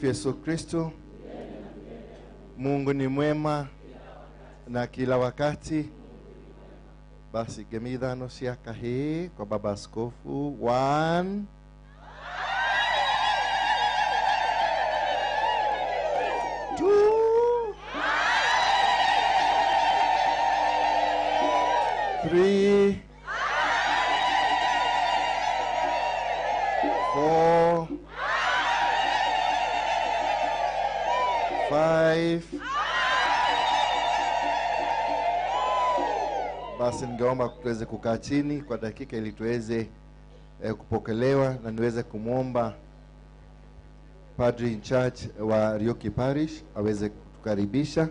Tumsifu Yesu Kristo. Mungu ni mwema na kila wakati. Basi gemidhano siaka hii kwa baba askofu. One. Basi ningeomba tuweze kukaa chini kwa dakika ili tuweze eh, kupokelewa na niweze kumwomba padri in charge wa Rioki Parish aweze kutukaribisha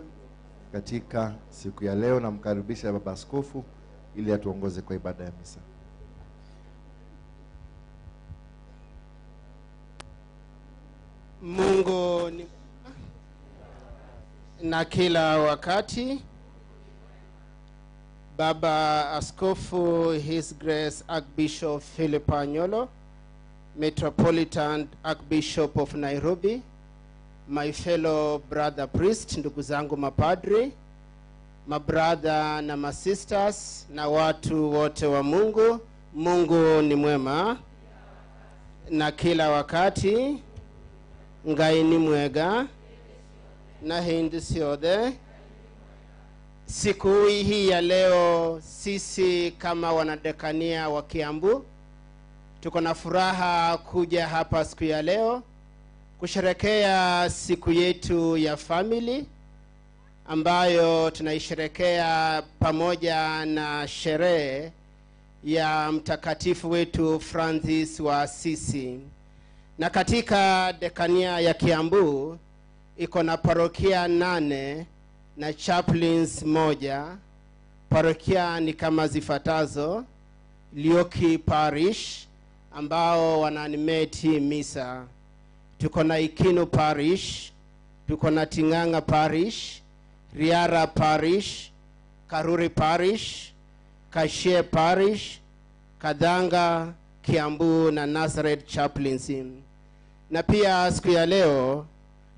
katika siku ya leo. Namkaribisha baba askofu ili atuongoze kwa ibada ya misa. Mungu ni na kila wakati. Baba Askofu His Grace Archbishop Philip Anyolo, Metropolitan Archbishop of Nairobi, my fellow brother priest, ndugu zangu mapadri, mabradha na masisters na watu wote wa mungu mungu ni mwema na kila wakati ngai ni mwega na hindi siothe siku hii ya leo sisi kama wanadekania wa kiambu tuko na furaha kuja hapa siku ya leo kusherekea siku yetu ya family ambayo tunaisherekea pamoja na sherehe ya mtakatifu wetu francis wa sisi na katika dekania ya kiambu iko na parokia nane na chaplains moja parokia ni kama zifatazo lioki parish ambao wananimeti misa. Tuko na ikinu parish tuko na ting'ang'a parish riara parish karuri parish kashie parish kadhanga kiambu na nazareth chaplaincy na pia siku ya leo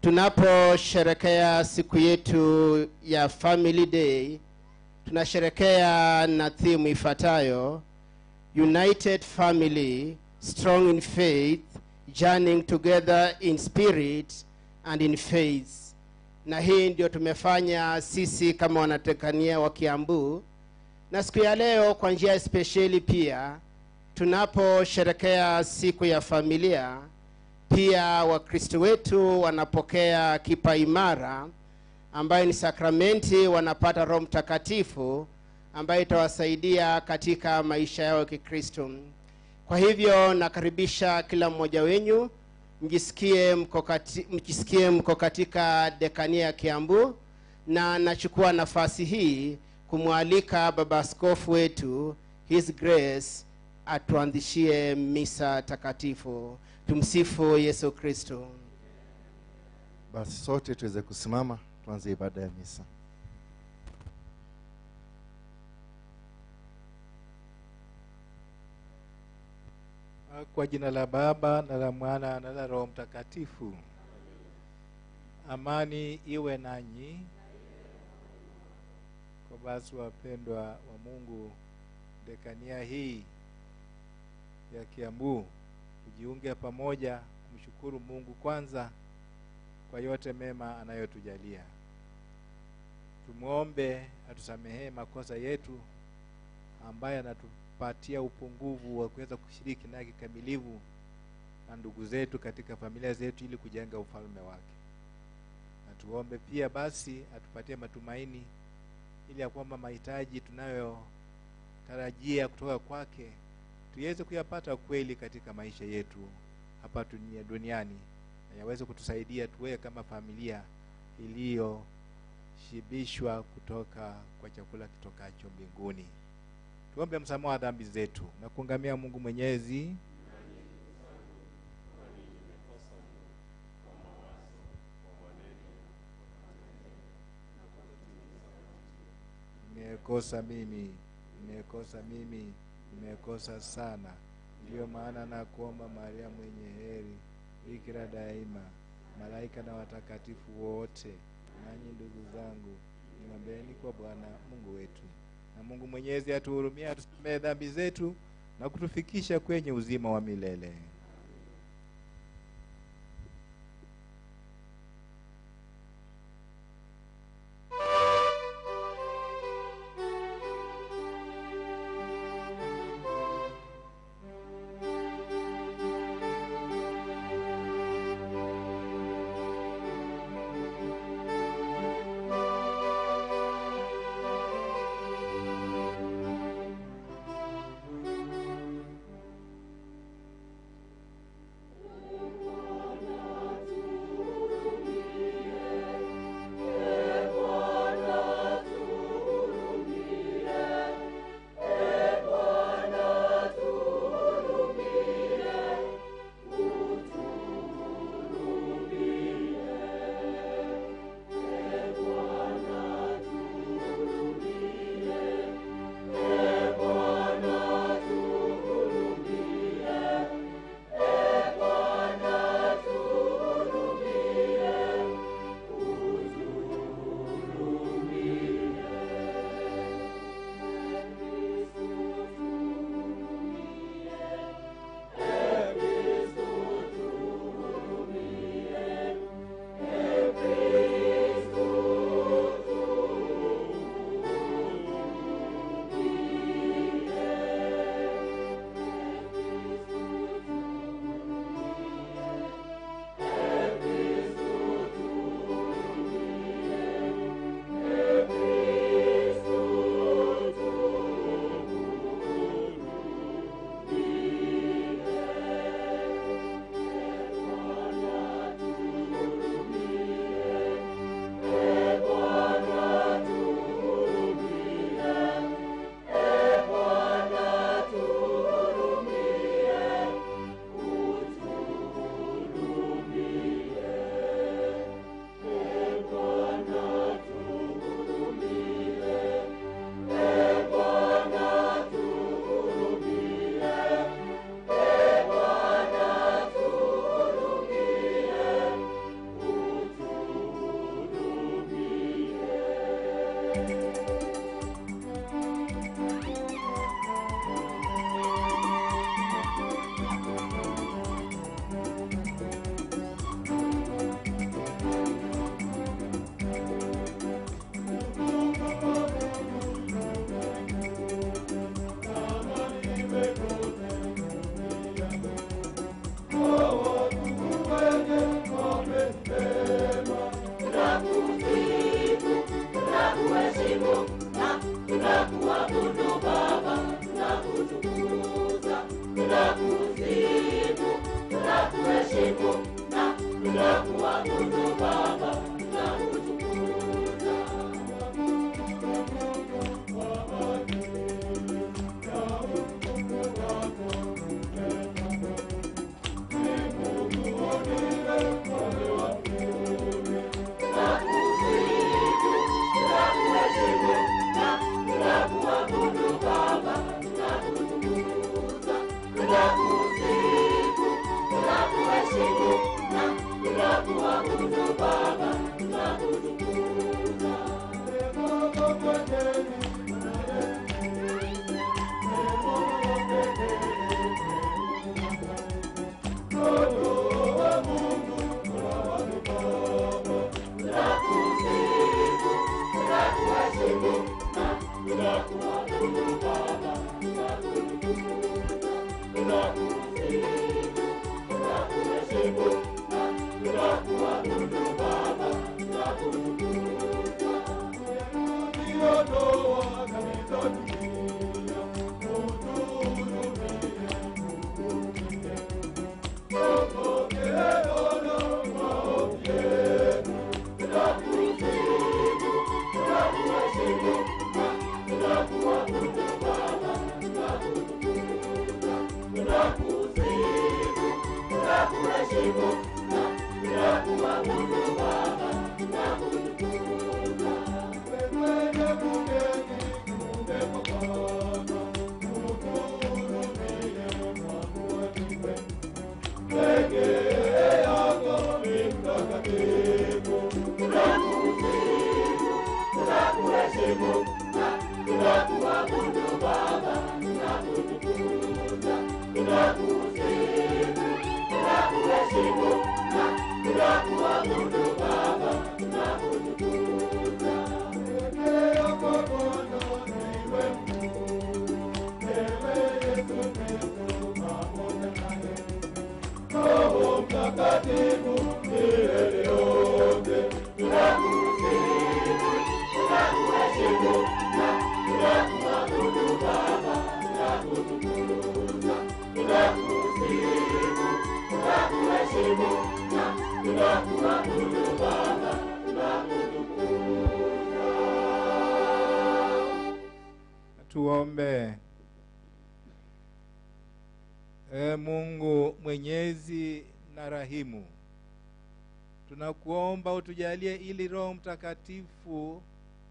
tunaposherekea siku yetu ya family day tunasherekea na thimu ifuatayo. United family strong in faith journeying together in spirit and in faith. Na hii ndio tumefanya sisi kama wanatekania wa kiambu. Na siku ya leo kwa njia spesheli pia tunaposherekea siku ya familia pia wakristo wetu wanapokea kipa imara ambayo ni sakramenti wanapata roho mtakatifu ambayo itawasaidia katika maisha yao ya kikristo. Kwa hivyo nakaribisha kila mmoja wenyu mjisikie mko, kati, mjisikie mko katika dekania ya kiambu na nachukua nafasi hii kumwalika baba askofu wetu his grace atuanzishie misa takatifu tumsifu yesu kristo basi sote tuweze kusimama tuanze ibada ya misa Kwa jina la Baba na la Mwana na la Roho Mtakatifu. Amani iwe nanyi. Kwa basi, wapendwa wa Mungu, dekania hii ya Kiambu, tujiunge pamoja kumshukuru Mungu kwanza kwa yote mema anayotujalia. Tumwombe atusamehee makosa yetu ambaye anatupatia upungufu wa kuweza kushiriki naye kikamilifu na ndugu zetu katika familia zetu ili kujenga ufalme wake. Na tuombe pia basi atupatie matumaini ili ya kwamba mahitaji tunayotarajia kutoka kwake tuweze kuyapata kweli katika maisha yetu hapa dunia duniani na yaweze kutusaidia tuwe kama familia iliyoshibishwa kutoka kwa chakula kitokacho mbinguni. Tuombe msamaha wa dhambi zetu na kuangamia Mungu Mwenyezi. Nimekosa mimi, nimekosa mimi, nimekosa sana. Ndiyo maana na kuomba Maria mwenye heri, bikira daima, malaika na watakatifu wote, nanyi ndugu zangu, niombeeni kwa Bwana Mungu wetu. Na Mungu Mwenyezi atuhurumie, atusamehe dhambi zetu na kutufikisha kwenye uzima wa milele. Bye. Utujalie ili Roho Mtakatifu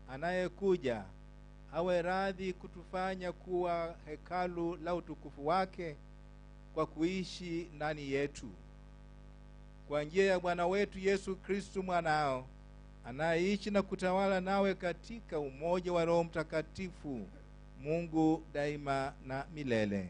anayekuja awe radhi kutufanya kuwa hekalu la utukufu wake kwa kuishi ndani yetu kwa njia ya Bwana wetu Yesu Kristu mwanao anayeishi na kutawala nawe katika umoja wa Roho Mtakatifu, Mungu daima na milele.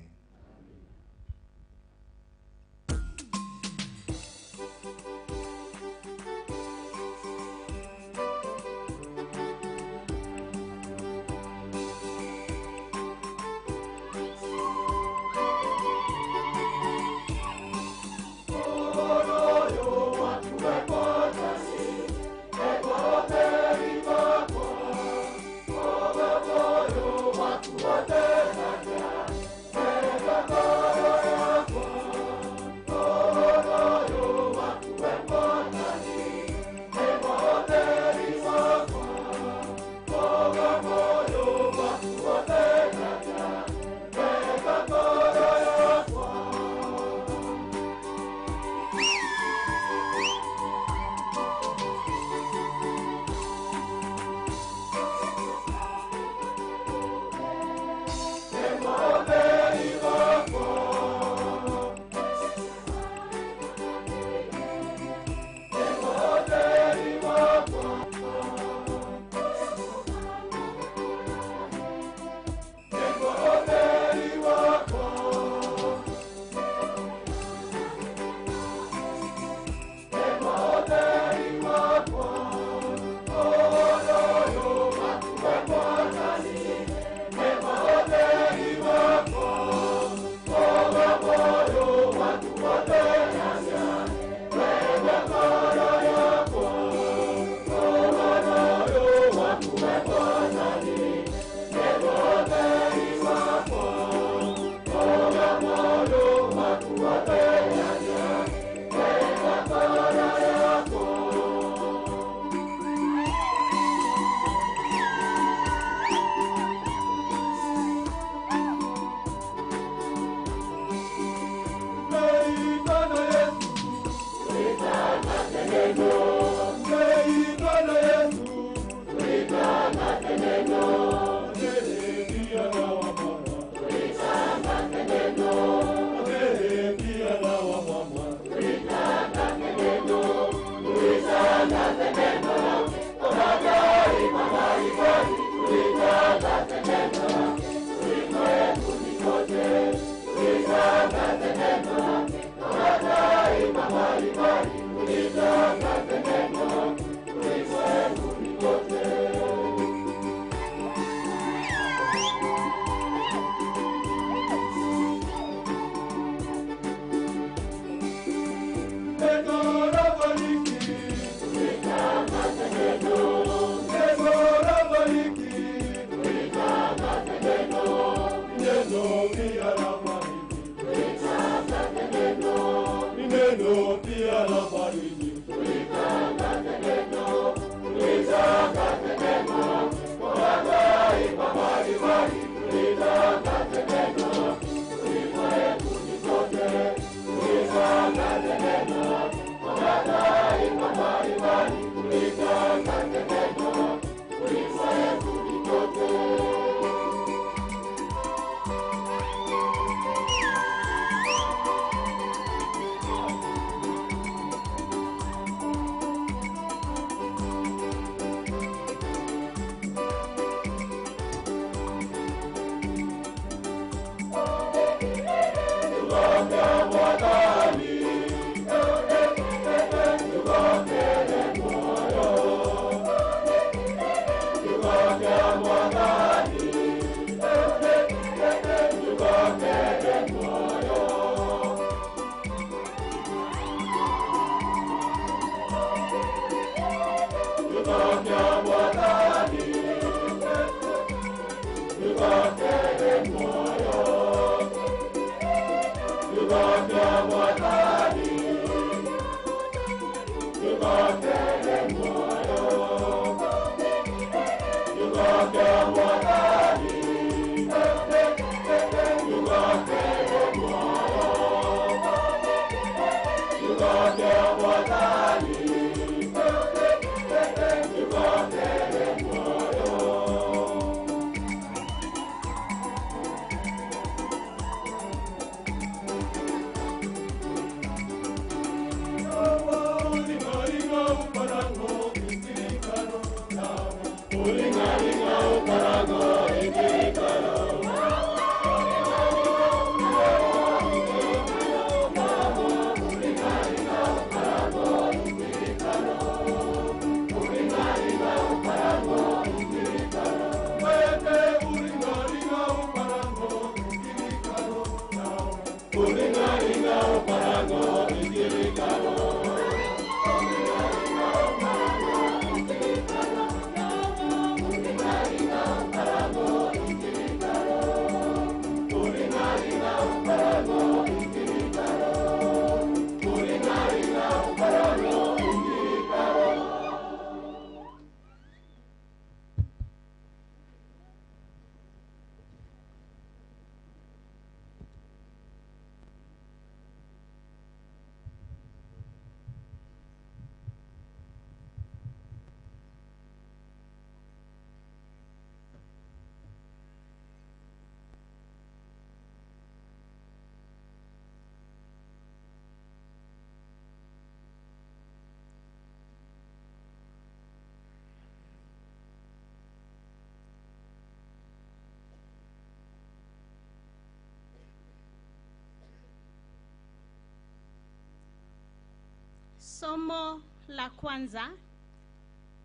Somo la kwanza.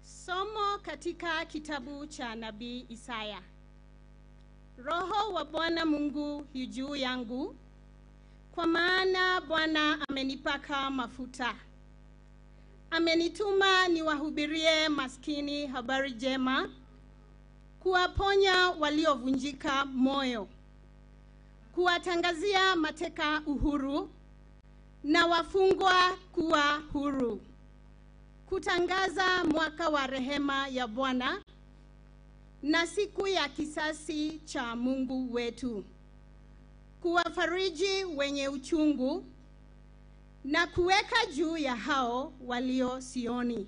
Somo katika kitabu cha nabii Isaya. Roho wa Bwana Mungu yu juu yangu, kwa maana Bwana amenipaka mafuta. Amenituma niwahubirie maskini habari njema, kuwaponya waliovunjika moyo, kuwatangazia mateka uhuru na wafungwa kuwa huru, kutangaza mwaka wa rehema ya Bwana na siku ya kisasi cha Mungu wetu, kuwafariji wenye uchungu na kuweka juu ya hao walio Sioni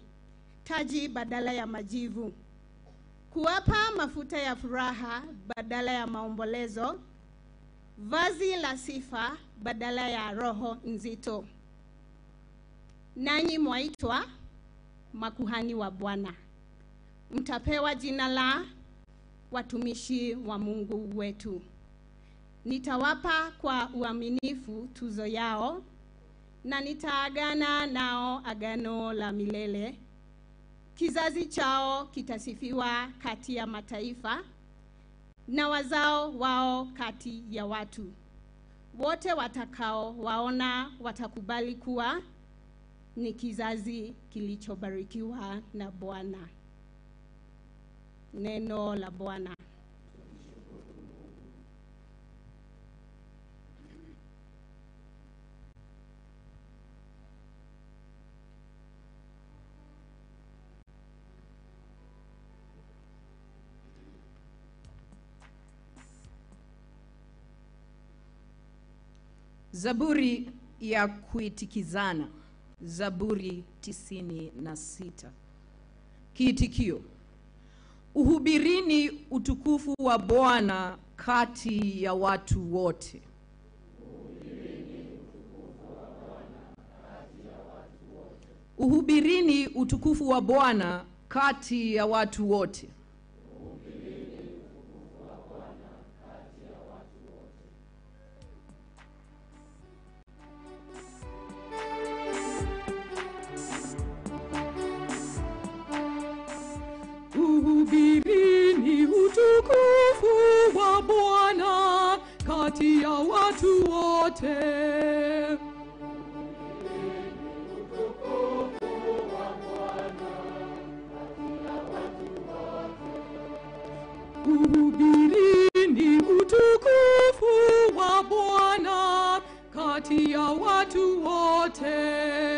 taji badala ya majivu, kuwapa mafuta ya furaha badala ya maombolezo, vazi la sifa badala ya roho nzito. Nanyi mwaitwa makuhani wa Bwana, mtapewa jina la watumishi wa Mungu wetu. Nitawapa kwa uaminifu tuzo yao, na nitaagana nao agano la milele. Kizazi chao kitasifiwa kati ya mataifa, na wazao wao kati ya watu wote watakaowaona watakubali kuwa ni kizazi kilichobarikiwa na Bwana. Neno la Bwana. Zaburi ya kuitikizana. Zaburi tisini na sita. Kiitikio: uhubirini utukufu wa Bwana kati ya watu wote. Uhubirini utukufu wa Bwana kati ya watu wote. hubirini utukufu wa Bwana kati ya watu wote. Hubirini utukufu wa Bwana kati ya watu wote.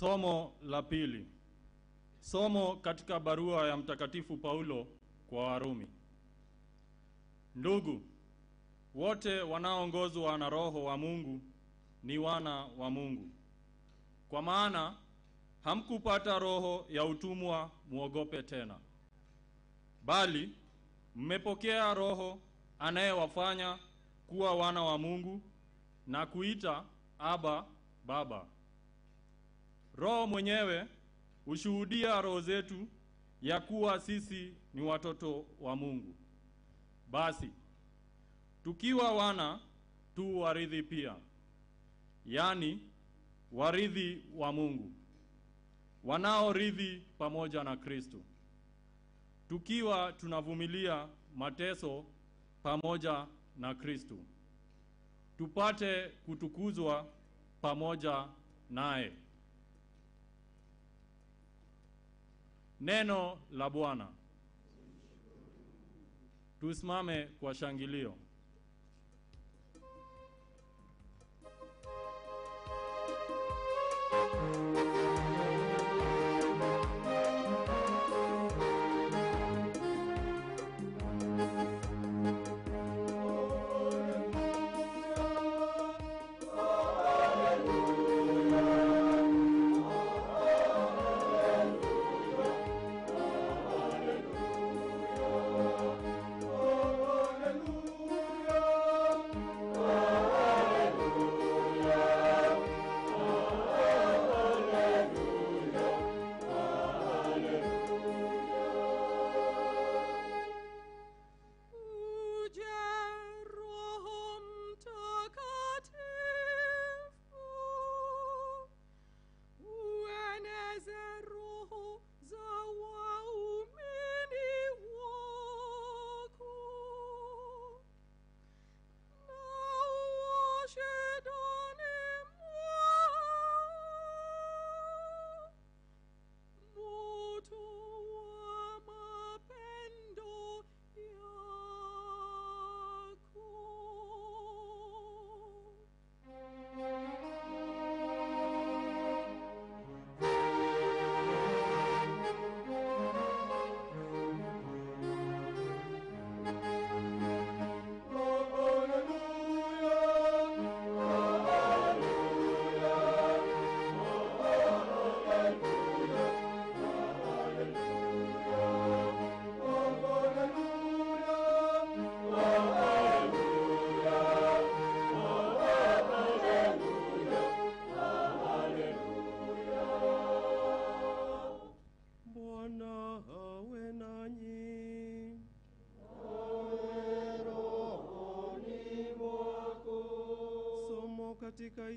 Somo la pili. Somo katika barua ya Mtakatifu Paulo kwa Warumi. Ndugu, wote wanaoongozwa na Roho wa Mungu ni wana wa Mungu. Kwa maana hamkupata roho ya utumwa muogope tena, bali mmepokea roho anayewafanya kuwa wana wa Mungu na kuita Aba Baba. Roho mwenyewe hushuhudia roho zetu ya kuwa sisi ni watoto wa Mungu. Basi tukiwa wana tu warithi pia, yaani warithi wa Mungu, wanaorithi pamoja na Kristo, tukiwa tunavumilia mateso pamoja na Kristo, tupate kutukuzwa pamoja naye. Neno la Bwana. Tusimame kwa shangilio.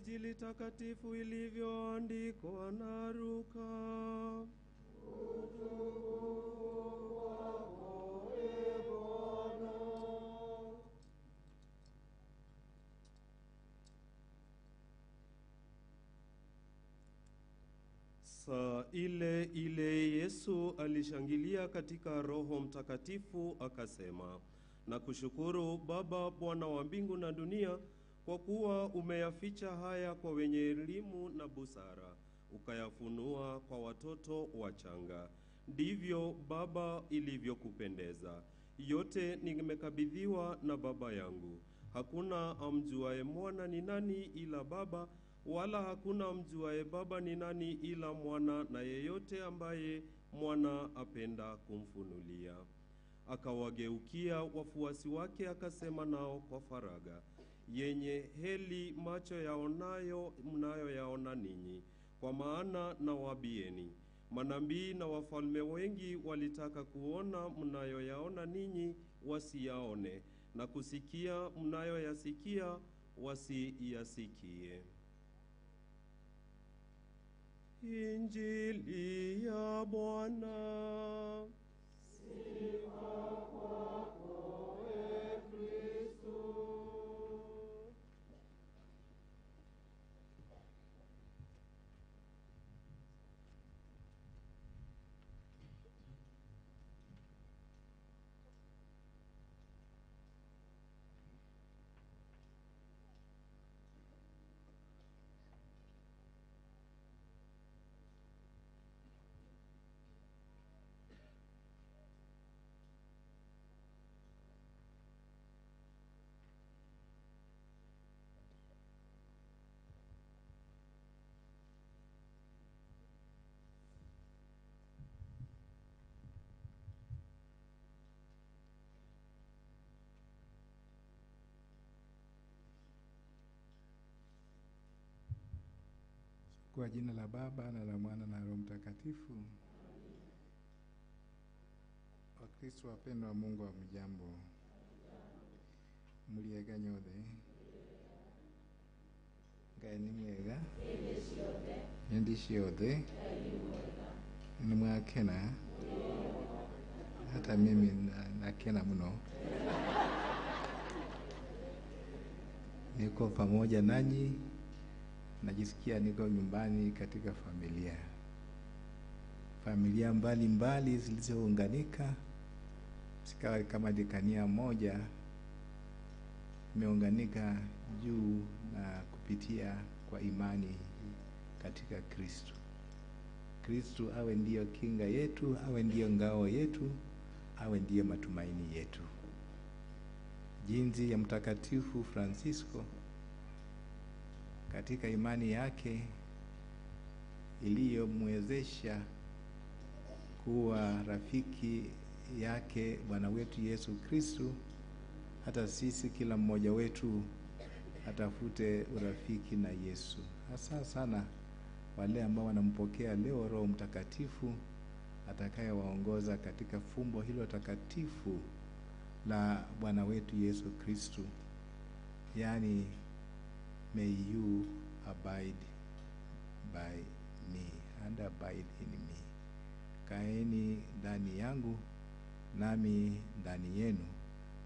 Injili takatifu ilivyoandikwa na Luka. Saa ile ile Yesu alishangilia katika Roho Mtakatifu akasema, na kushukuru Baba Bwana wa mbingu na dunia, kwa kuwa umeyaficha haya kwa wenye elimu na busara, ukayafunua kwa watoto wachanga. Ndivyo Baba ilivyokupendeza. Yote nimekabidhiwa na Baba yangu. Hakuna amjuaye mwana ni nani ila Baba, wala hakuna amjuaye Baba ni nani ila mwana, na yeyote ambaye mwana apenda kumfunulia. Akawageukia wafuasi wake akasema nao kwa faraga, yenye heli macho yaonayo mnayoyaona ninyi, kwa maana nawaambieni, manabii na wafalme wengi walitaka kuona mnayoyaona ninyi wasiyaone, na kusikia mnayoyasikia wasiyasikie. Injili ya Bwana. Kwa jina la Baba na la Mwana na Roho Mtakatifu. Wakristo wapendwa wa Mungu wa mjambo, mliega nyothe ngai ni mwega? Hindi ciothe? Hata mimi na- nakena mno niko pamoja nanyi najisikia niko nyumbani katika familia familia mbalimbali zilizounganika zikawa kama dekania moja imeunganika juu na kupitia kwa imani katika Kristo. Kristo awe ndiyo kinga yetu, awe ndiyo ngao yetu, awe ndiyo matumaini yetu. Jinsi ya Mtakatifu Francisco katika imani yake iliyomwezesha kuwa rafiki yake Bwana wetu Yesu kristu. Hata sisi kila mmoja wetu atafute urafiki na Yesu, hasa sana wale ambao wanampokea leo Roho Mtakatifu atakayewaongoza katika fumbo hilo takatifu la Bwana wetu Yesu kristu. Yaani may you abide by me and abide in me, kaeni ndani yangu nami ndani yenu,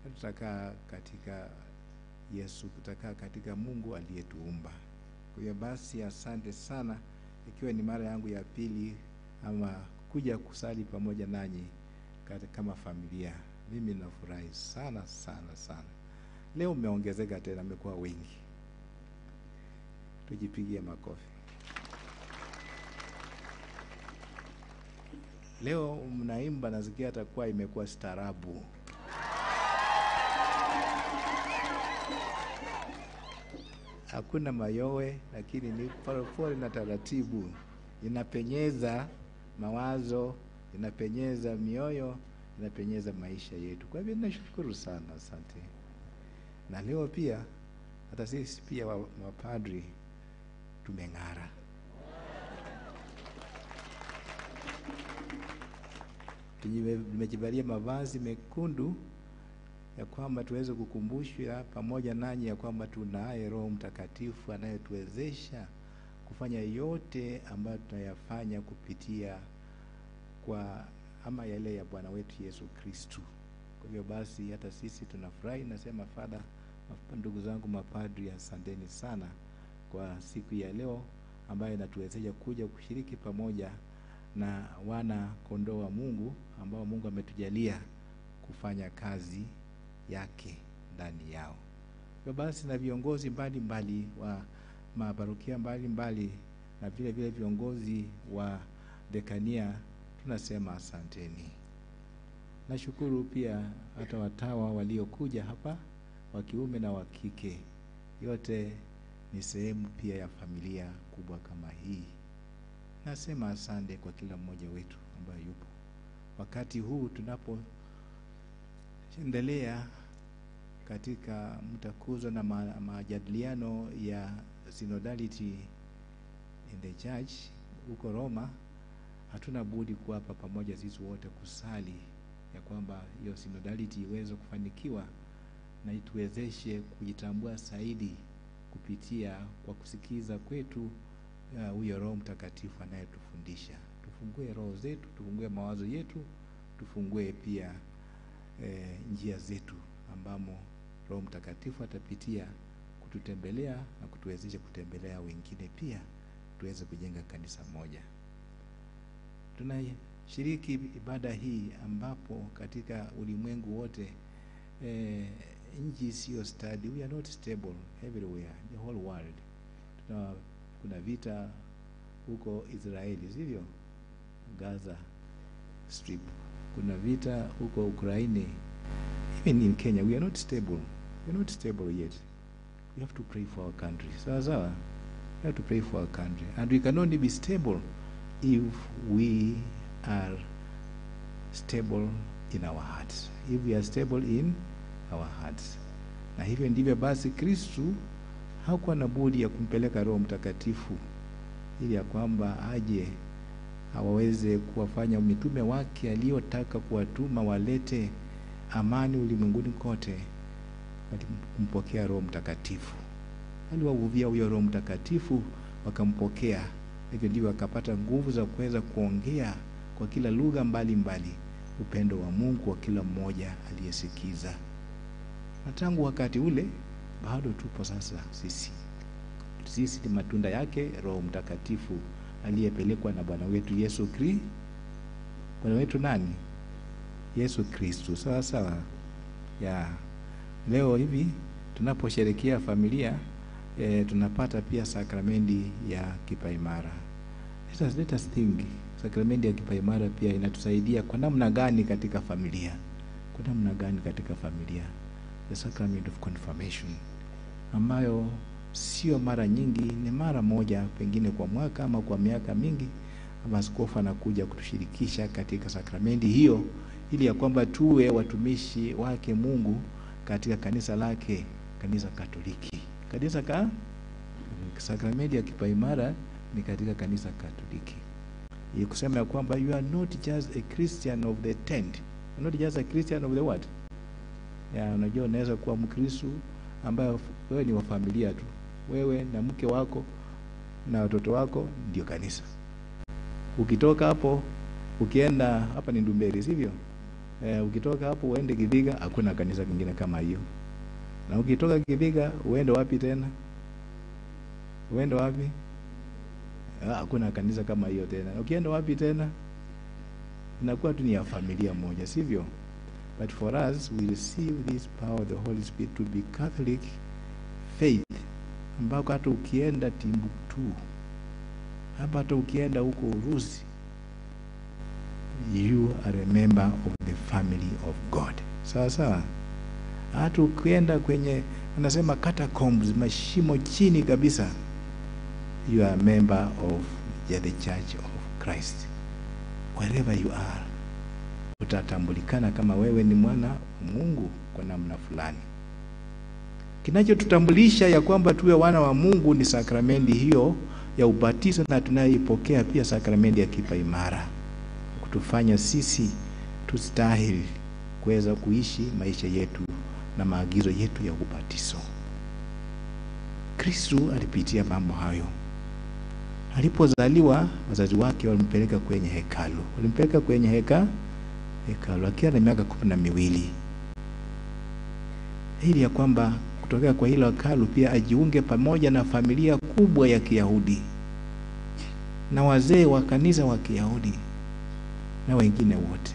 na tutakaa katika Yesu, tutakaa katika Mungu aliyetuumba. Kwa hiyo basi, asante sana, ikiwa ni mara yangu ya pili ama kuja kusali pamoja nanyi kama familia. Mimi nafurahi sana sana sana. Leo mmeongezeka tena, mmekuwa wengi. Tujipigie makofi. Leo mnaimba, nasikia atakuwa imekuwa starabu. Hakuna mayowe, lakini ni polepole na taratibu, inapenyeza mawazo, inapenyeza mioyo, inapenyeza maisha yetu. Kwa hivyo nashukuru sana, asante. Na leo pia hata sisi pia wapadri wa- tumeng'ara. Tumejivalia mavazi mekundu ya kwamba tuweze kukumbushwa pamoja nanyi ya kwamba tunaye Roho Mtakatifu anayetuwezesha kufanya yote ambayo tunayafanya kupitia kwa ama yale ya Bwana wetu Yesu Kristu. Kwa hivyo basi, hata sisi tunafurahi. Nasema Father, ndugu zangu mapadri, asanteni sana kwa siku ya leo ambayo inatuwezesha kuja kushiriki pamoja na wana kondoo wa Mungu ambao Mungu ametujalia kufanya kazi yake ndani yao. Hivyo basi na viongozi mbalimbali wa maparokia mbalimbali na vile vile viongozi wa dekania tunasema asanteni. Nashukuru pia hata watawa waliokuja hapa wa kiume na wa kike, yote ni sehemu pia ya familia kubwa kama hii. Nasema asante kwa kila mmoja wetu ambaye yupo wakati huu tunapoendelea katika mtakuzo na ma- majadiliano ya synodality in the church huko Roma. Hatuna budi kuwapa pamoja sisi wote kusali ya kwamba hiyo synodality iweze kufanikiwa na ituwezeshe kujitambua zaidi kupitia kwa kusikiza kwetu huyo uh, huyo Roho Mtakatifu anayetufundisha. Tufungue roho zetu, tufungue mawazo yetu, tufungue pia eh, njia zetu ambamo Roho Mtakatifu atapitia kututembelea na kutuwezesha kutembelea wengine pia, tuweze kujenga kanisa moja. Tunashiriki ibada hii ambapo katika ulimwengu wote eh, nchi sio stadi, we are not stable everywhere, the whole world. Tuna, kuna vita huko Israeli, sivyo? Gaza Strip, kuna vita huko Ukraine, even in Kenya we are not stable, we are not stable yet. We have to pray for our country. Sawa sawa, we have to pray for our country and we can only be stable if we are stable in our hearts, if we are stable in our hearts. Na hivyo ndivyo basi Kristu hakuwa na budi ya kumpeleka Roho Mtakatifu ili ya kwamba aje awaweze kuwafanya mitume wake aliyotaka kuwatuma walete amani ulimwenguni kote, kumpokea Roho Mtakatifu. aliwavuvia huyo Roho Mtakatifu, wakampokea. Hivyo ndivyo akapata nguvu za kuweza kuongea kwa kila lugha mbalimbali, upendo wa Mungu kwa kila mmoja aliyesikiza. Na tangu wakati ule bado tupo sasa sisi. Sisi ni matunda yake Roho Mtakatifu aliyepelekwa na Bwana wetu Yesu Kristo. Bwana wetu nani? Yesu Kristo. Sawa sawa. Ya leo hivi tunaposherekea familia e, tunapata pia sakramendi ya kipaimara. Let us, let us think sakramenti ya kipaimara pia inatusaidia kwa namna gani katika familia, kwa namna gani katika familia, the sacrament of confirmation. Ambayo sio mara nyingi, ni mara moja pengine kwa mwaka ama kwa miaka mingi, maskofu anakuja kutushirikisha katika sakramenti hiyo, ili ya kwamba tuwe watumishi wake Mungu katika kanisa lake, kanisa Katoliki. Kanisa ka? Sakramenti ya kipaimara ni katika kanisa Katoliki, kusema ya kwamba you are not just a Christian of the tent, you are not just a Christian of the what ya, unajua unaweza kuwa Mkristo ambaye wewe ni wa familia tu, wewe na mke wako na watoto wako ndio kanisa. Ukitoka hapo ukienda hapa ni Ndumberi, sivyo? E, ukitoka hapo uende Kiviga, hakuna kanisa kingine kama hiyo. Na ukitoka Kiviga uende wapi tena? Uende wapi? Ah, Hakuna kanisa kama hiyo tena. Ukienda wapi tena? Inakuwa tu ni ya familia moja, sivyo? But for us, we receive this power of the Holy Spirit to be Catholic faith, ambako hata ukienda Timbuktu, hapa hata ukienda huko Urusi, you are a member of the family of God. Sawa sawa. Hata ukienda kwenye anasema catacombs, mashimo chini kabisa, you are a member of the Church of Christ. Wherever you are, utatambulikana kama wewe ni mwana wa Mungu kwa namna fulani. Kinachotutambulisha ya kwamba tuwe wana wa Mungu ni sakramenti hiyo ya ubatizo, na tunayoipokea pia sakramenti ya kipaimara, kutufanya sisi tustahili kuweza kuishi maisha yetu na maagizo yetu ya ubatizo. Kristo alipitia mambo hayo. Alipozaliwa wazazi wake walimpeleka kwenye hekalu, walimpeleka kwenye heka hekalu akiwa na miaka kumi na miwili. Ili ya kwamba kutokea kwa hilo hekalu pia ajiunge pamoja na familia kubwa ya Kiyahudi na wazee wa kanisa wa Kiyahudi na wengine wote.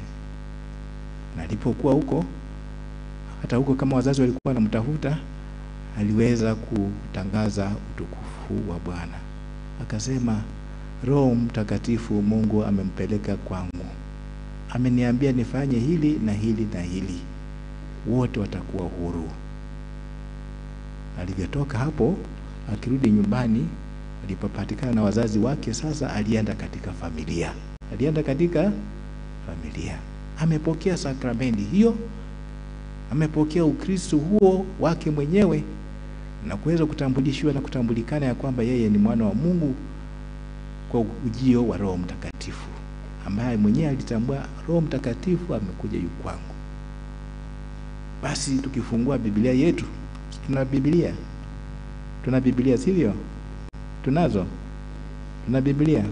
Na alipokuwa huko, hata huko kama wazazi walikuwa wanamtafuta, aliweza kutangaza utukufu wa Bwana, akasema, Roho Mtakatifu Mungu amempeleka kwangu, ameniambia nifanye hili na hili na hili, wote watakuwa huru. Alivyotoka hapo, akirudi nyumbani, alipopatikana na wazazi wake, sasa alienda katika familia, alienda katika familia, amepokea sakramenti hiyo, amepokea Ukristo huo wake mwenyewe na kuweza kutambulishiwa na kutambulikana ya kwamba yeye ni mwana wa Mungu kwa ujio wa Roho Mtakatifu, ambaye mwenyewe alitambua Roho Mtakatifu amekuja yu kwangu. Basi tukifungua Biblia yetu, tuna Biblia, tuna Biblia sivyo? Tunazo, tuna Biblia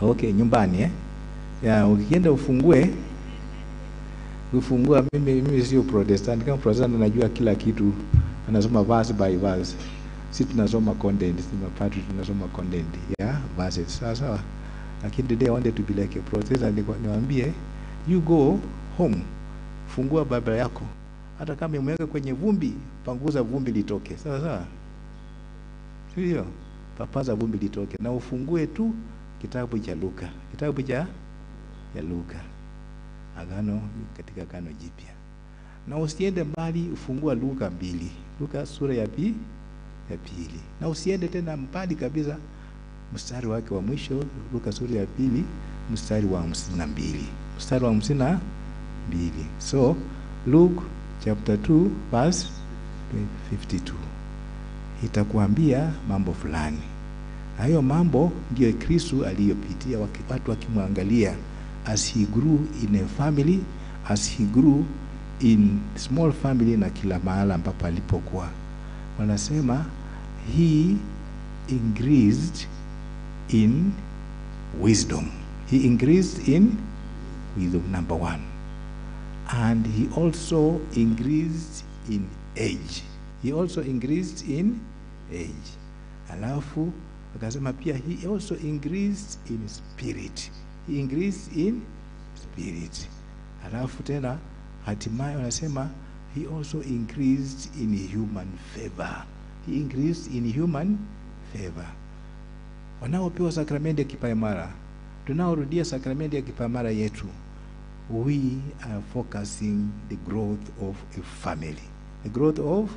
okay, nyumbani eh? ya ukienda ufungue kufungua. Mimi mimi sio Protestant. Kama Protestant najua kila kitu, anasoma verse by verse. Si tunasoma content, mapadri tunasoma content ya verses, sawa sawa. Lakini today I wanted to be like a professor, niwaambie you go home, fungua Biblia yako, hata kama imeweka kwenye vumbi, panguza vumbi litoke, sawa sawa, sio Papaza vumbi litoke, na ufungue tu kitabu cha Luka, kitabu cha ya Luka. Agano katika agano jipya, na usiende mbali, ufungua Luka mbili, Luka sura ya pili ya pili, na usiende tena mbali kabisa, mstari wake wa mwisho, Luka sura ya pili mstari wa hamsini na mbili. Mstari wa hamsini na mbili. So Luke chapter 2 verse 52 itakuambia mambo fulani. Hayo mambo ndiyo Kristo aliyopitia, watu wakimwangalia. As he grew in a family, as he grew in small family, na kila mahala ambapo alipokuwa, wanasema he increased in wisdom. He increased in wisdom, number one. And he also increased in age. He also increased in age. Alafu akasema pia he also increased in spirit. He increased in spirit. Alafu tena hatimaye wanasema he also increased in human favor. He increased in human favor. Wanaopewa sakramenti ya kipaimara, tunaorudia sakramenti ya kipaimara yetu, we are focusing the growth of a family. The growth of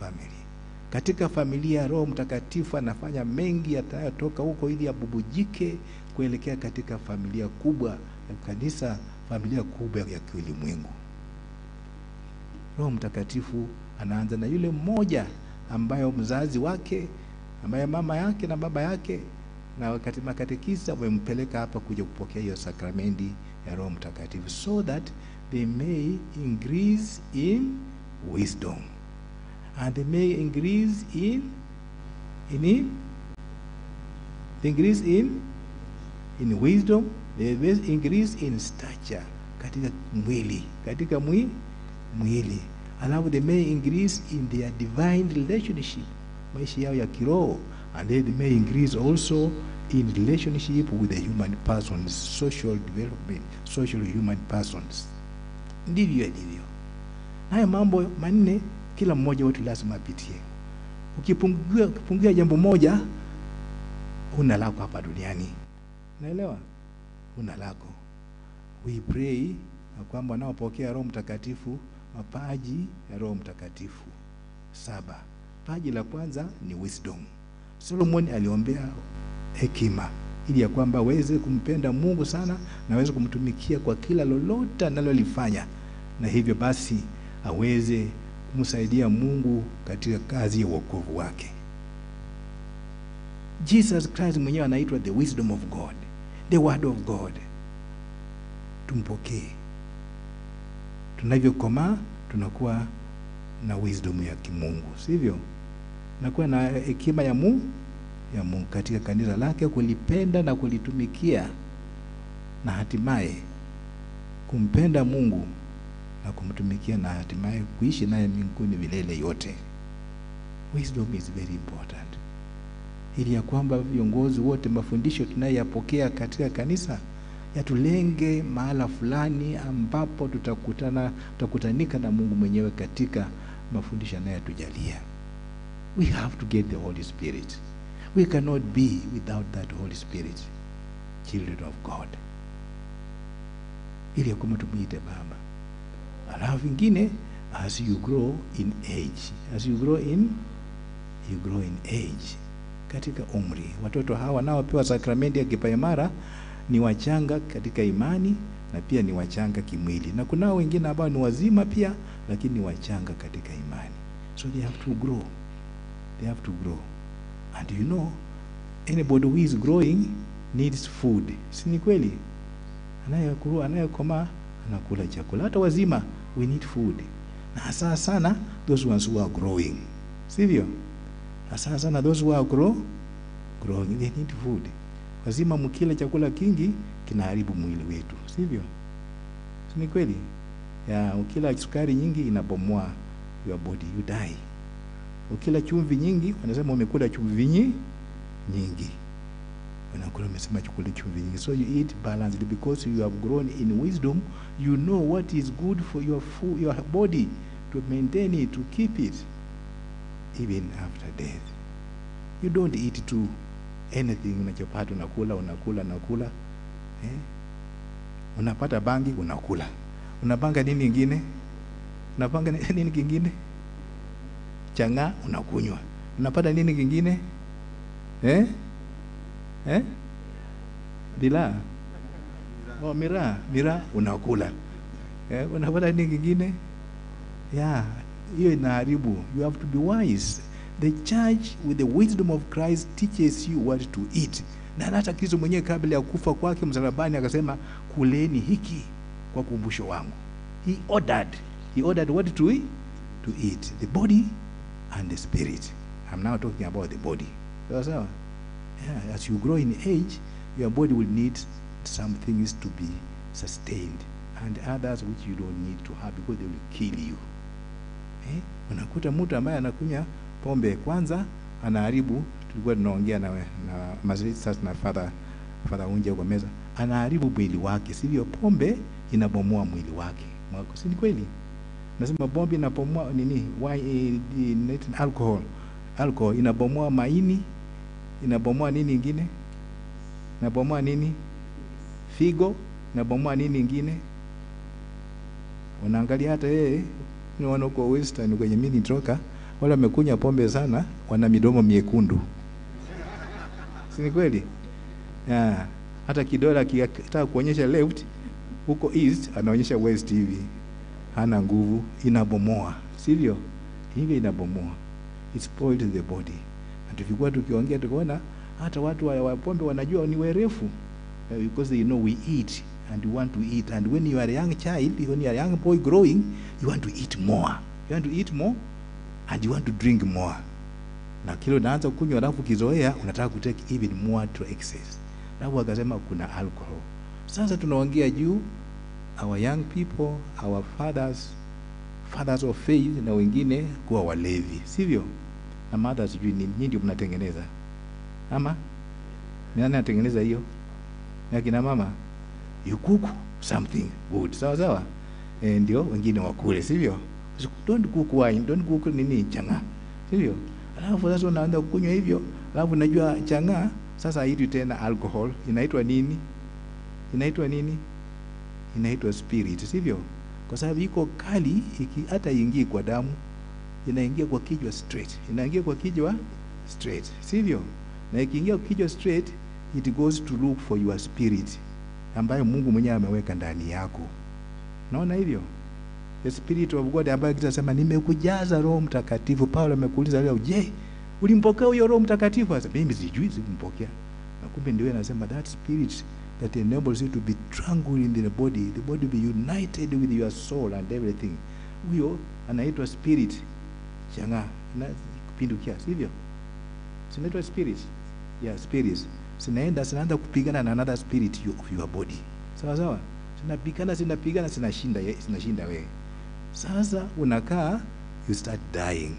family. Katika familia Roho Mtakatifu anafanya mengi yatayotoka huko ili abubujike kuelekea katika familia kubwa ya kanisa, familia kubwa ya kiulimwengu. Roho Mtakatifu anaanza na yule mmoja ambayo mzazi wake ambaye mama yake na baba yake na wakati makatekisa wamempeleka hapa kuja kupokea hiyo sakramenti ya Roho Mtakatifu so that they may increase in wisdom. And they may increase in in in they increase in in wisdom. They increase in stature katika mwili katika mwi, mwili. Alafu they may increase in their divine relationship maisha yao ya kiroho and then may increase also in relationship with the human persons social development social human persons. Ndivyo ilivyo. Haya mambo manne kila mmoja wetu lazima apitie. Ukipungukia jambo moja una lako hapa duniani. Naelewa una lako. We pray na kwamba wanaopokea roho mtakatifu mapaji ya roho mtakatifu. Saba. Paji la kwanza ni wisdom solomon aliombea hekima ili ya kwamba aweze kumpenda mungu sana na aweze kumtumikia kwa kila lolote analolifanya. Na hivyo basi aweze kumsaidia mungu katika kazi ya wokovu wake. Jesus christ mwenyewe anaitwa the wisdom of god the word of god. Tumpokee. Tunavyokomaa tunakuwa na wisdom ya kimungu sivyo nakuwa na hekima ya mungu ya mungu katika kanisa lake kulipenda na kulitumikia na hatimaye kumpenda mungu na kumtumikia na hatimaye kuishi naye mbinguni milele yote. Wisdom is very important. Ili ya kwamba viongozi wote mafundisho tunayoyapokea katika kanisa yatulenge mahala fulani ambapo tutakutana tutakutanika na mungu mwenyewe katika mafundisho anayotujalia we have to get the holy spirit. We cannot be without that holy spirit children of god. Ili ya kwamba tumwite baba. Alafu vingine as you grow in age as you grow in you grow in age. Katika umri watoto hawa wanaopewa sakramenti ya kipaimara ni wachanga katika imani na pia ni wachanga kimwili. Na kunao wengine ambao ni wazima pia lakini ni wachanga katika imani. So they have to grow they have to grow. And you know anybody who is growing needs food. Si ni kweli? Anayekua anayekomaa anakula chakula. Hata wazima we need food. Na hasa sana those ones who are growing. Sivyo? Hasa sana those who are grow, growing they need food. Wazima mkila chakula kingi kinaharibu mwili wetu. Sivyo? Si ni kweli? Ya ukila sukari nyingi inabomoa your body you die ukila chumvi nyingi wanasema umekula chumvi nyingi. Wanakula umesema chukuli chumvi nyingi. So you eat balanced because you have grown in wisdom you know what is good for your food, your body to maintain it to keep it even after death. You don't eat too anything unachopata unakula unakula unakula eh? unapata bangi unakula. Unapanga nini ingine? Unapanga nini kingine chang'aa unakunywa. Unapata nini kingine? Eh? Eh? bila? Oh, miraa miraa unakula. Eh? unapata nini kingine? Yeah hiyo inaharibu. You have to be wise. The church with the wisdom of christ teaches you what to eat. Na hata kristo mwenyewe kabla ya kufa kwake msalabani akasema kuleni hiki kwa kumbusho wangu. He ordered. He ordered what to eat? To eat. The body and the spirit I'm now talking about the body. Because, uh, Yeah, as you grow in age, your body will need some things to be sustained and others which you don't need to have because they will kill you. Eh? Unakuta mtu ambaye anakunya pombe kwanza anaharibu, tulikuwa tunaongea na, na mazuri sasa na father father unje kwa meza, anaharibu mwili wake, sivyo? Pombe inabomoa mwili wake, Mwako- si kweli? Nasema bombi inabomoa nini? Why, eh, eh, alcohol alcohol inabomoa maini, inabomoa nini ingine? Inabomoa nini? Figo, inabomoa nini ingine? Unaangalia hata yeye ni wana huko Western kwenye mini troka wale wamekunywa pombe sana, wana midomo miekundu, si ni kweli? Hata kidole akitaka kuonyesha left huko east anaonyesha west hivi, hana nguvu, inabomoa, sivyo? Hivyo inabomoa, it spoils the body. Na tukikuwa tukiongea tukaona hata watu wa, wapombe wanajua ni werefu. Uh, because they know we eat and you want to eat. And when you are a young child when you are a young boy growing you want to eat more. You want to eat more and you want to drink more. Na kile unaanza kunywa alafu kizoea unataka kutake even more to excess. Alafu akasema kuna alcohol. Sasa tunaongea juu our young people our fathers fathers of faith na wengine kuwa walevi sivyo? Na mothers sijui nini nyinyi ndio mnatengeneza. Ama? Ni nani anatengeneza hiyo? Na kina mama? Yukuku something good. Sawa sawa? E, ndio wengine wakule sivyo? Don't cook wine don't cook nini changa sivyo? Alafu sasa unaanza kunywa hivyo alafu unajua changa sasa haitwi tena alcohol inaitwa nini? Inaitwa nini inaitwa spirit sivyo kwa sababu iko kali iki, hata ingii kwa damu inaingia kwa kichwa straight inaingia kwa kichwa straight sivyo na ikiingia kwa kichwa straight it goes to look for your spirit ambayo Mungu mwenyewe ameweka ndani yako. Naona hivyo? The spirit of God ambayo kitasema nimekujaza Roho Mtakatifu. Paulo amekuuliza leo, je, ulimpokea huyo Roho Mtakatifu? Sasa mimi sijui sikumpokea. Na kumbe ndio anasema that spirit that enables you to be tranquil in the body, the body be united with your soul and everything. Huyo anaitwa spirit. Changa na kupindukia, sivyo? Sinaitwa spirit. Yeah, spirits zinaenda zinaanza kupigana na another spirit of your body sawa sawa zinapigana zinashinda ye- zinashinda wewe sasa unakaa you start dying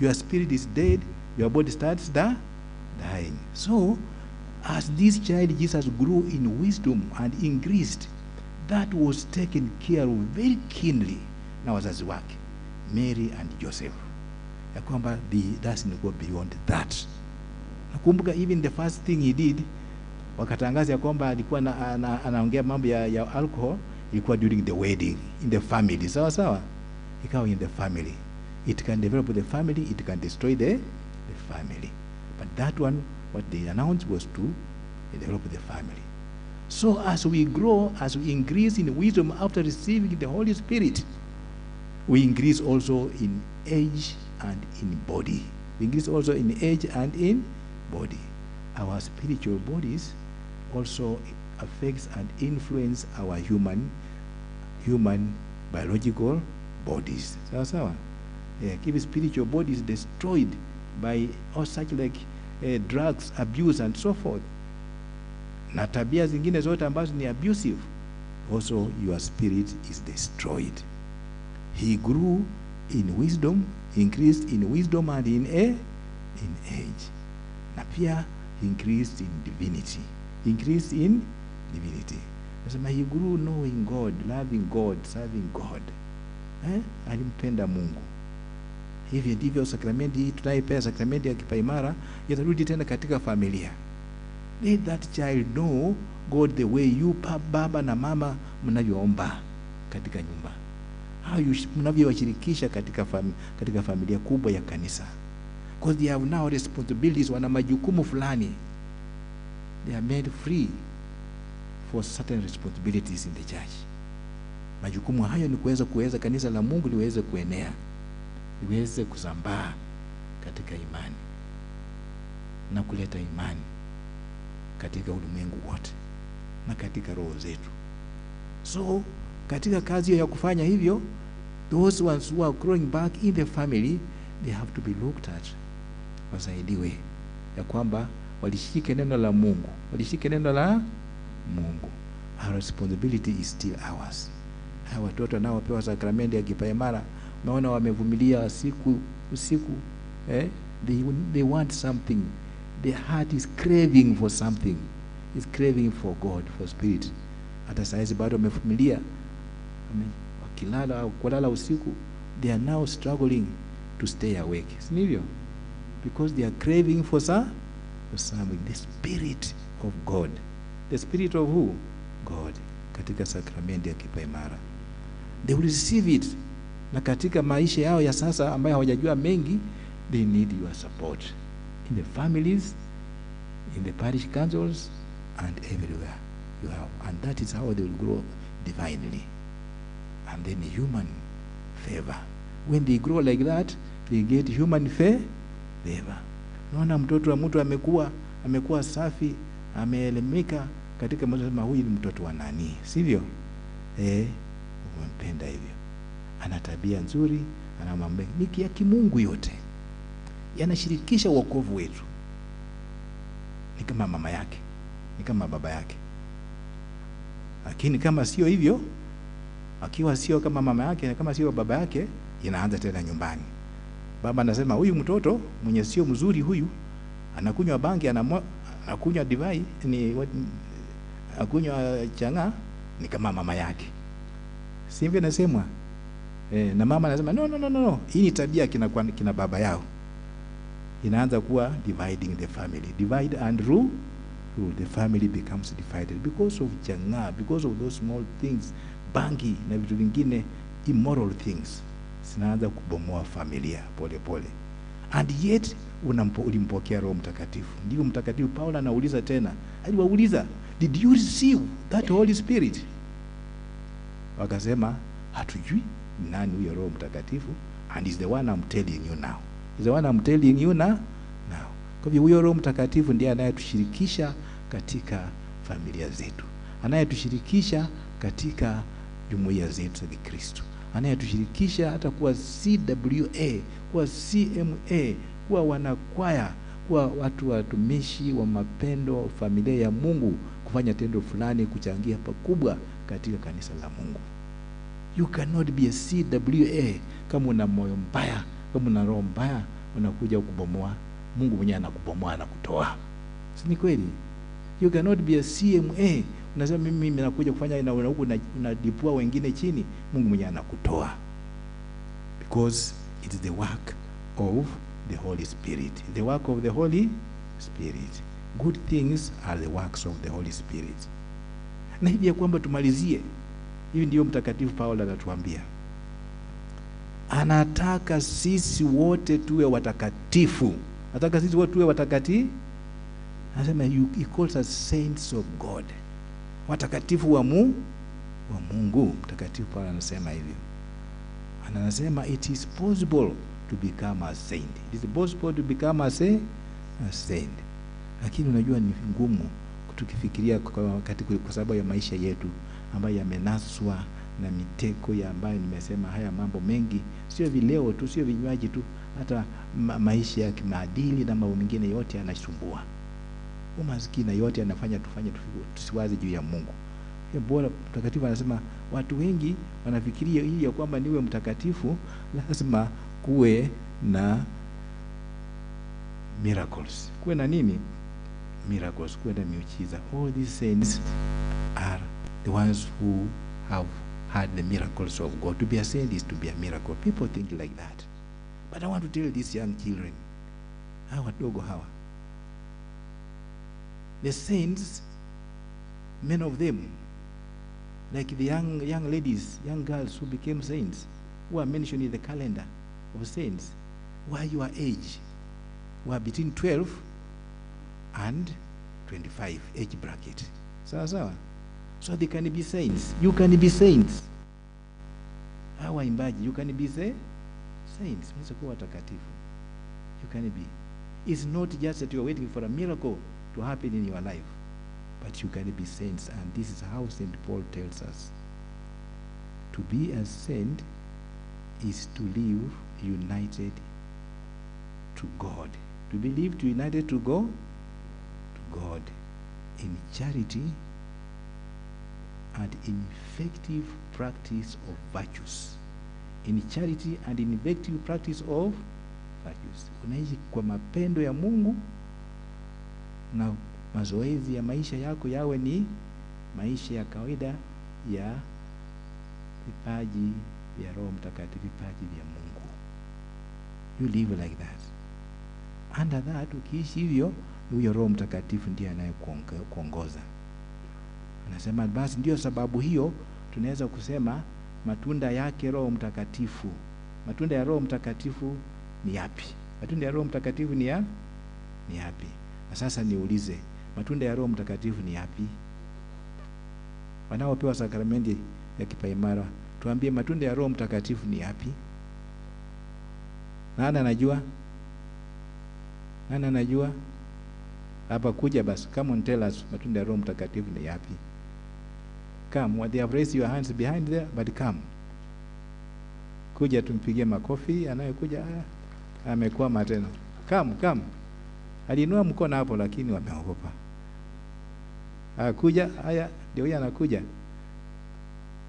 your spirit is dead your body starts da, dying so as this child jesus grew in wisdom and increased that was taken care of very keenly na wazazi wake mary and joseph. Ya kwamba doesn't go beyond that. Nakumbuka even the first thing he did wakatangaza ya kwamba alikuwa na, ana, anaongea mambo ya, ya alcohol ilikuwa during the wedding in the family sawa sawa? Ikawa in the family. It can develop the family it can destroy the, the family. But that one what they announced was to develop the family so as we grow as we increase in wisdom after receiving the holy spirit we increase also in age and in body we increase also in age and in body. Our spiritual bodies also affects and influence our human human biological bodies. Sawa sawa. Yeah, if spiritual body is destroyed by all such like uh, drugs, abuse and so forth, na tabia zingine zote ambazo ni abusive, also your spirit is destroyed. He grew in wisdom, increased in wisdom and in a, in age. Na pia increased in divinity. Increased in divinity. Nasema he grew knowing god loving god serving god. Eh? alimpenda mungu hivi ndivyo sakramenti hii tunayepea sakramenti ya kipaimara itarudi tena katika familia. Let that child know god the way you baba na mama mnavyoomba katika nyumba. How mnavyowashirikisha katika, fam, katika familia kubwa ya kanisa. Because they have now responsibilities wana majukumu fulani. They are made free for certain responsibilities in the church. Majukumu hayo ni kuweza kuweza kanisa la mungu liweze kuenea liweze kusambaa katika imani na kuleta imani katika ulimwengu wote na katika roho zetu so katika kazi ya kufanya hivyo those ones who are growing back in the family they have to be looked at wasaidiwe ya kwamba walishike neno la Mungu, walishike neno la Mungu. Our responsibility is still ours. Hawa watoto wanaopewa sakramenti ya kipaimara, unaona wamevumilia siku usiku, eh? They, they want something. the heart is craving for something. Is craving for God, for spirit. Hata saizi bado wamevumilia, wame- wakilala kulala usiku, they are now struggling to stay awake. Si ndivyo? Because they are craving for for something. The spirit of God. The spirit of who? God. Katika sakramenti ya kipaimara. They will receive it. Na katika maisha yao ya sasa ambayo hawajajua mengi, they need your support. In the families, in the parish councils, and everywhere you have. And that is how they will grow divinely. And then human favor. When they grow like that, they get human fa- favor. Unaona mtoto wa mtu amekuwa amekuwa safi, ameelemika katika maisha, huyu ni mtoto wa nani, sivyo? Eh, umempenda hivyo, ana tabia nzuri, ana mambo ni ya kimungu yote, yanashirikisha wokovu wetu. Ni kama mama yake, ni kama baba yake. Lakini kama sio hivyo, akiwa sio kama mama yake na kama sio baba yake, inaanza tena nyumbani. Baba anasema huyu mtoto mwenye sio mzuri huyu, anakunywa bangi, anakunywa divai, ni akunywa changa, ni kama mama yake, sivyo? nasemwa? Eh, na mama anasema no, no, no, no, no. Hii ni tabia kina, kina baba yao. Inaanza kuwa dividing the family, divide and rule rule. The family becomes divided because of janga, because of those small things, bangi na vitu vingine, immoral things zinaanza kubomoa familia pole pole, and yet unampo, ulimpokea Roho Mtakatifu. Ndivyo Mtakatifu Paulo anauliza tena, aliwauliza did you receive that Holy Spirit? Wakasema hatujui nani huyo Roho Mtakatifu, and is the one I'm telling you now, is the one I'm telling you now. Kwa hivyo huyo Roho Mtakatifu ndiye anayetushirikisha katika familia zetu, anayetushirikisha katika jumuiya zetu za Kikristo, anayetushirikisha hata kuwa CWA, kuwa CMA, kuwa wanakwaya, kuwa watu watumishi wa mapendo, familia ya Mungu, kufanya tendo fulani, kuchangia pakubwa katika kanisa la Mungu. You cannot be a CWA kama una moyo mbaya, kama una roho mbaya, unakuja kubomoa. Mungu mwenyewe anakubomoa na kutoa, si ni kweli? You cannot be a CMA unasema mimi nakuja kufanya na huku unadipua wengine chini. Mungu mwenyewe anakutoa because it's the work of the Holy Spirit, the work of the Holy Spirit. Good things are the works of the Holy Spirit. Na hivi ya kwamba tumalizie hivi, ndiyo Mtakatifu Paulo anatuambia, anataka sisi wote tuwe watakatifu. Anataka sisi wote tuwe watakatifu. Anasema he calls us saints of God, watakatifu wa Mungu wa Mungu. Mtakatifu Paulo anasema hivyo, anasema it is possible to become a saint. It is possible to become a saint, a saint. Lakini unajua ni ngumu tukifikiria wakati, kwa sababu ya maisha yetu ambayo yamenaswa na miteko ya ambayo nimesema haya mambo mengi, sio vileo tu, sio vinywaji tu, hata ma maisha ya kimaadili na mambo mengine yote yanasumbua. Umaskini yote yanafanya tufanye tusiwazi juu ya Mungu. Bora mtakatifu anasema watu wengi wanafikiria hii ya kwamba niwe mtakatifu lazima kuwe na miracles, kuwe na nini? Miracles, kuwe na miujiza. All these saints are the ones who have had the miracles of God. To be a saint is to be a miracle. People think like that, but I want to tell these young children, ah, hawa wadogo hawa, the saints, many of them like the young young ladies, young girls who became saints, who are mentioned in the calendar of saints, were your age, were between 12 and 25 age bracket. Sawa sawa. So they can be saints. You can be saints. How Hawa imbaji, you can be say, saints. Watakatifu. You can be. It's not just that you are waiting for a miracle to happen in your life but you can be saints. And this is how St. Paul tells us. To be a saint is to live united to God, To believe, to united to go to God in charity and effective practice of virtues. In charity and in effective practice of virtues. Unaishi kwa mapendo ya Mungu na mazoezi ya maisha yako yawe ni maisha ya kawaida ya vipaji vya Roho Mtakatifu, vipaji vya Mungu. You live like that. Under that, ukiishi hivyo, huyo Roho Mtakatifu ndiye anayekuongoza. Anasema basi, ndio sababu hiyo tunaweza kusema matunda yake Roho Mtakatifu. Matunda ya Roho Mtakatifu ni yapi? Matunda ya Roho Mtakatifu ni ya ni yapi? Na sasa niulize, matunda ya Roho Mtakatifu ni yapi? Wanaopewa sakramenti ya kipaimara, tuambie matunda ya Roho Mtakatifu ni yapi? Nani anajua? Nani anajua? Hapa kuja basi, come on tell us matunda ya Roho Mtakatifu ni yapi? Come, they have raised your hands behind there, but come. Kuja tumpigie makofi, anayekuja ah, amekwama tena. Come, come. Aliinua mkono hapo lakini wameogopa. Akuja kuja, haya ndio huyu anakuja.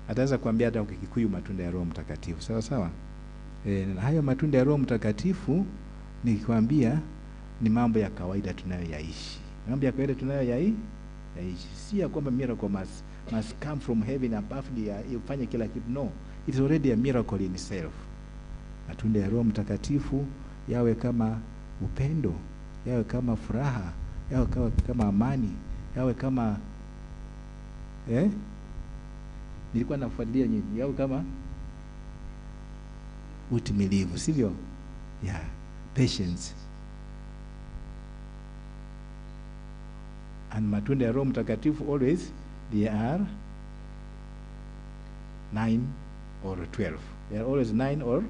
Ataweza kuambia hata ukikikuyu matunda ya Roho Mtakatifu. Sawa sawa? E, hayo matunda ya Roho Mtakatifu nikikwambia ni mambo ya kawaida tunayoyaishi. Mambo ya kawaida tunayo yaishi. Si ya kwamba miracle must, must come from heaven above ndio ifanye kila kitu. No, it's already a miracle in itself. Matunda ya Roho Mtakatifu yawe kama upendo, yawe kama furaha, yawe kama, kama amani, yawe kama eh? Nilikuwa nafuatilia nyinyi, yawe kama utimilivu, sivyo? Yeah, patience. And matunda ya Roho Mtakatifu always they are nine or twelve. They are always nine or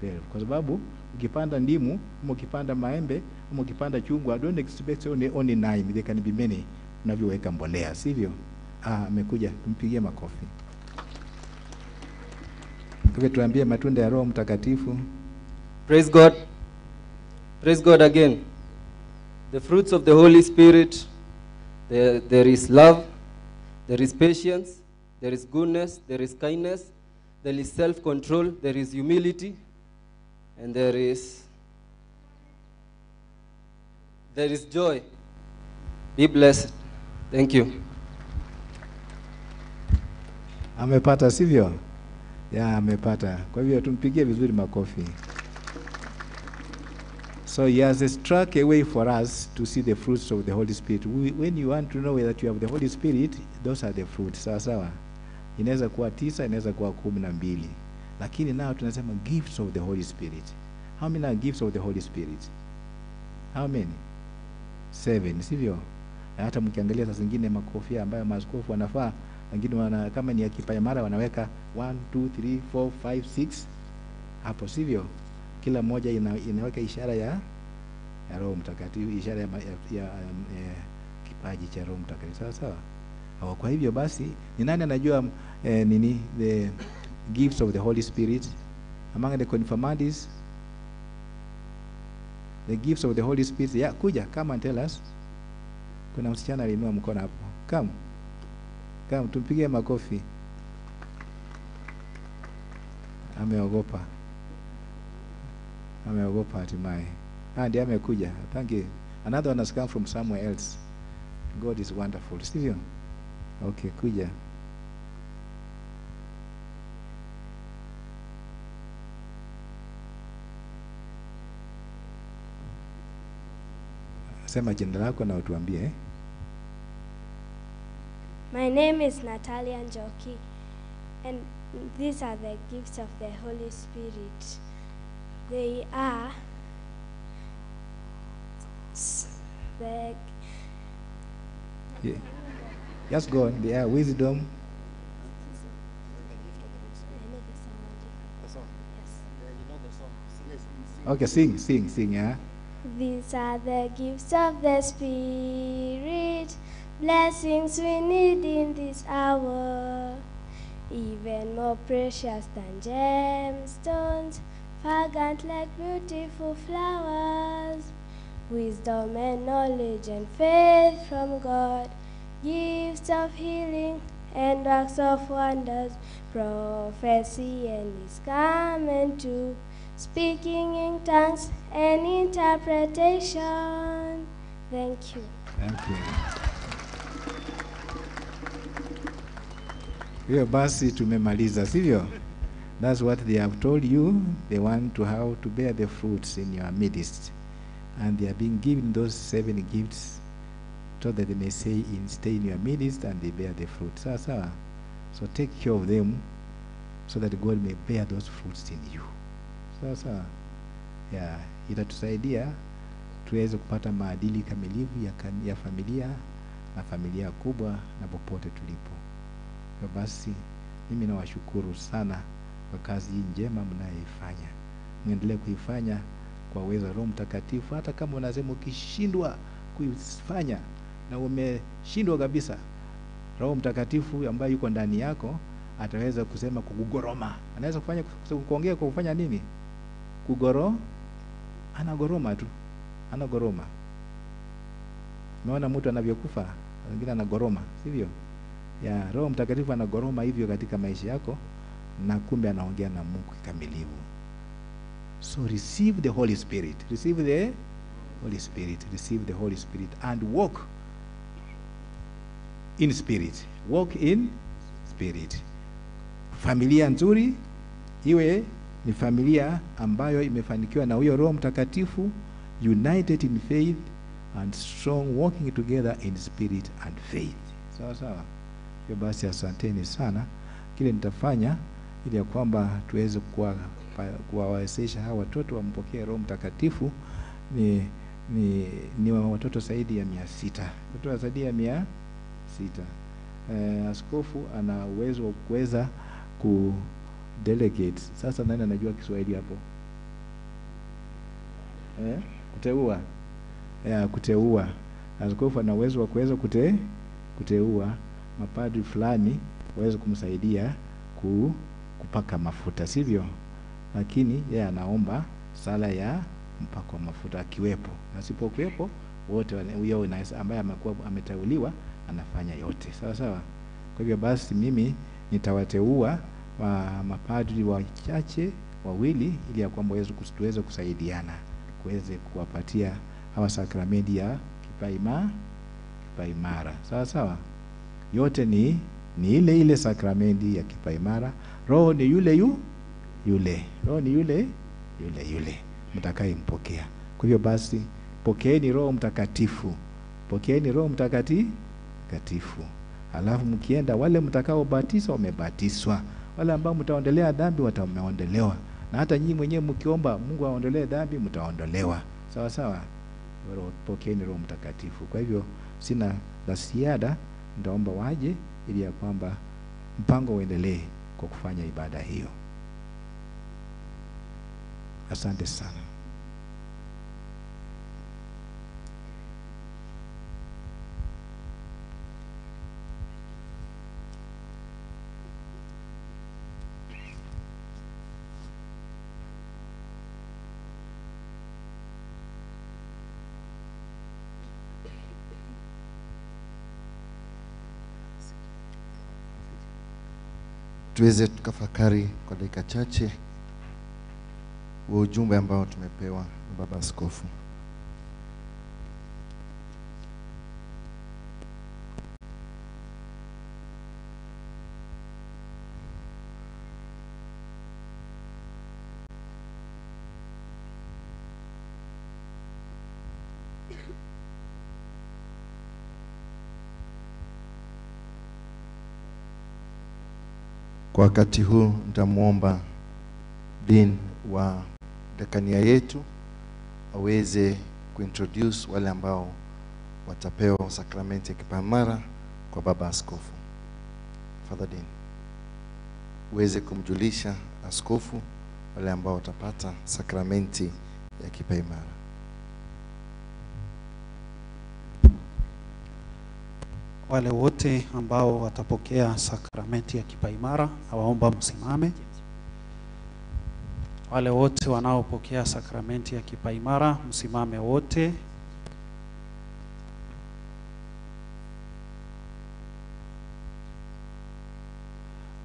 twelve. Kwa sababu ukipanda ndimu ama ukipanda maembe ama ukipanda chungwa, don't expect only, only nine. They can be many unavyoweka mbolea, sivyo? Ah, amekuja, tumpigie makofi. Tuambie matunda ya Roho Mtakatifu. Praise God. Praise God again. The fruits of the Holy Spirit there, there is love, there is patience, there is goodness, there is kindness, there is self control, there is humility, and there is there is joy. Be blessed. Thank you. Amepata sivyo? Ya, amepata. Kwa hivyo tumpigie vizuri makofi. So he has struck a way for us to see the fruits of the Holy Spirit. When you want to know that you have the Holy Spirit, those are the fruit. Sawa sawa. Inaweza kuwa tisa, inaweza kuwa kumi na mbili. Lakini nao tunasema gifts of the Holy Spirit. How many are gifts of the Holy Spirit? How many? Seven, sivyo? Na hata mkiangalia saa zingine makofia ambayo maskofu wanafaa, wengine wana kama ni akipaya mara wanaweka 1 2 3 4 5 6 hapo, sivyo? Kila moja ina, inaweka ishara ya ya Roho Mtakatifu, ishara ya, ya, ya, ya, ya kipaji cha Roho Mtakatifu. Sawa sawa. Kwa hivyo basi ni nani anajua eh, nini the gifts of the Holy Spirit among the confirmandis the gifts of the Holy Spirit. ya kuja come and tell us. Kuna msichana aliinua mkono hapo. Come. Come tumpigie makofi. Ameogopa. Ameogopa hatimaye. Ah, ndiye amekuja. Thank you. Another one has come from somewhere else. God is wonderful. Sivyo? Okay, kuja. Sema jina lako na utuambie. eh? My name is Natalia Njoki, and these are the gifts of the Holy Spirit. They are the Yeah. Just go on. They are wisdom. Okay, sing, sing, sing, yeah. These are the gifts of the Spirit, blessings we need in this hour, even more precious than gemstones, fragrant like beautiful flowers. wisdom and knowledge and faith from God, gifts of healing and works of wonders, prophecy and discernment too, speaking in tongues and interpretation. Thank you. Thank you. Hiyo basi tumemaliza, sivyo? That's what they have told you. They want to how to bear the fruits in your midst. And they are being given those seven gifts so that they may say in stay in your midst and they bear the fruit. Sawa sawa. So take care of them so that God may bear those fruits in you. Sawa sawa. Yeah, itatusaidia tuweze kupata maadili kamilifu ya, ya familia na familia kubwa na popote tulipo. Hivyo basi mimi nawashukuru sana kwa kazi hii njema mnayoifanya. Mwendelee kuifanya kwa uwezo wa Roho Mtakatifu, hata kama unasema ukishindwa kuifanya na umeshindwa kabisa, Roho Mtakatifu ambaye yuko ndani yako ataweza kusema kugoroma, Anaweza kufanya kuongea kwa kufanya nini? Kugoro, anagoroma tu, anagoroma. Umeona mtu anavyokufa, wengine anagoroma, sivyo? Ya Roho Mtakatifu anagoroma hivyo katika maisha yako, na kumbe anaongea na Mungu kikamilifu. So receive the Holy Spirit, receive the Holy Spirit, receive the Holy Spirit and walk in spirit, walk in spirit. Familia nzuri iwe ni familia ambayo imefanikiwa na huyo Roho Mtakatifu, united in faith and strong, walking together in spirit and faith. Sawa sawa. Hiyo basi, asanteni sana. Kile nitafanya ili ya kwamba tuweze kuwa- kuwawezesha hawa watoto wampokee Roho Mtakatifu ni ni, ni watoto zaidi ya mia sita watoto zaidi ya mia sita. Eh, askofu ana uwezo wa kuweza ku delegate. Sasa nani anajua Kiswahili hapo? Eh? Kuteua. Ya, kuteua. Askofu ana uwezo wa kuweza kute, kuteua mapadri fulani waweze kumsaidia ku, kupaka mafuta, sivyo? Lakini yeye anaomba sala ya mpako wa mafuta akiwepo, asipokuwepo wote huyo ambaye amekuwa ameteuliwa anafanya yote, sawa sawa. Kwa hivyo basi mimi nitawateua wa mapadri wachache wawili, ili ya kwamba tuweze kusaidiana kuweze kuwapatia hawa sakramenti ya kipaima kipaimara, sawa sawa. Yote ni ni ile ile sakramenti ya kipaimara. Roho ni yule yu yule, Roho ni yule yule yule mtakayempokea. Kwa hivyo basi, pokeeni Roho Mtakatifu, pokeeni Roho Mtakati Mtakatifu. Alafu mkienda, wale mtakaobatizwa wamebatizwa, wale ambao mtaondelea dhambi watameondolewa, na hata nyinyi mwenyewe mkiomba Mungu aondolee dhambi mtaondolewa, sawa sawa. Pokeeni Roho Mtakatifu. Kwa hivyo sina la ziada, nitaomba waje ili ya kwamba mpango uendelee kwa kufanya ibada hiyo. Asante sana. Tuweze tukafakari kwa dakika chache wa ujumbe ambao tumepewa na baba askofu. Kwa wakati huu nitamwomba dean wa dekania yetu aweze kuintroduce wale ambao watapewa sakramenti ya kipaimara kwa baba askofu. Father Dean, uweze kumjulisha askofu wale ambao watapata sakramenti ya kipaimara. Wale wote ambao watapokea sakramenti ya kipaimara nawaomba msimame. Wale wote wanaopokea sakramenti ya kipaimara msimame wote.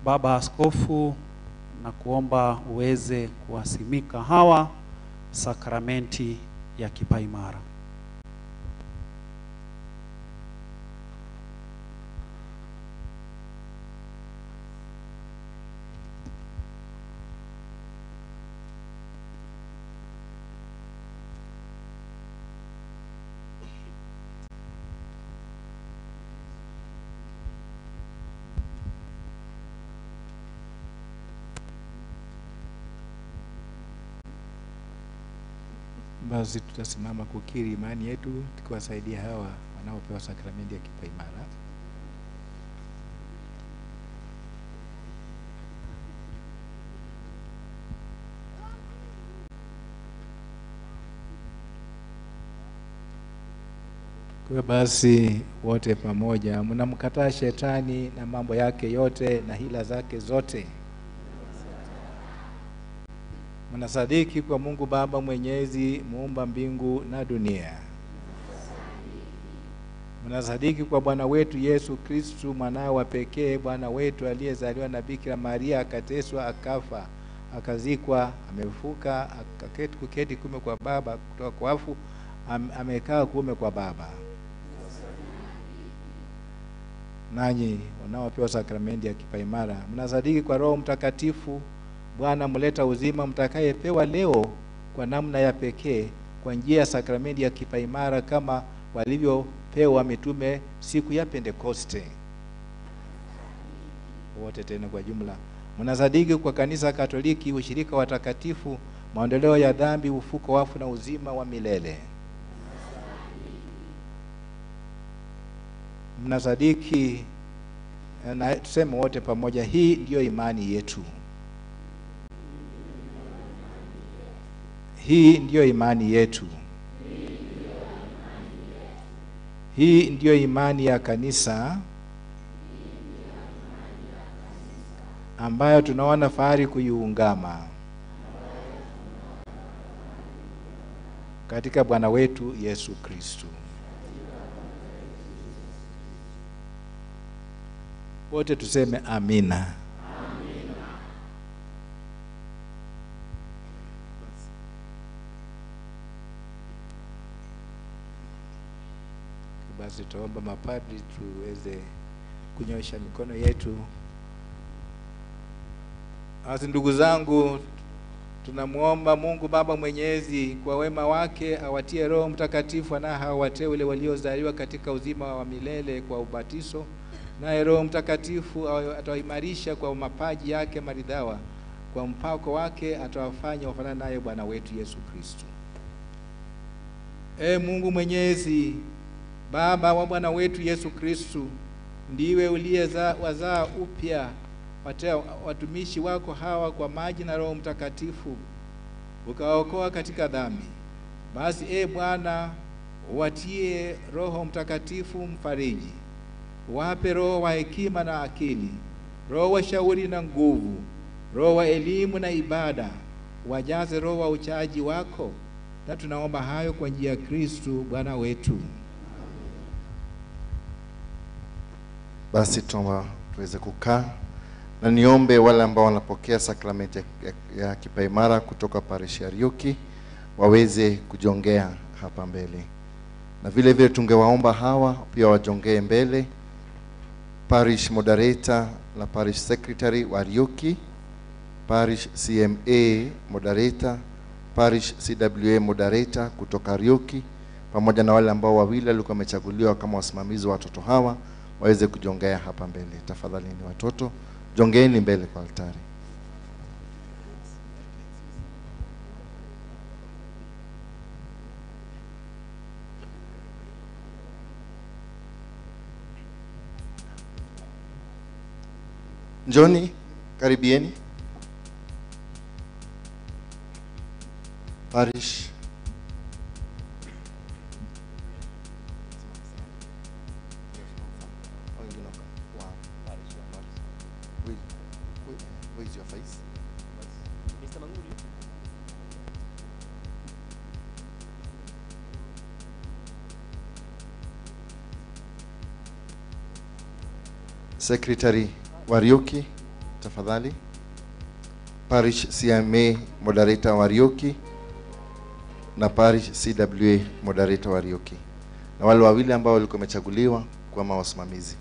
Baba Askofu, na kuomba uweze kuwasimika hawa sakramenti ya kipaimara. Basi tutasimama kukiri imani yetu tukiwasaidia hawa wanaopewa sakramenti ya kipaimara. Kwa basi wote pamoja mnamkataa shetani na mambo yake yote na hila zake zote. Mnasadiki kwa Mungu Baba Mwenyezi, muumba mbingu na dunia. Mnasadiki kwa Bwana wetu Yesu Kristu, mwanawe wa pekee, Bwana wetu aliyezaliwa na Bikira Maria, akateswa, akafa, akazikwa, amefuka, akaketi kuketi kume kwa Baba kutoka kwa wafu, am, amekaa kuume kwa Baba. Nanyi wanaopewa sakramenti ya kipaimara, mnasadiki kwa Roho Mtakatifu, Bwana mleta uzima, mtakayepewa leo kwa namna ya pekee kwa njia ya sakramenti ya kipaimara kama walivyopewa mitume siku ya Pentekoste. Wote tena kwa jumla, mnasadiki kwa kanisa Katoliki, ushirika wa takatifu, maondoleo ya dhambi, ufuko wafu na uzima wa milele. Mnasadiki na tuseme wote pamoja, hii ndiyo imani yetu. Hii ndiyo imani yetu. Hii ndiyo imani ya kanisa ambayo tunaona fahari kuiungama katika Bwana wetu Yesu Kristo. Wote tuseme amina. Basi tuomba mapadri tuweze kunyosha mikono yetu. Basi ndugu zangu, tunamwomba Mungu Baba Mwenyezi kwa wema wake awatie Roho Mtakatifu na hao wateule waliozaliwa katika uzima wa milele kwa ubatizo, naye Roho Mtakatifu atawaimarisha kwa mapaji yake maridhawa, kwa mpako wake atawafanya wafanane naye Bwana wetu Yesu Kristo. E Mungu Mwenyezi, Baba wa Bwana wetu Yesu Kristu, ndiwe uliyezaa wazaa upya watumishi wako hawa kwa maji na Roho Mtakatifu, ukawaokoa katika dhambi. Basi e Bwana, uwatie Roho Mtakatifu mfariji, wape roho wa hekima na akili, roho wa shauri na nguvu, roho wa elimu na ibada, wajaze roho wa uchaji wako, na tunaomba hayo kwa njia ya Kristu Bwana wetu. Basi tuomba tuweze kukaa na niombe wale ambao wanapokea sakramenti ya, ya, kipaimara kutoka parish ya Riuki waweze kujongea hapa mbele, na vile vile tungewaomba hawa pia wajongee mbele, parish moderator na parish secretary wa Riuki, parish CMA moderator, parish CWA moderator kutoka Riuki, pamoja na wale ambao wawili walikuwa wamechaguliwa kama wasimamizi wa watoto hawa waweze kujongea hapa mbele. Tafadhali ni watoto, jongeeni mbele kwa altari. Njoni, karibieni. Parish Secretary Wariuki, tafadhali. Parish CMA moderator Warioki na Parish CWA moderator Warioki, na wale wawili ambao walikuwa wamechaguliwa kama wasimamizi.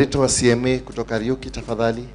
Moderator wa CMA kutoka Riuki, tafadhali.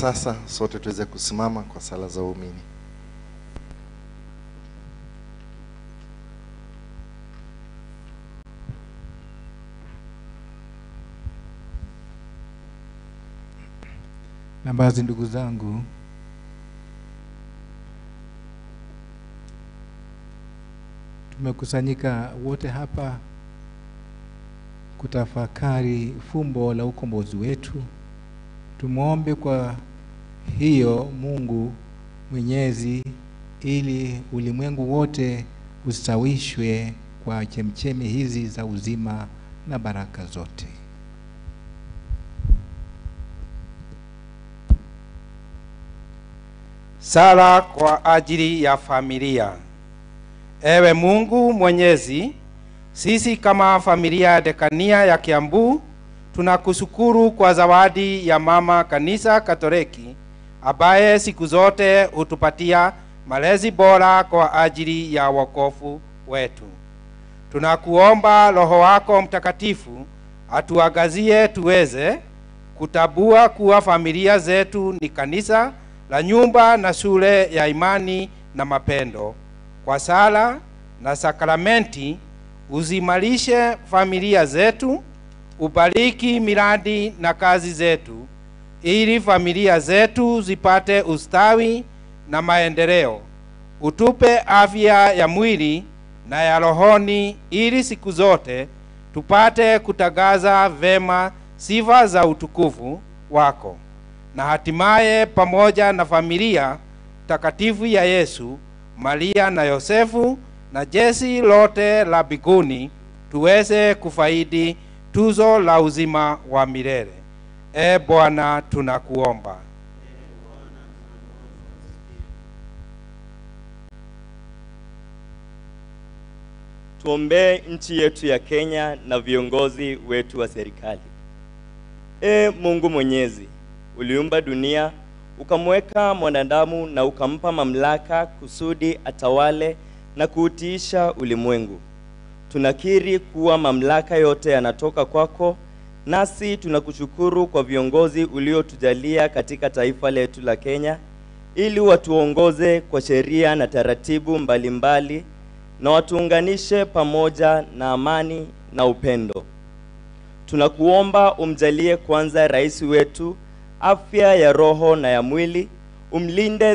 Sasa sote tuweze kusimama kwa sala za waumini. Na baadhi ndugu zangu, tumekusanyika wote hapa kutafakari fumbo la ukombozi wetu. Tumwombe kwa hiyo Mungu Mwenyezi ili ulimwengu wote ustawishwe kwa chemchemi hizi za uzima na baraka zote. Sala kwa ajili ya familia. Ewe Mungu Mwenyezi, sisi kama familia ya Dekania ya Kiambu tunakushukuru kwa zawadi ya mama kanisa Katoliki ambaye siku zote hutupatia malezi bora kwa ajili ya wokovu wetu. Tunakuomba Roho wako Mtakatifu atuangazie tuweze kutambua kuwa familia zetu ni kanisa la nyumba na shule ya imani na mapendo. Kwa sala na sakramenti uzimarishe familia zetu, ubariki miradi na kazi zetu, ili familia zetu zipate ustawi na maendeleo. Utupe afya ya mwili na ya rohoni, ili siku zote tupate kutangaza vema sifa za utukufu wako, na hatimaye pamoja na familia takatifu ya Yesu, Maria na Yosefu na jeshi lote la biguni tuweze kufaidi tuzo la uzima wa milele. E Bwana, tunakuomba. Tuombee nchi yetu ya Kenya na viongozi wetu wa serikali. E Mungu Mwenyezi, uliumba dunia, ukamweka mwanadamu na ukampa mamlaka kusudi atawale na kuutiisha ulimwengu. Tunakiri kuwa mamlaka yote yanatoka kwako, nasi tunakushukuru kwa viongozi uliotujalia katika taifa letu la Kenya, ili watuongoze kwa sheria na taratibu mbalimbali mbali, na watuunganishe pamoja na amani na upendo. Tunakuomba umjalie kwanza rais wetu afya ya roho na ya mwili, umlinde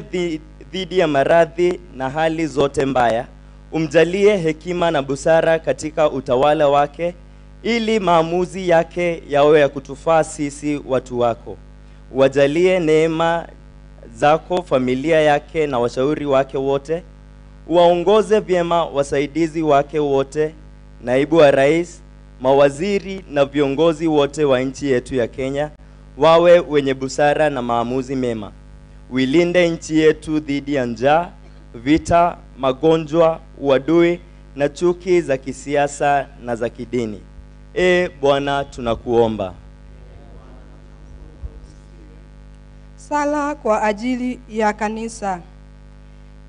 dhidi ya maradhi na hali zote mbaya, umjalie hekima na busara katika utawala wake, ili maamuzi yake yawe ya kutufaa sisi watu wako. Wajalie neema zako familia yake na washauri wake wote, waongoze vyema wasaidizi wake wote, naibu wa rais, mawaziri na viongozi wote wa nchi yetu ya Kenya wawe wenye busara na maamuzi mema. Wilinde nchi yetu dhidi ya njaa, vita, magonjwa, uadui na chuki za kisiasa na za kidini. E Bwana, tunakuomba. Sala kwa ajili ya kanisa.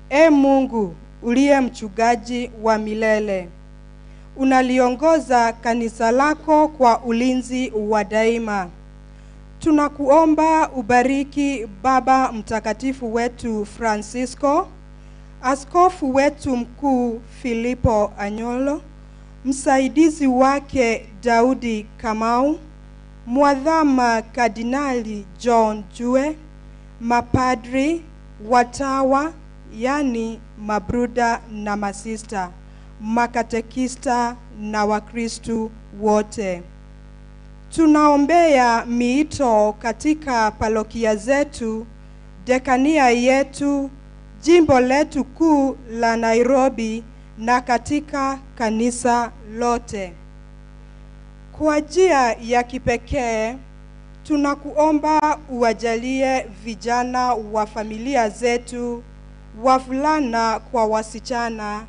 E Mungu uliye mchungaji wa milele, unaliongoza kanisa lako kwa ulinzi wa daima. Tunakuomba ubariki Baba Mtakatifu wetu Francisco, askofu wetu mkuu Filipo Anyolo, msaidizi wake Daudi Kamau, mwadhama Kardinali John Jue, mapadri, watawa, yani mabruda na masista, makatekista na Wakristu wote. Tunaombea miito katika parokia zetu, dekania yetu, jimbo letu kuu la Nairobi na katika kanisa lote. Kwa njia ya kipekee tunakuomba uwajalie vijana wa familia zetu, wavulana kwa wasichana,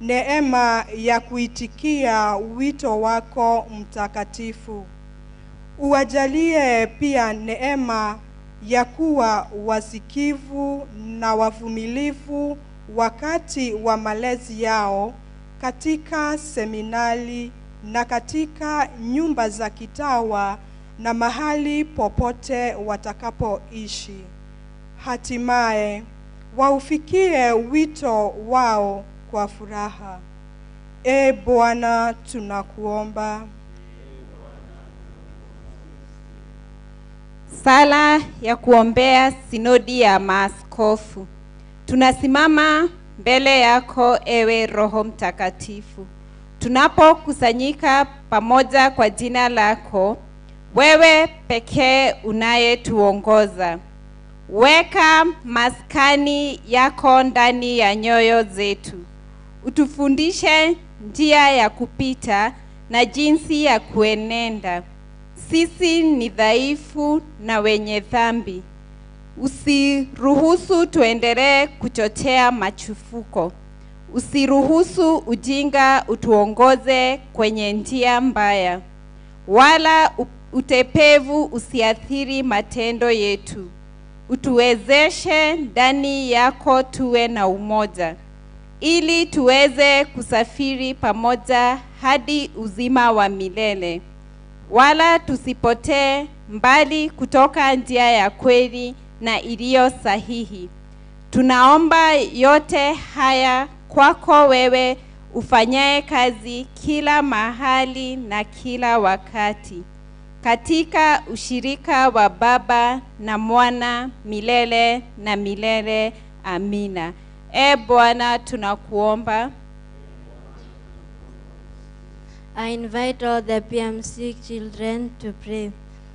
neema ya kuitikia wito wako mtakatifu. Uwajalie pia neema ya kuwa wasikivu na wavumilivu wakati wa malezi yao katika seminari na katika nyumba za kitawa na mahali popote watakapoishi. Hatimaye waufikie wito wao kwa furaha. E Bwana, tunakuomba. Sala ya kuombea sinodi ya maaskofu. Tunasimama mbele yako ewe Roho Mtakatifu, tunapokusanyika pamoja kwa jina lako, wewe pekee unayetuongoza. Weka maskani yako ndani ya nyoyo zetu, utufundishe njia ya kupita na jinsi ya kuenenda. Sisi ni dhaifu na wenye dhambi. Usiruhusu tuendelee kuchochea machufuko. Usiruhusu ujinga utuongoze kwenye njia mbaya, wala utepevu usiathiri matendo yetu. Utuwezeshe ndani yako tuwe na umoja, ili tuweze kusafiri pamoja hadi uzima wa milele, wala tusipotee mbali kutoka njia ya kweli na iliyo sahihi. Tunaomba yote haya kwako wewe ufanyaye kazi kila mahali na kila wakati katika ushirika wa Baba na Mwana milele na milele. Amina. E Bwana, tunakuomba I invite all the PMC children to pray.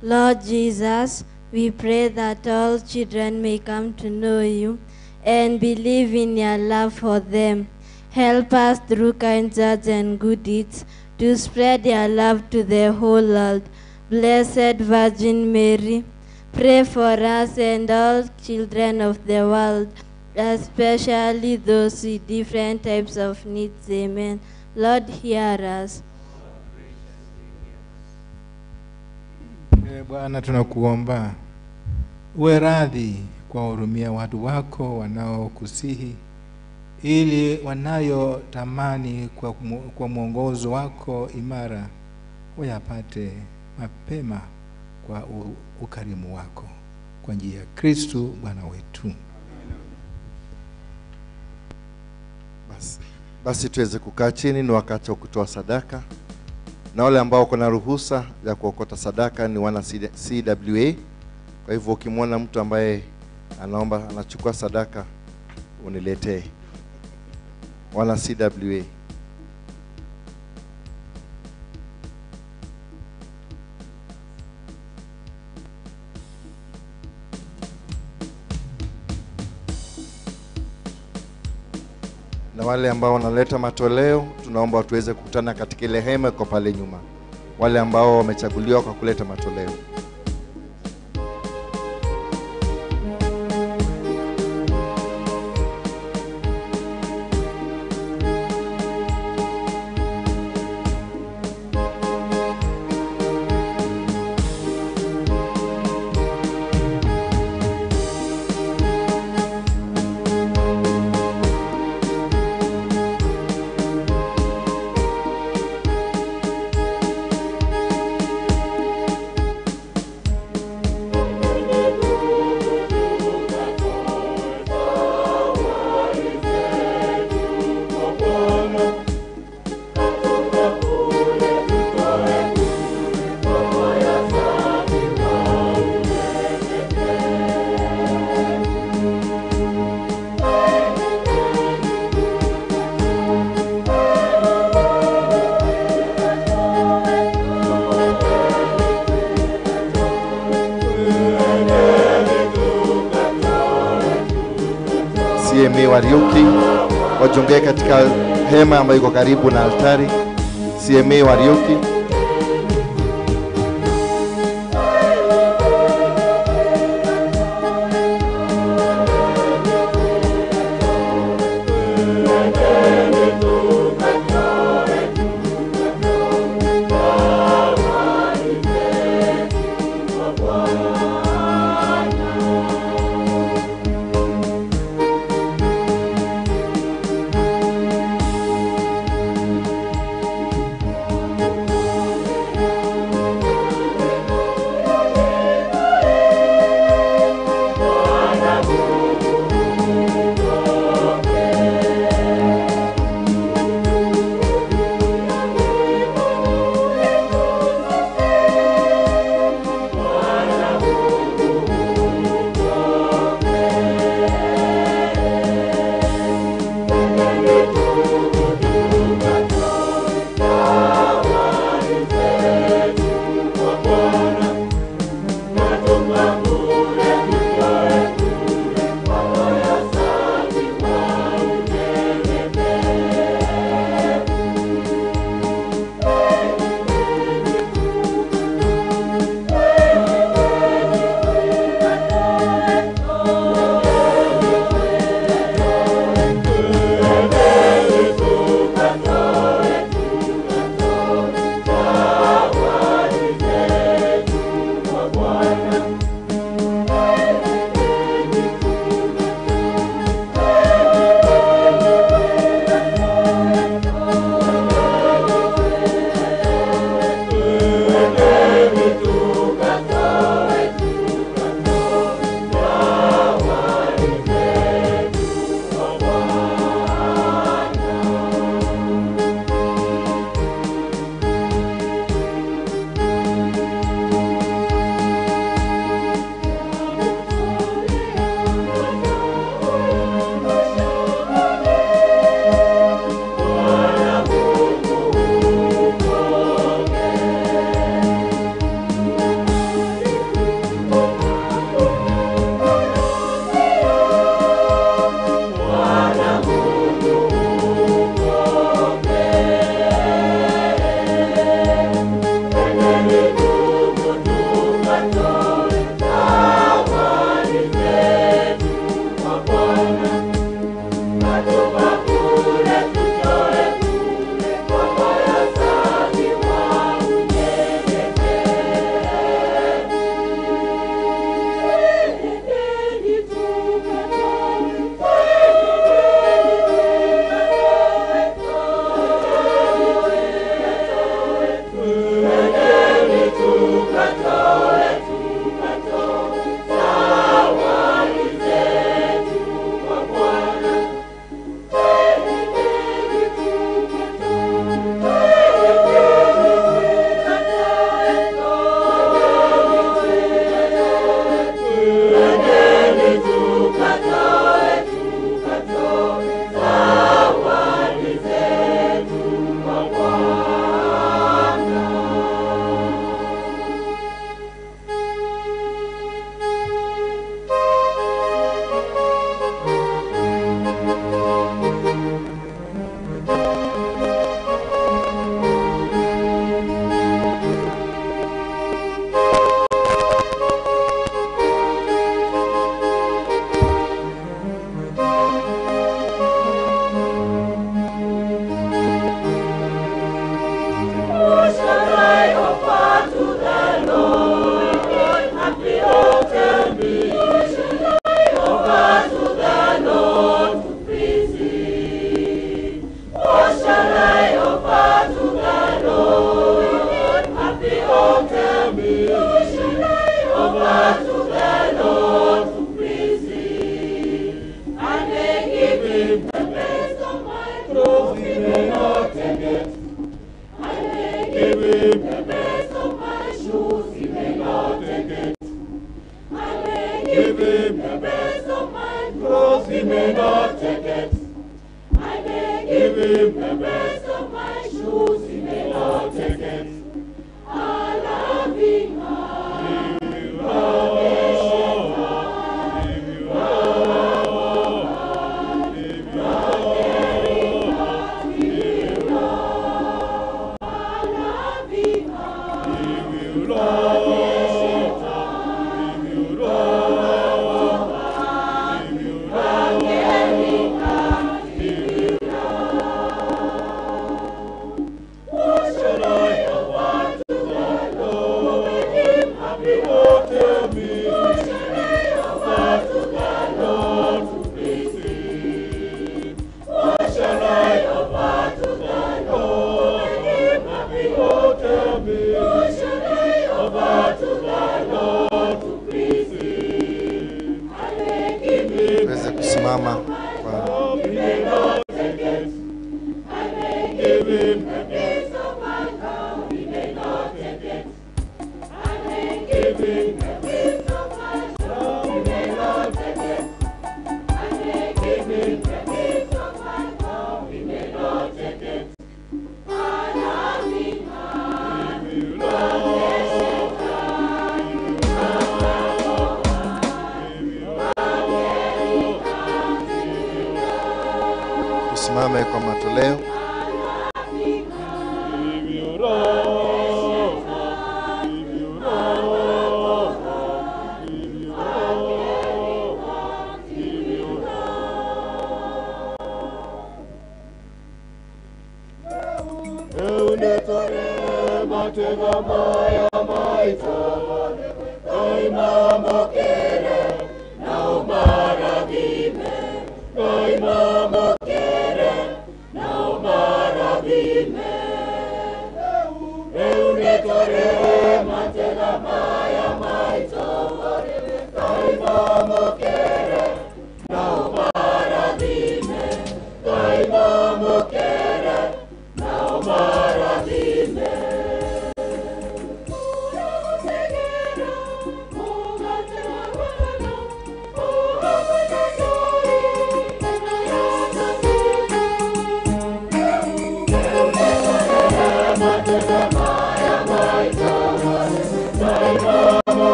Lord Jesus, we pray that all children may come to know you and believe in your love for them. Help us through kind words and good deeds to spread your love to the whole world. Blessed Virgin Mary, pray for us and all children of the world, especially those with different types of needs. Amen. Lord, hear us. Ee Bwana, tunakuomba uwe radhi kuwahurumia watu wako wanaokusihi, ili wanayotamani kwa, kwa mwongozo wako imara wayapate mapema kwa ukarimu wako kwa njia ya Kristu Bwana wetu. Basi, basi tuweze kukaa chini, ni wakati wa kutoa sadaka, na wale ambao wako na ruhusa ya kuokota sadaka ni wana CWA. Kwa hivyo ukimwona mtu ambaye anaomba anachukua sadaka, uniletee wana CWA. Na wale ambao wanaleta matoleo tunaomba tuweze kukutana katika ile hema iko pale nyuma, wale ambao wamechaguliwa kwa kuleta matoleo. Hema ambayo iko karibu na altari. CMA Wariuki.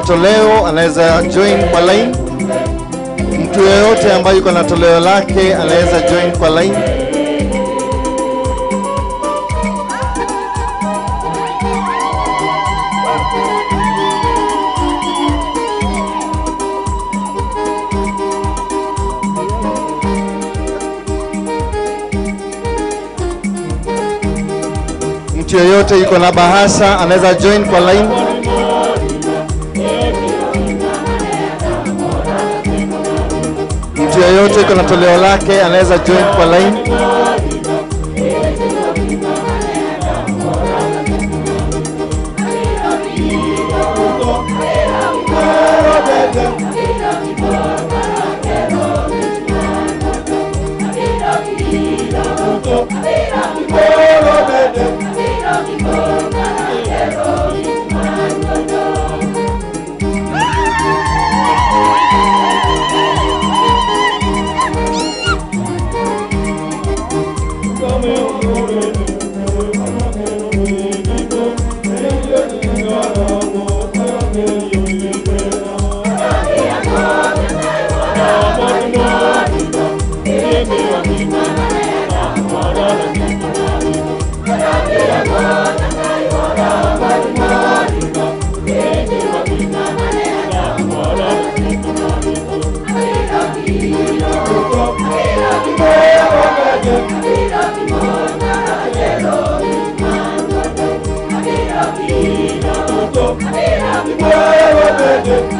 Na matoleo anaweza join kwa line. Mtu yeyote ambaye yuko na toleo lake anaweza join kwa line. Mtu yeyote yuko na bahasha anaweza join kwa line. Yeyote kuna na toleo lake anaweza join kwa line. 네.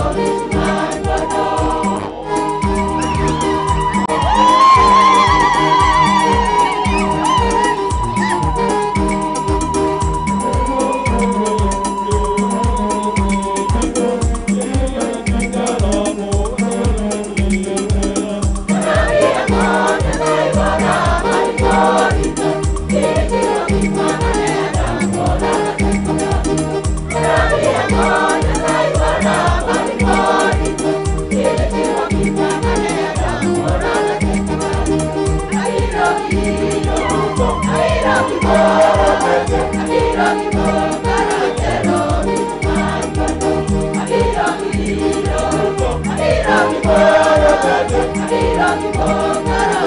Santo Tocará.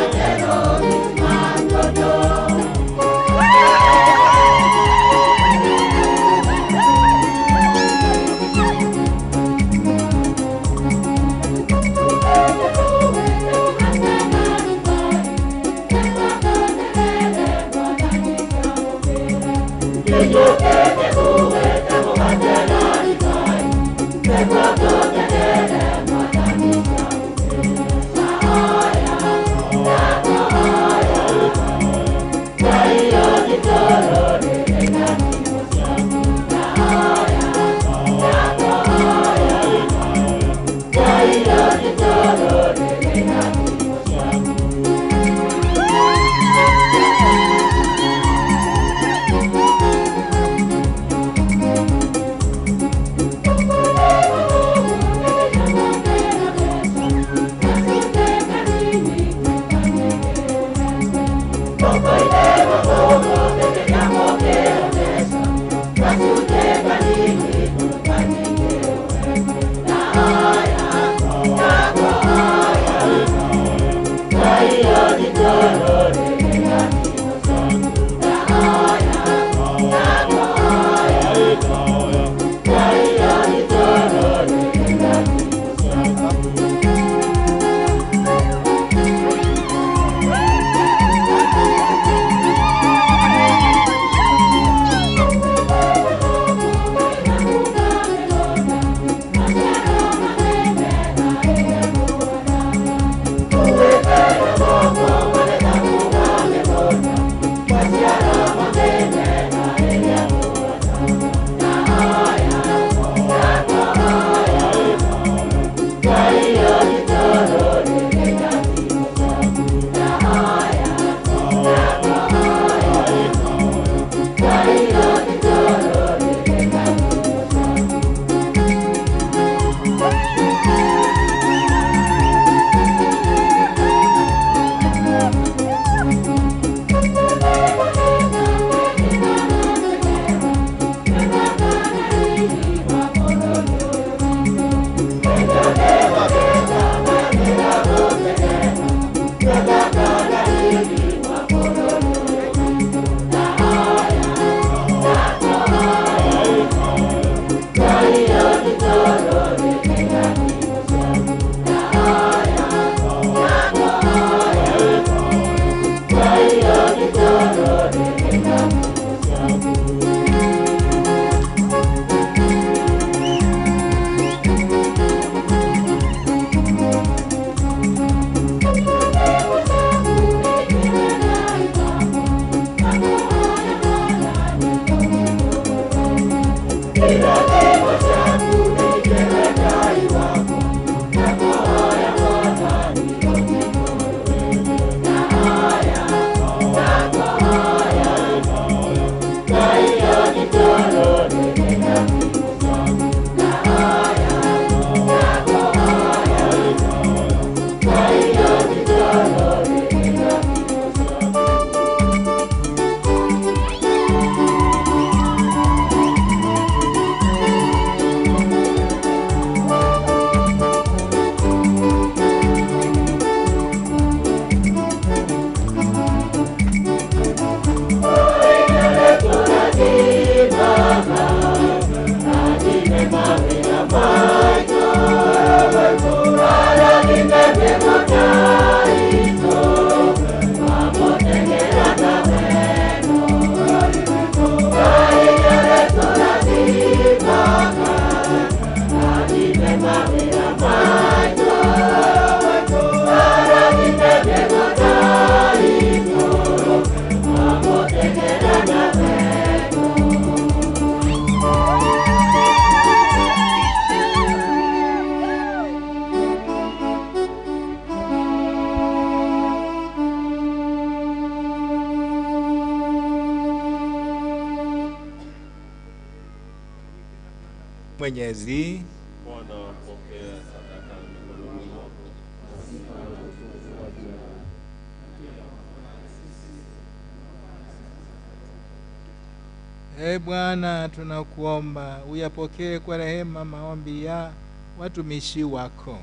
Uyapokee kwa rehema maombi ya watumishi wako,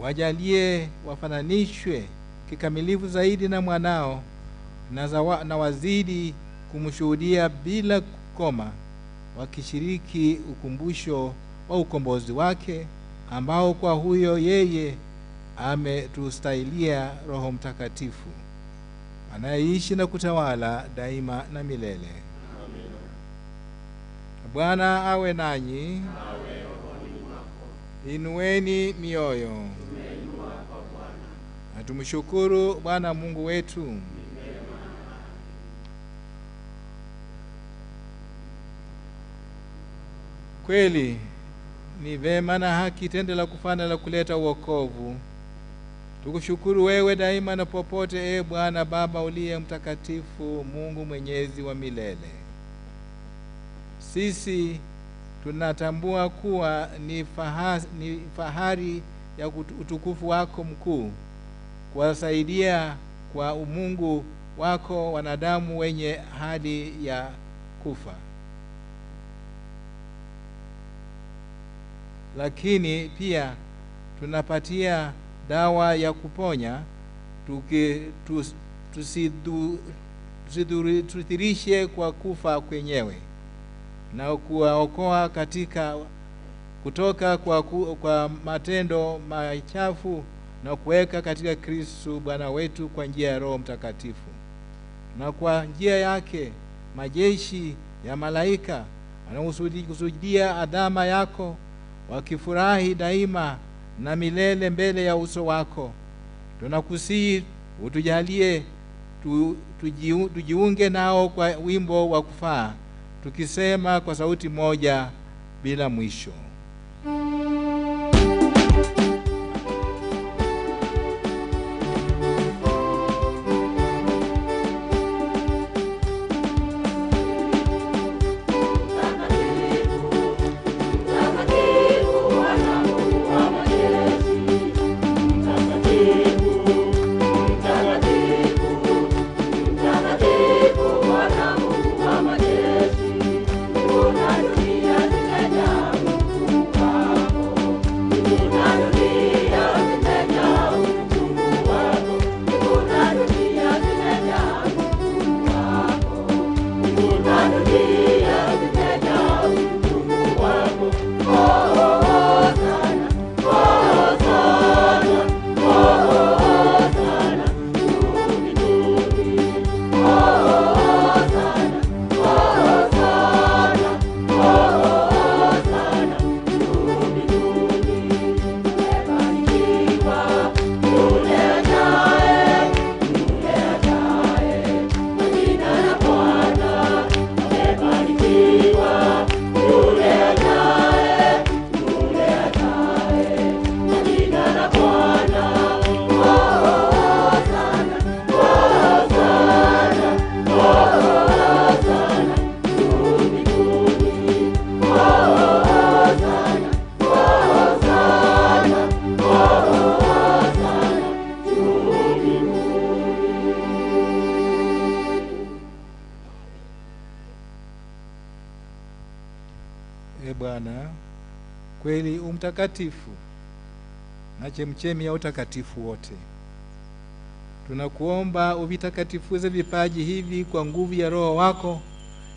wajalie wafananishwe kikamilifu zaidi na mwanao na, zawa, na wazidi kumshuhudia bila kukoma, wakishiriki ukumbusho wa ukombozi wake ambao kwa huyo yeye ametustahilia Roho Mtakatifu anayeishi na kutawala daima na milele. Bwana awe nanyi. Inueni mioyo. Na tumshukuru Bwana Mungu wetu. Kweli ni vema na haki tendo la kufana la kuleta uokovu. Tukushukuru wewe daima na popote, e Bwana Baba uliye mtakatifu, Mungu mwenyezi wa milele. Sisi tunatambua kuwa ni faha, ni fahari ya utukufu wako mkuu kuwasaidia kwa umungu wako wanadamu wenye hali ya kufa. Lakini pia tunapatia dawa ya kuponya tuki, tu, tu, tu, kwa kufa kwenyewe na kuwaokoa katika kutoka kwa, ku, kwa matendo machafu na kuweka katika Kristu Bwana wetu kwa njia ya Roho Mtakatifu. Na kwa njia yake majeshi ya malaika wanaokusudia adhama yako wakifurahi daima na milele mbele ya uso wako. Tunakusihi utujalie tu, tujiu, tujiunge nao kwa wimbo wa kufaa tukisema kwa sauti moja bila mwisho. Kweli umtakatifu na chemchemi ya utakatifu wote. Tunakuomba uvitakatifuze vipaji hivi kwa nguvu ya Roho wako,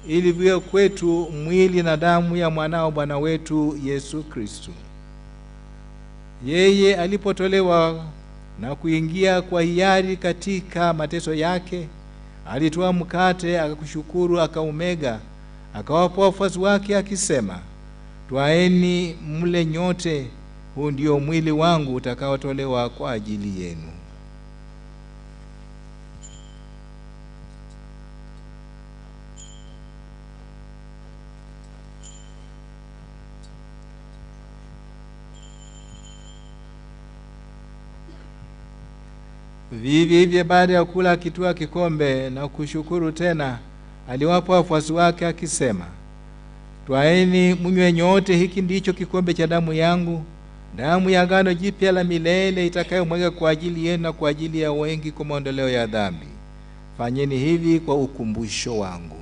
ili viwe kwetu mwili na damu ya mwanao Bwana wetu Yesu Kristo. Yeye alipotolewa na kuingia kwa hiari katika mateso yake, alitoa mkate, akakushukuru, akaumega, akawapa wafuasi wake akisema, Twaeni mle nyote, huu ndio mwili wangu utakaotolewa kwa ajili yenu. Vivyo hivyo baada ya kula akitwaa kikombe na kushukuru tena, aliwapa wafuasi wake akisema, Twaeni mnywe nyote, hiki ndicho kikombe cha damu yangu, damu ya agano jipya la milele itakayomwaga kwa ajili yenu na kwa ajili ya wengi kwa maondoleo ya dhambi. Fanyeni hivi kwa ukumbusho wangu.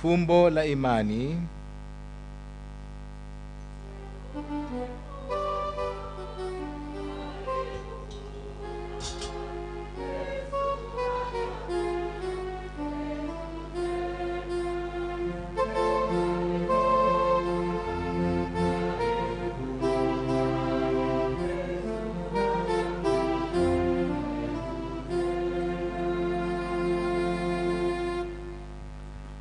Fumbo la imani. thank you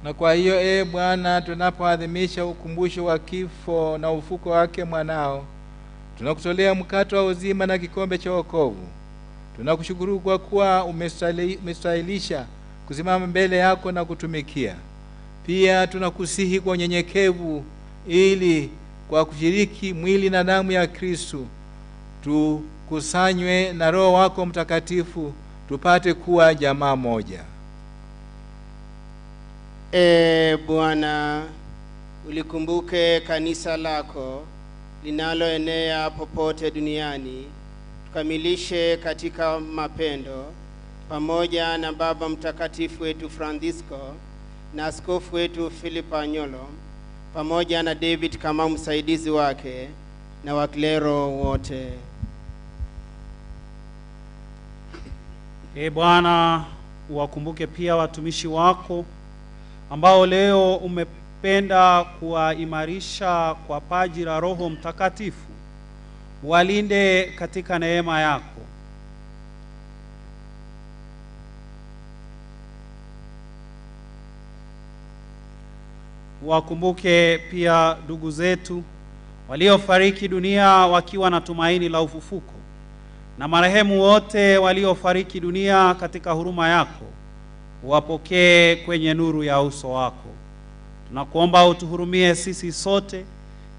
Na kwa hiyo ee Bwana, tunapoadhimisha ukumbusho wa kifo na ufuko wake mwanao, tunakutolea mkate wa uzima na kikombe cha wokovu. Tunakushukuru kwa kuwa umestahili- umestahilisha kusimama mbele yako na kutumikia. Pia tunakusihi kwa unyenyekevu, ili kwa kushiriki mwili na damu ya Kristu tukusanywe na Roho wako Mtakatifu, tupate kuwa jamaa moja. E Bwana, ulikumbuke kanisa lako linaloenea popote duniani, tukamilishe katika mapendo, pamoja na Baba Mtakatifu wetu Francisco na askofu wetu Philip Anyolo, pamoja na David kama msaidizi wake na waklero wote. E Bwana, uwakumbuke pia watumishi wako ambao leo umependa kuwaimarisha kwa paji la Roho Mtakatifu. Walinde katika neema yako. Wakumbuke pia ndugu zetu waliofariki dunia wakiwa na tumaini la ufufuko na marehemu wote waliofariki dunia katika huruma yako, wapokee kwenye nuru ya uso wako. Tunakuomba utuhurumie sisi sote,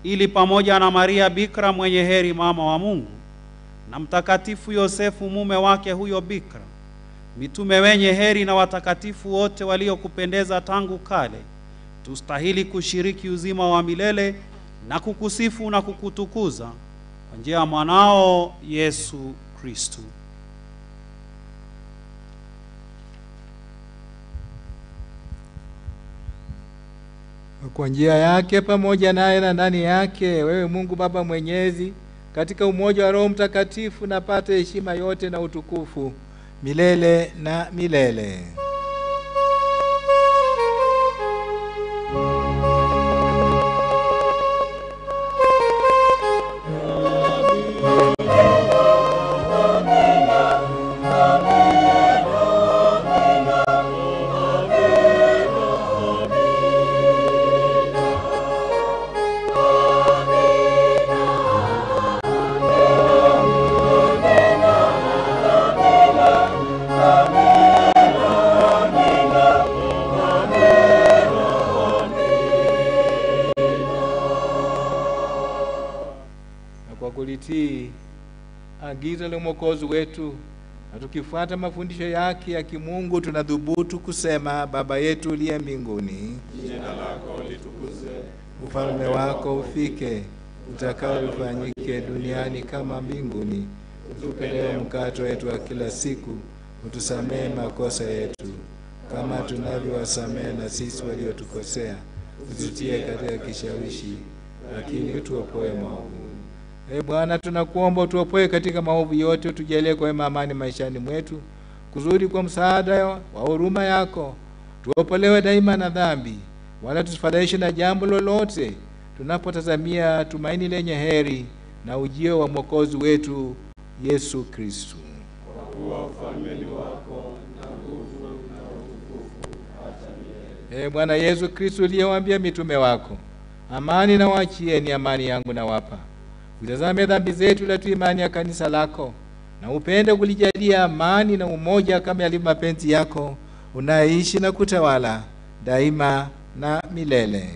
ili pamoja na Maria bikra mwenye heri, mama wa Mungu, na Mtakatifu Yosefu mume wake huyo bikra mitume wenye heri na watakatifu wote waliokupendeza tangu kale, tustahili kushiriki uzima wa milele na kukusifu na kukutukuza kwa njia ya mwanao Yesu Kristu. Kwa njia yake pamoja naye na ndani yake, wewe Mungu Baba Mwenyezi, katika umoja wa Roho Mtakatifu, napate heshima yote na utukufu milele na milele. Kulitii agizo la Mwokozi wetu na tukifuata mafundisho yake ya kimungu, tunadhubutu kusema: Baba yetu uliye mbinguni, Jina lako litukuzwe, ufalme wako ufike, utakao lifanyike duniani kama mbinguni. Utupe leo mkate wetu wa kila siku, utusamee makosa yetu kama tunavyowasamehe na sisi waliotukosea, usitie katika kishawishi, lakini utuopoe maovu. Ee Bwana, tunakuomba utuopoe katika maovu yote, utujalie kwa wema amani maishani mwetu, kuzuri kwa msaada wa huruma yako, tuopolewe daima na dhambi, wala tusifadhaishe na jambo lolote, tunapotazamia tumaini lenye heri na ujio wa mwokozi wetu Yesu Kristu. hata milele. Ee Bwana Yesu Kristo, uliyewaambia mitume wako, amani na waachieni, amani yangu nawapa. Utazame dhambi zetu, ila tu imani ya kanisa lako, na upende kulijalia amani na umoja, kama yalivyo mapenzi yako, unaishi na kutawala daima na milele.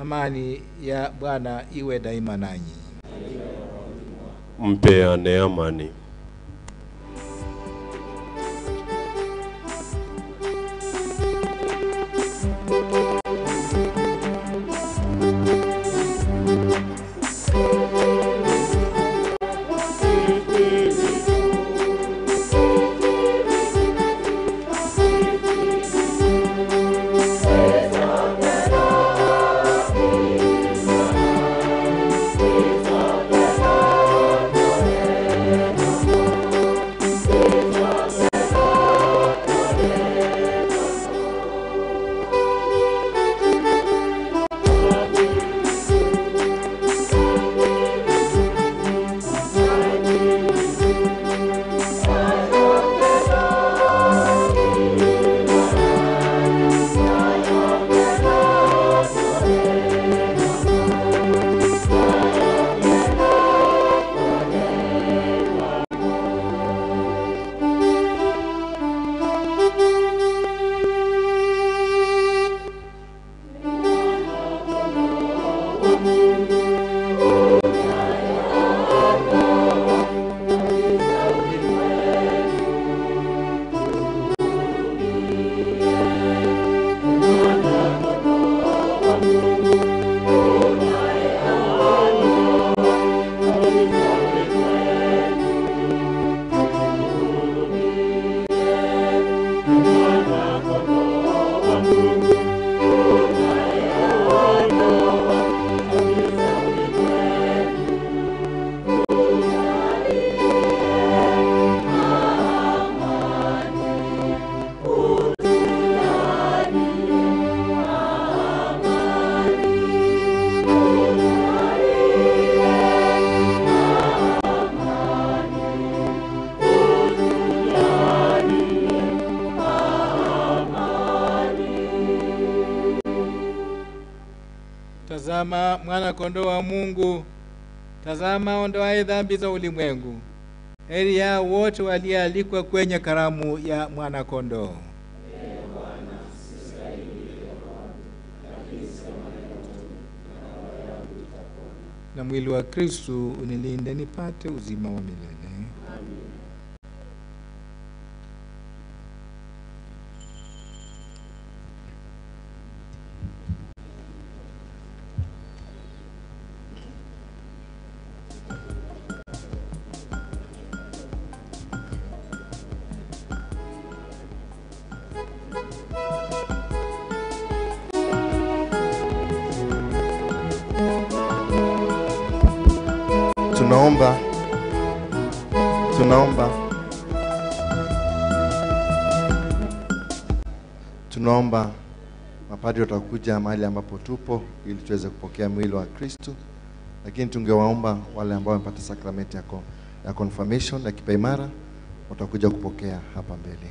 Amani ya Bwana iwe daima nanyi. Mpeane amani. Tazama mwana kondoo wa Mungu, tazama ondoaye dhambi za ulimwengu. Heri yao wote walioalikwa kwenye karamu ya mwana kondoo. Na mwili wa Kristu unilinde nipate uzima wa milele. Mapadri watakuja mahali ambapo tupo ili tuweze kupokea mwili wa Kristo, lakini tungewaomba wale ambao wamepata sakramenti ya confirmation ya kipaimara watakuja kupokea hapa mbele.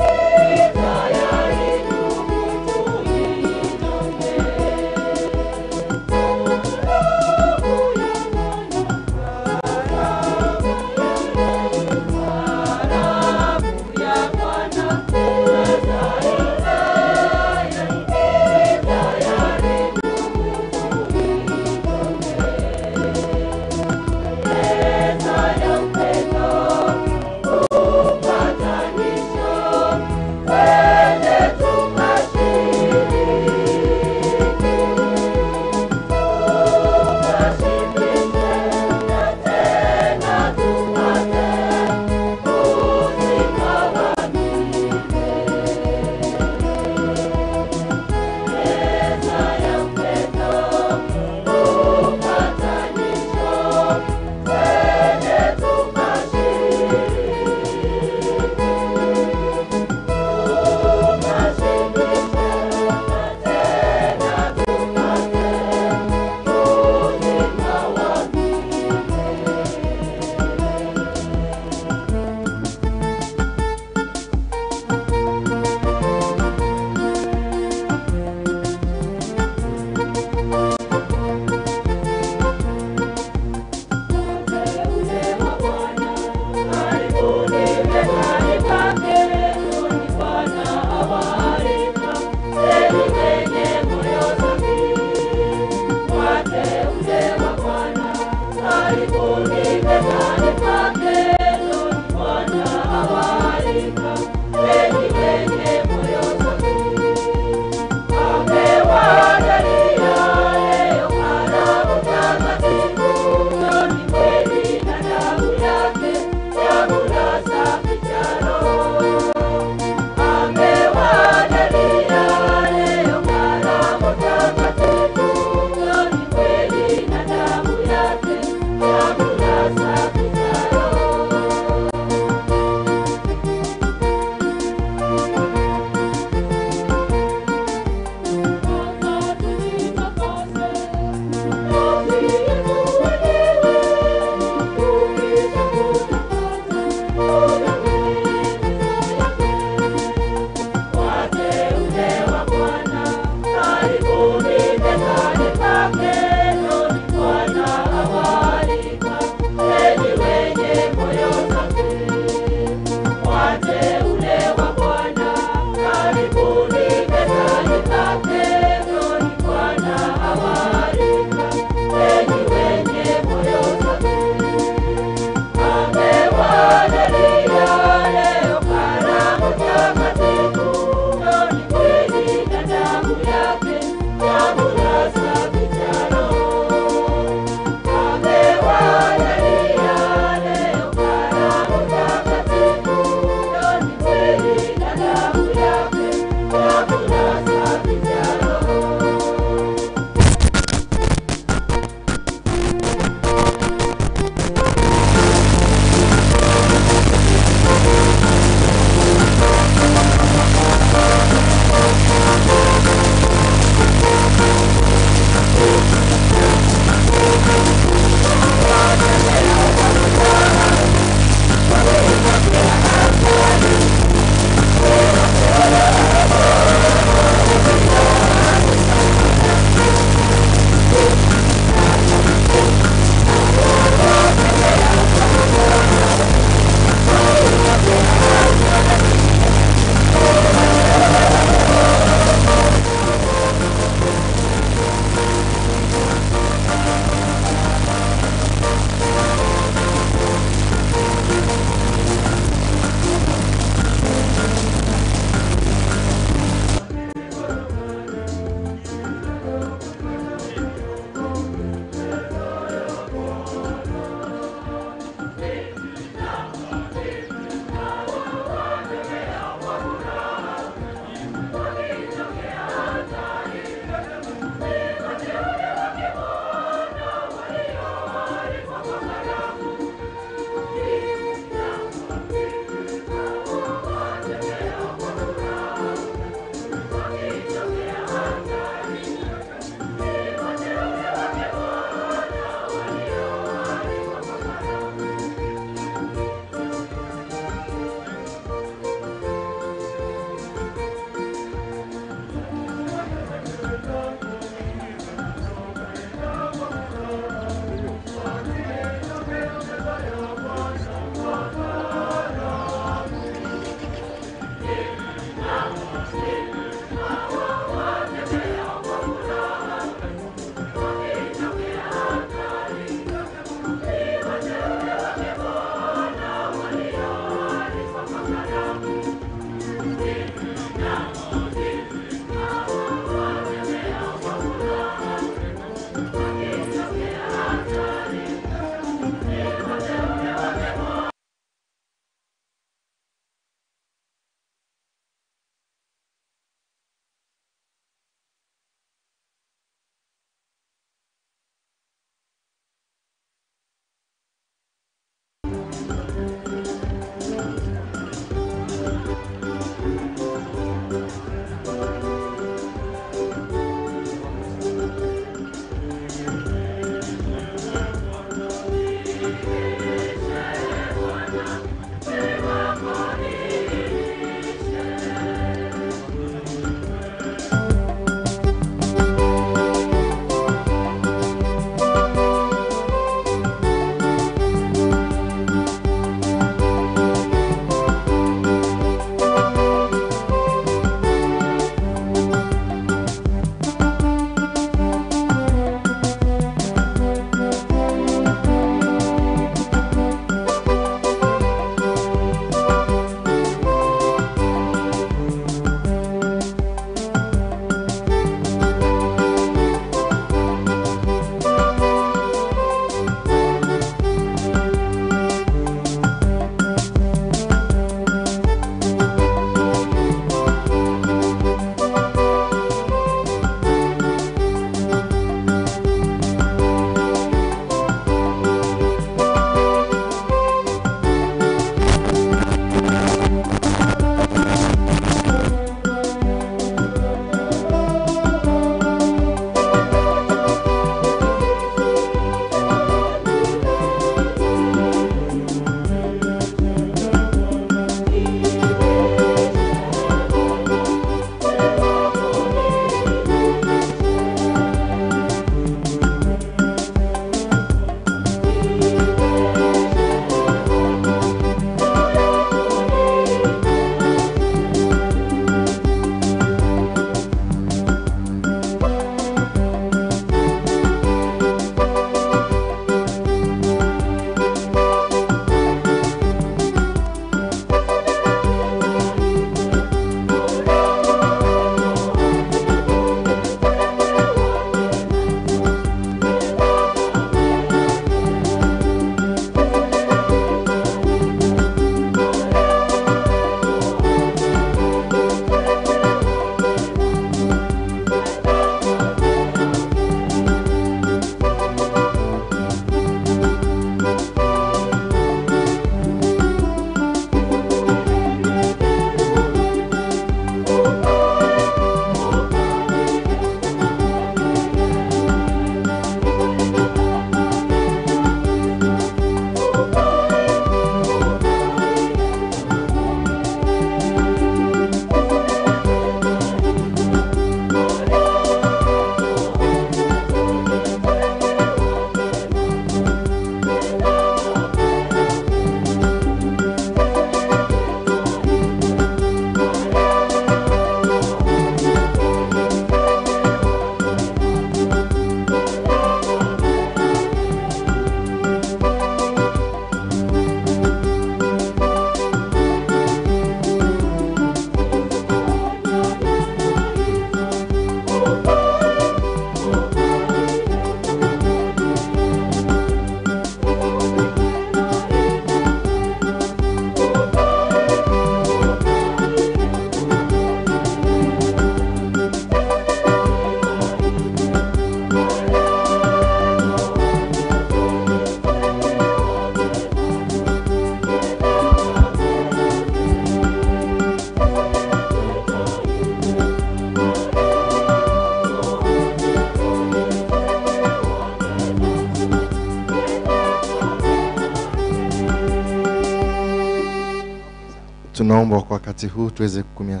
Tunaomba kwa wakati huu tuweze kukumia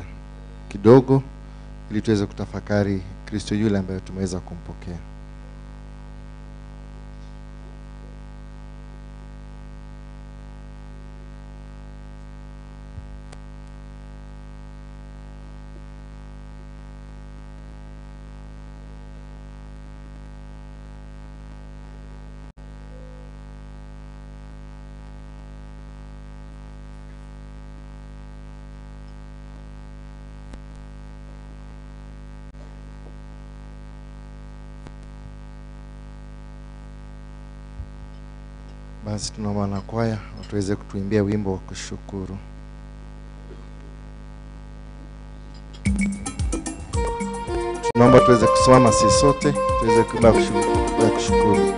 kidogo ili tuweze kutafakari kristo yule ambaye tumeweza kumpokea kutuimbia wimbo wa kushukuru. Tunaomba tuweze kusimama sisi sote tuweze kuimba kushukuru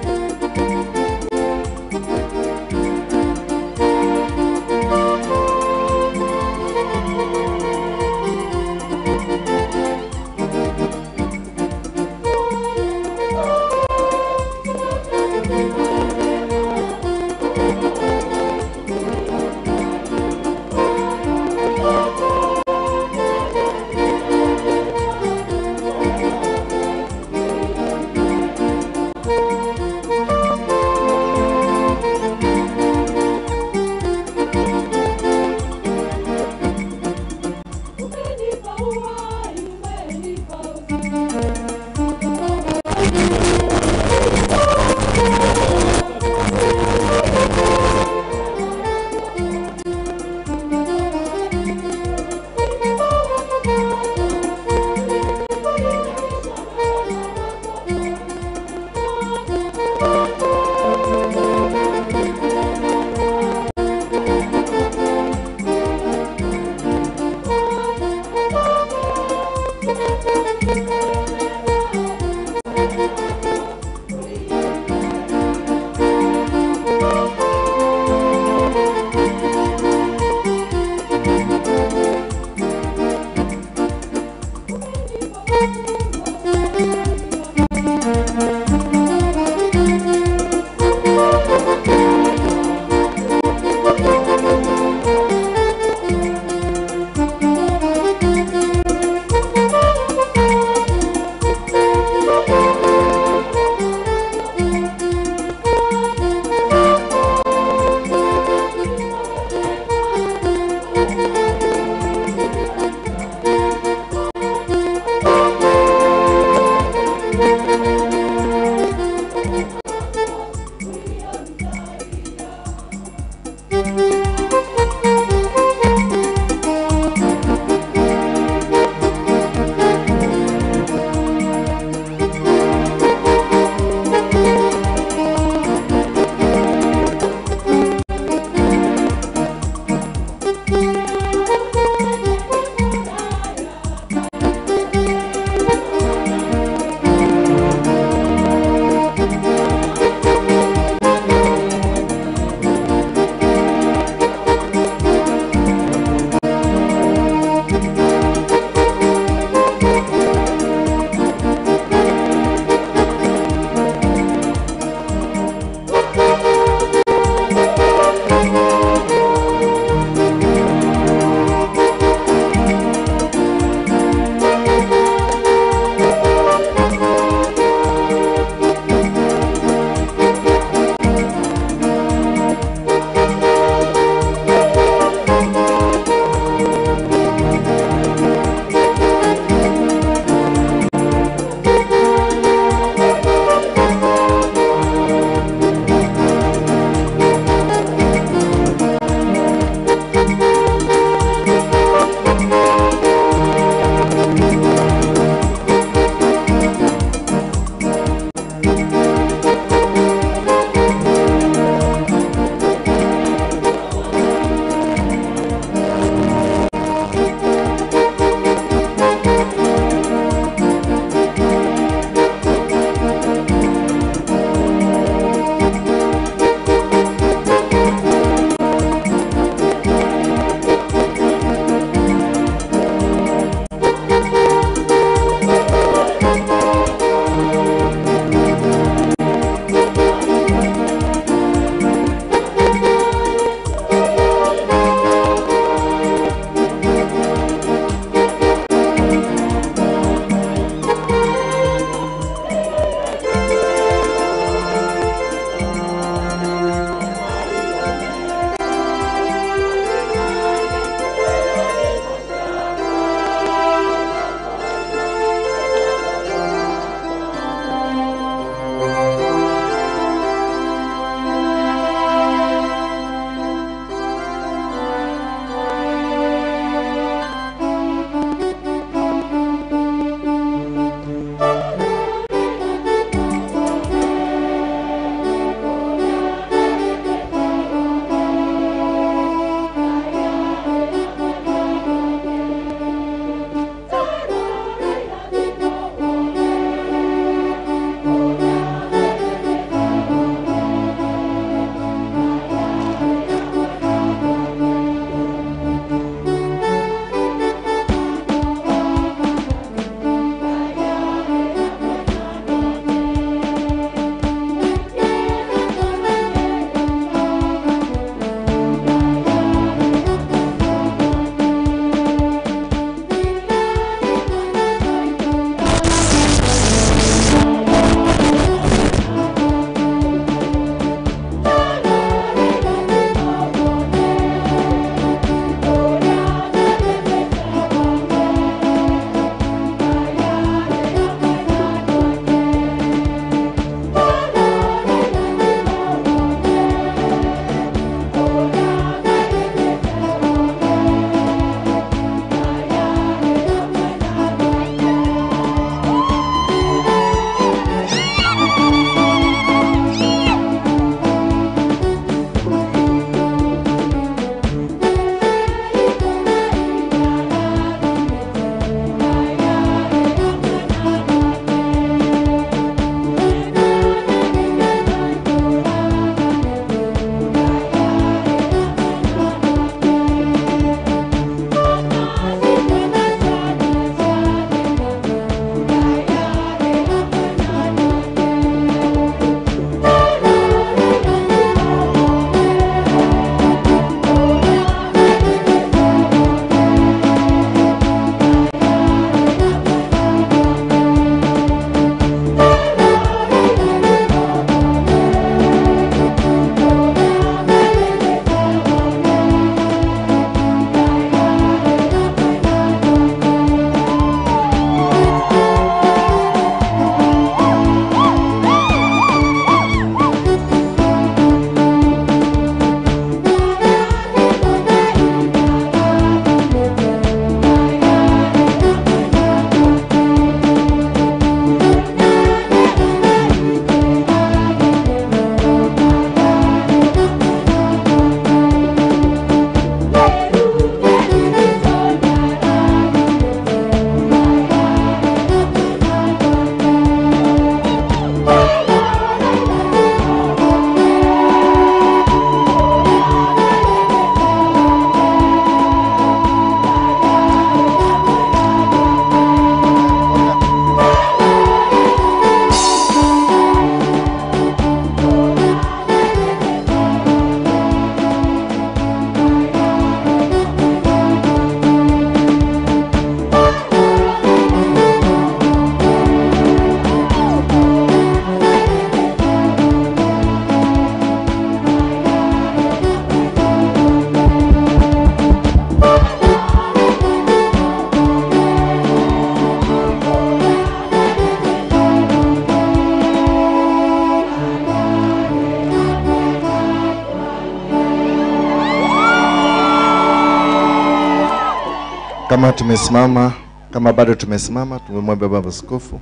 Kama tumesimama, kama bado tumesimama, tumemwomba Baba Askofu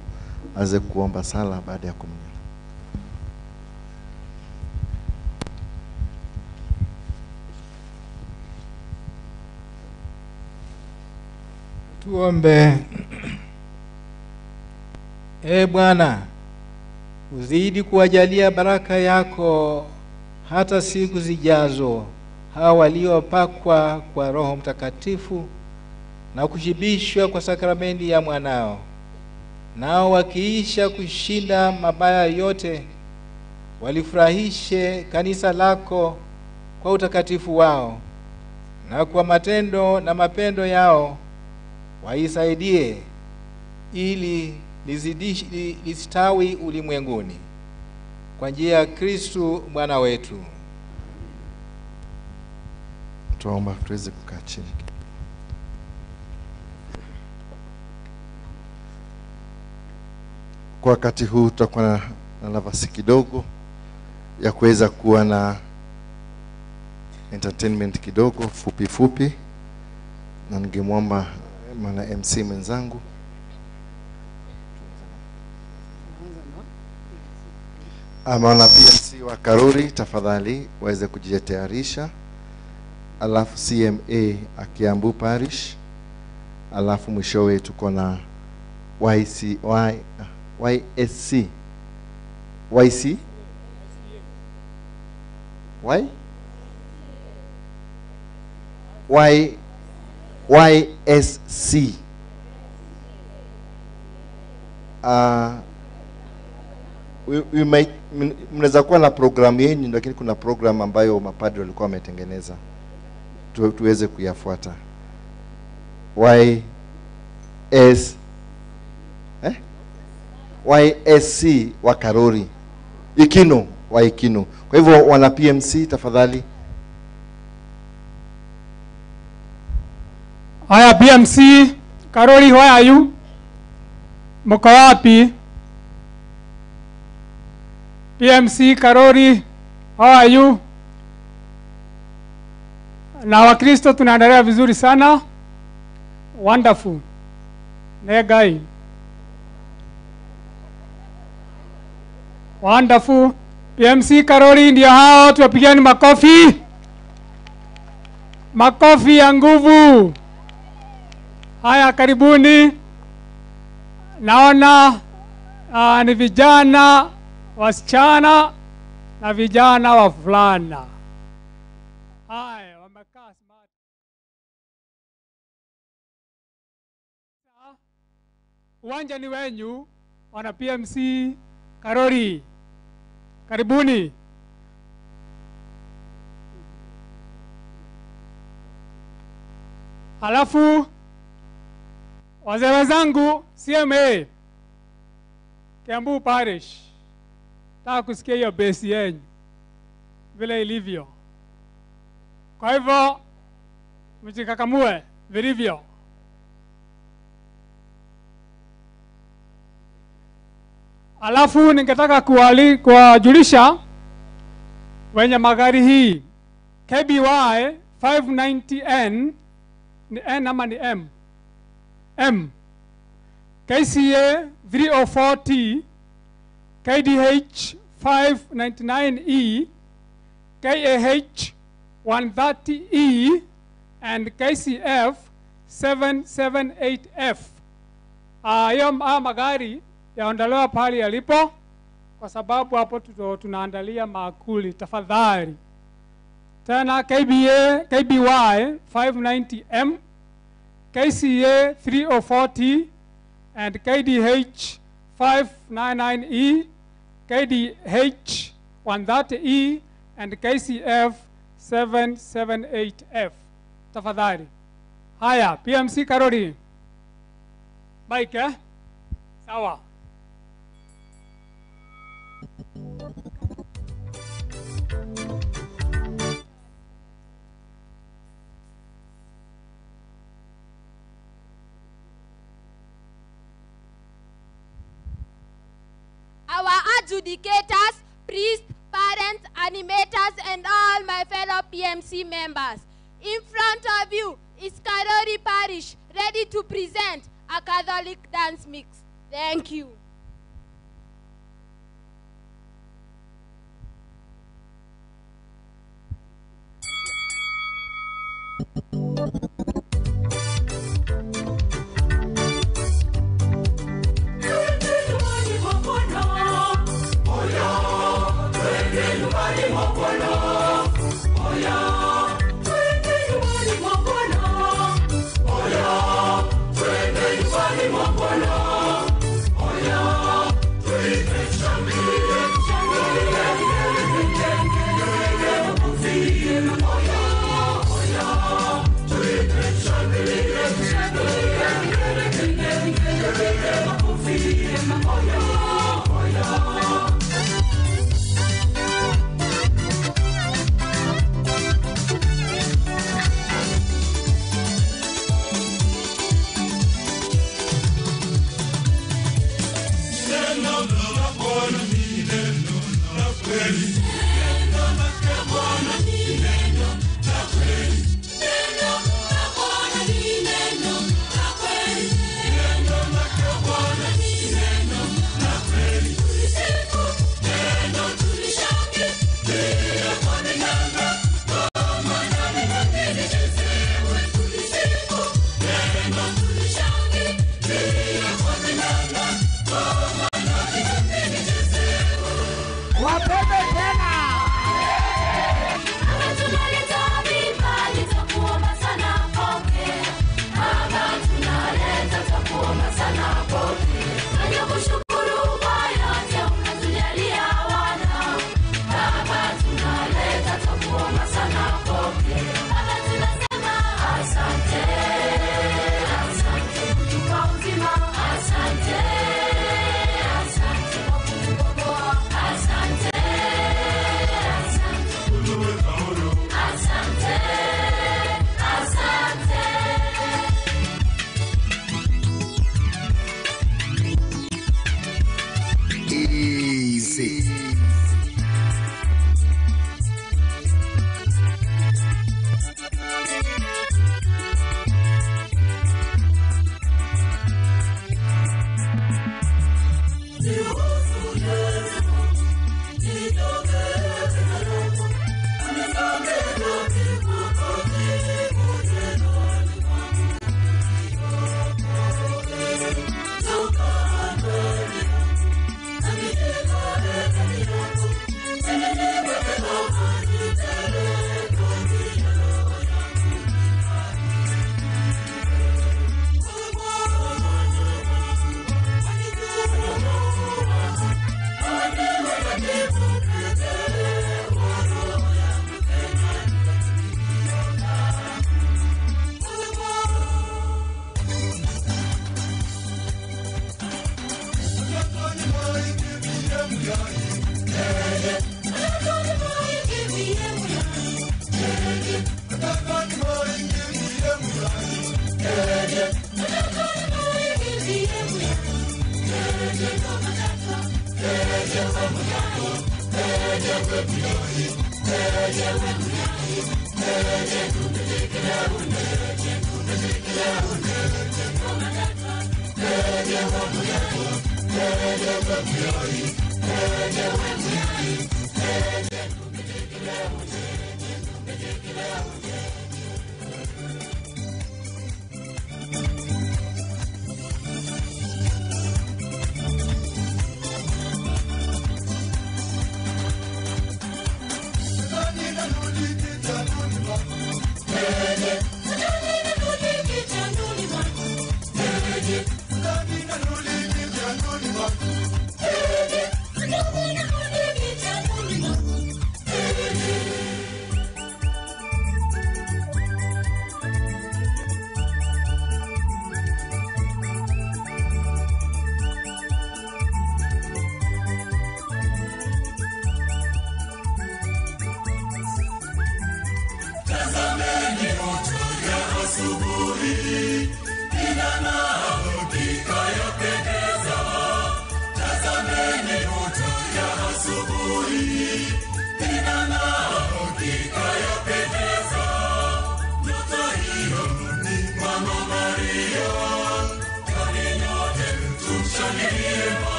aweze kuomba sala baada ya kumnya. Tuombe. E Bwana, uzidi kuwajalia baraka yako hata siku zijazo hawa waliopakwa kwa Roho Mtakatifu na kushibishwa kwa sakramenti ya mwanao, nao wakiisha kushinda mabaya yote, walifurahishe kanisa lako kwa utakatifu wao, na kwa matendo na mapendo yao waisaidie ili lizidishi listawi ulimwenguni kwa njia ya Kristu Bwana wetu. Tuomba tuweze kukaa chini. Kwa wakati huu tutakuwa na, na nafasi kidogo ya kuweza kuwa na entertainment kidogo fupi fupi, na ningemwomba mwana MC mwenzangu. Amaona PMC wa Karuri, tafadhali waweze kujitayarisha, alafu CMA Akiambu Parish, alafu mwishowe tuko na YC, y, YSC YC Y Y? YSC uh, might mnaweza kuwa na programu yenyu, lakini kuna programu ambayo mapadri walikuwa wametengeneza. Tu, tuweze kuyafuata. Y S eh? YSC wa Karori Ikino wa Ikino. Kwa hivyo wana PMC tafadhali Haya, PMC Karori, where are you? Mko wapi? PMC Karori, how are you? Na Wakristo tunaendelea vizuri sana. Wonderful. Negai. Wonderful. PMC Karoli ndio hao, tuwapigeni makofi. Makofi ya nguvu. Haya, karibuni. Naona uh, ni vijana wasichana na vijana wavulana. Haya. Uwanja ni wenyu, wana PMC Karori, karibuni. Halafu wazee wenzangu CMA Kiambu Parish, nataka kusikia hiyo besi yenyu vile ilivyo. Kwa hivyo mjikakamue vilivyo. Alafu ningetaka kuwajulisha wenye magari hii KBY 590N ni N ama ni M? M. KCA 304T, KDH 599E, KAH 130E, and KCF 778F. Ah, hiyo haya magari yaondolewa pahali yalipo, kwa sababu hapo tuto- tunaandalia maakuli. Tafadhali tena KBA, KBY 590M, KCA 304T, and KDH 599E, KDH 130E, and KCF 778F. Tafadhali. Haya, PMC Karori. Mike, eh? Sawa. Adjudicators, priests, parents, animators, and all my fellow PMC members. In front of you is Karori Parish, ready ready to present a Catholic dance mix. Thank you.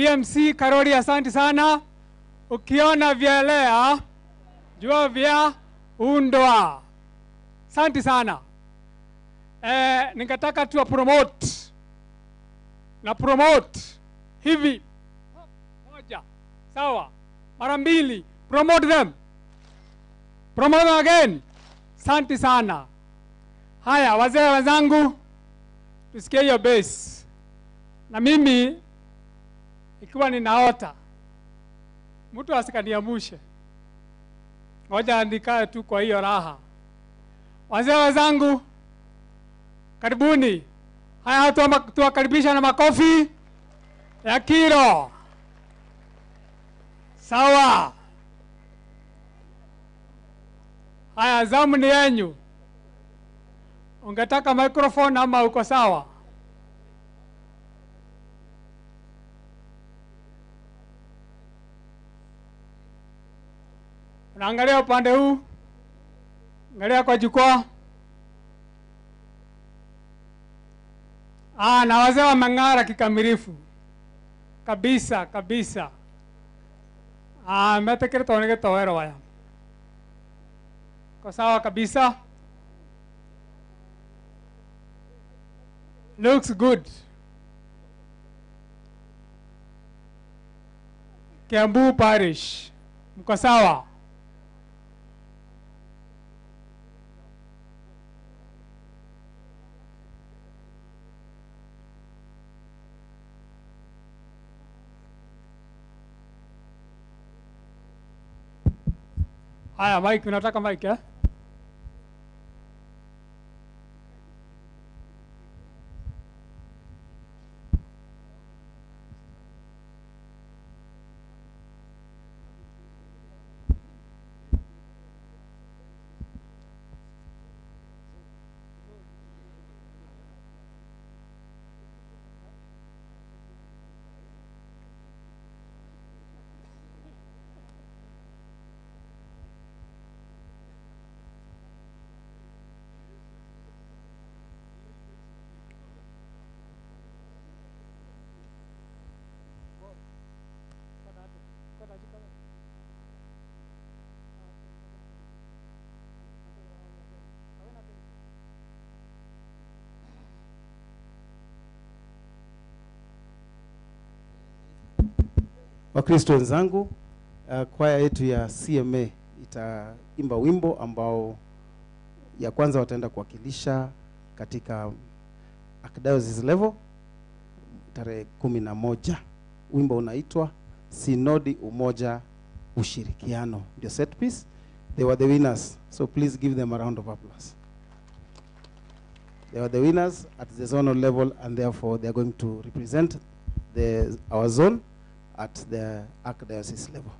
PMC Karori, asante sana. Ukiona vyelea jua vya undwa. Asante sana. Eh, ningetaka tu promote na promote hivi moja, sawa, mara mbili, promote them, promote them again. Asante sana. Haya, wazee wenzangu, tusikie hiyo base. Na mimi ikiwa ninaota, mtu asikaniamushe, ngoja andikae tu kwa hiyo raha. Wazee wenzangu, karibuni. Haya, tuwa- tuwakaribisha na makofi ya kiro. Sawa. Haya, zamu ni yenyu. Ungetaka microphone ama uko sawa? Unaangalia upande huu, angalia kwa jukwaa. Ah, na wazee wameng'ara kikamilifu kabisa kabisa. Ah, metekere tuone gitowero waya. Kwa sawa kabisa. Looks good. Kiambu Parish. Mko sawa? Haya, Mike, unataka Mike eh? Wakristo wenzangu, uh, kwaya yetu ya CMA itaimba wimbo ambao ya kwanza wataenda kuwakilisha katika archdiocese level tarehe kumi na moja. Wimbo unaitwa Sinodi Umoja Ushirikiano, ndio set piece. They were the winners, so please give them a round of applause. They were the winners at the zonal level and therefore they are going to represent the, our zone at the archdiocese level.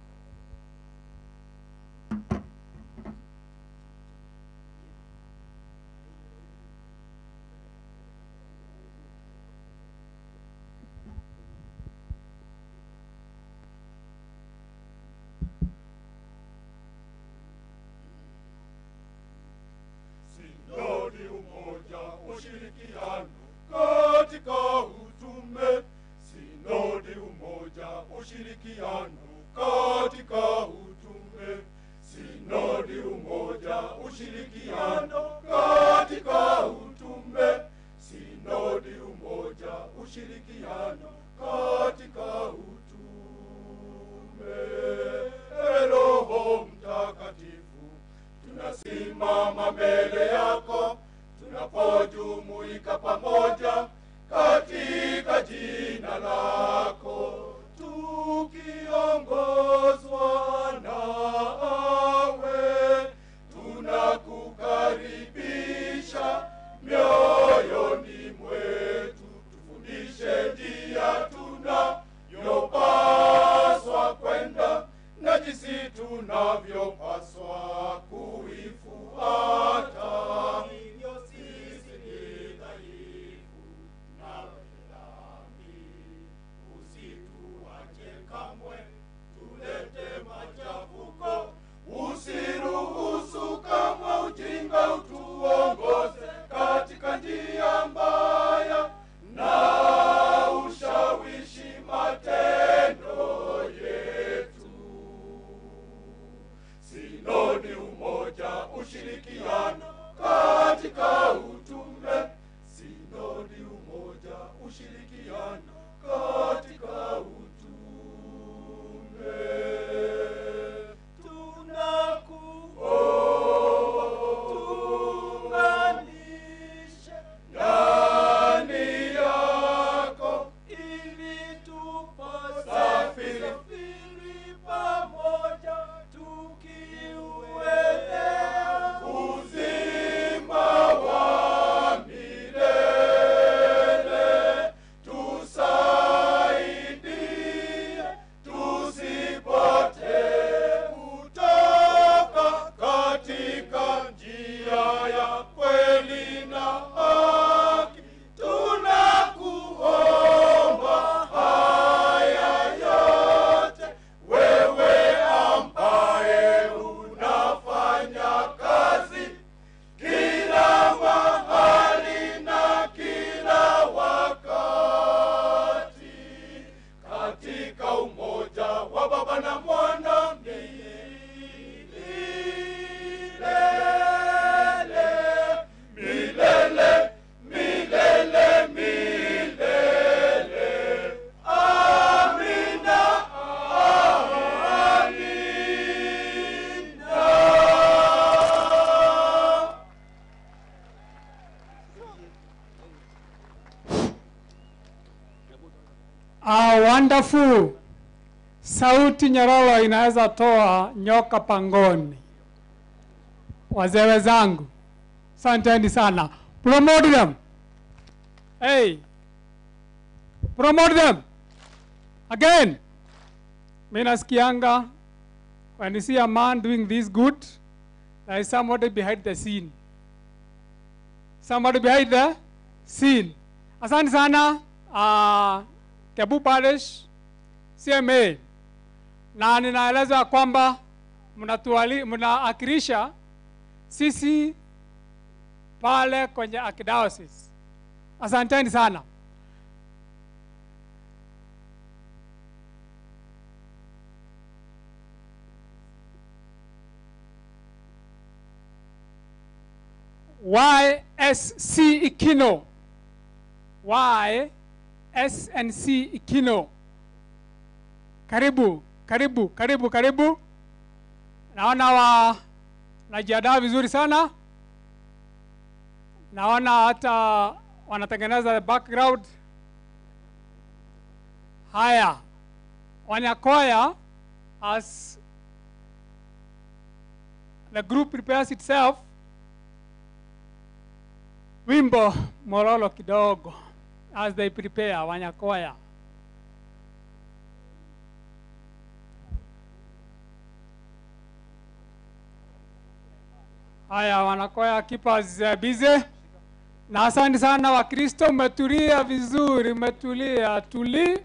Sauti nyororo inaweza toa nyoka pangoni. Wazee wenzangu, asanteni sana. Promote them. Hey. Promote them. Again. Mimi nasikianga when you see a man doing this good, there is somebody behind the scene. Somebody behind the scene. Asante sana. Uh, Kebu Parish CMA, na ninaeleza kwamba mnaakilisha sisi pale kwenye archdiocese. Asanteni sana. YSC Ikino. YSNC SNC Ikino. Karibu, karibu, karibu, karibu. Naona wa najiandaa vizuri sana. Naona hata wanatengeneza background. Haya, Wanyakoya as the group prepares itself, wimbo morolo kidogo as they prepare Wanyakoya. Haya, wanakoya kipa zebize. Na asante sana Wakristo, mmetulia vizuri, mmetulia tuli.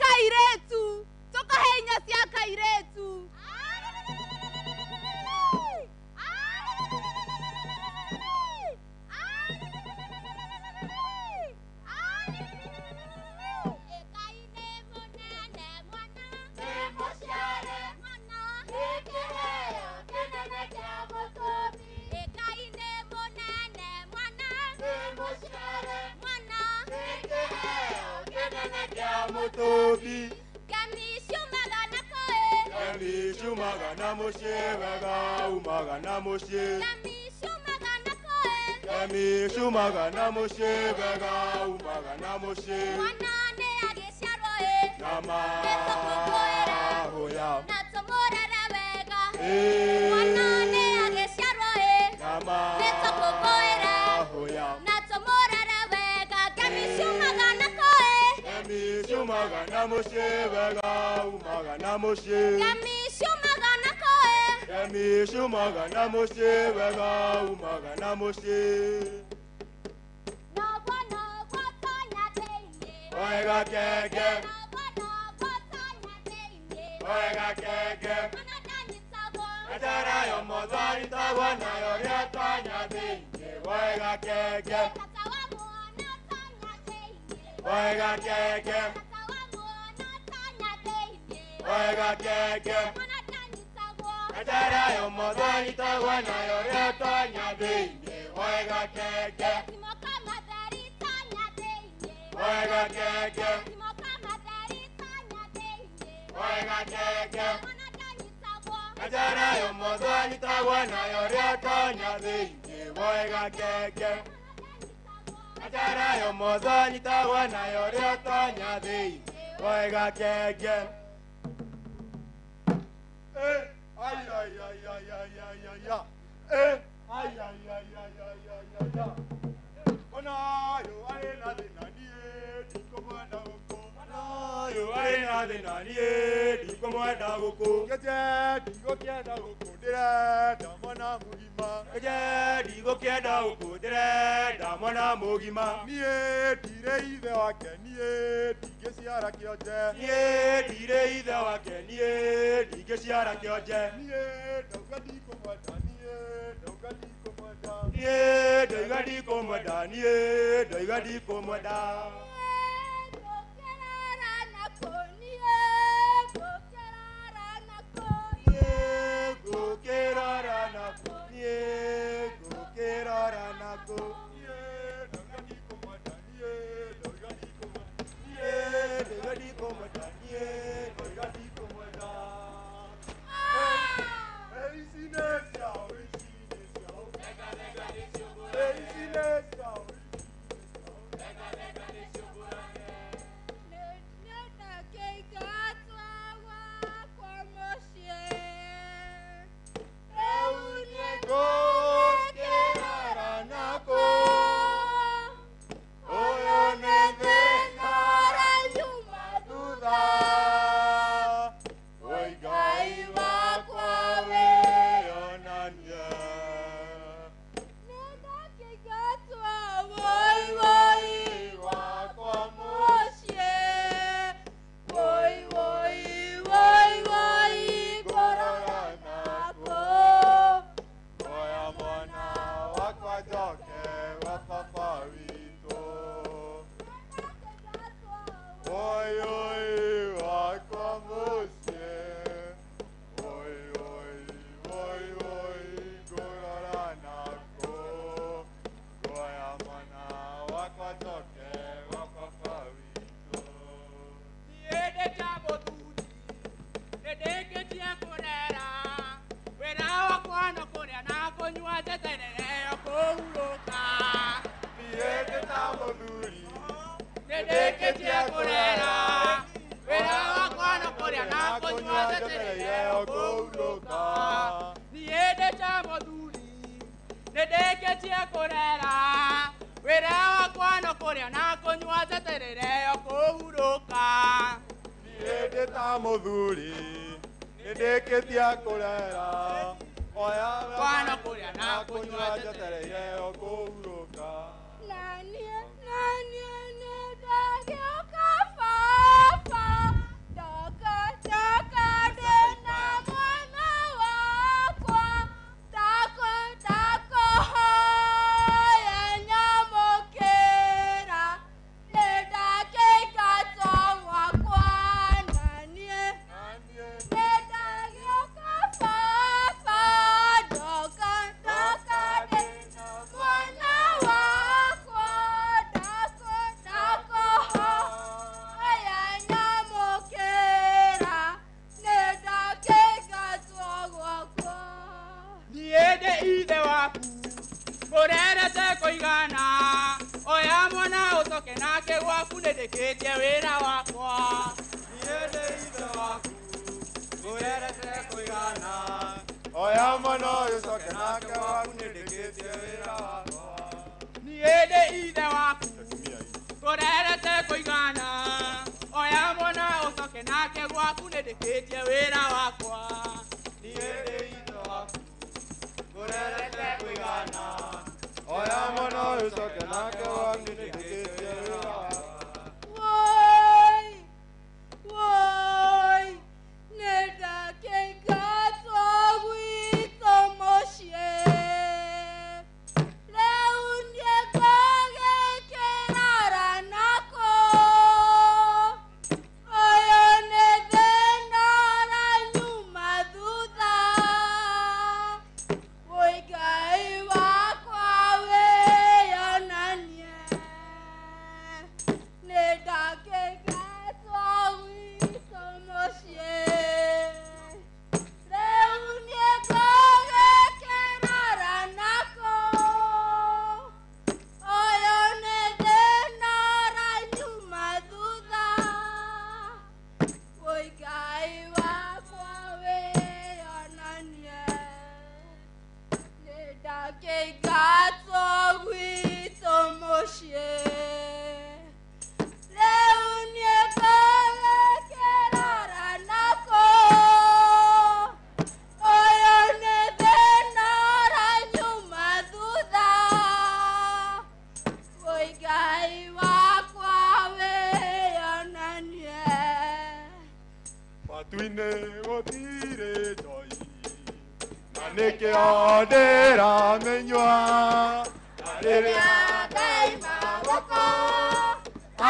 kairĩtu tũkahe inya cia kairĩtu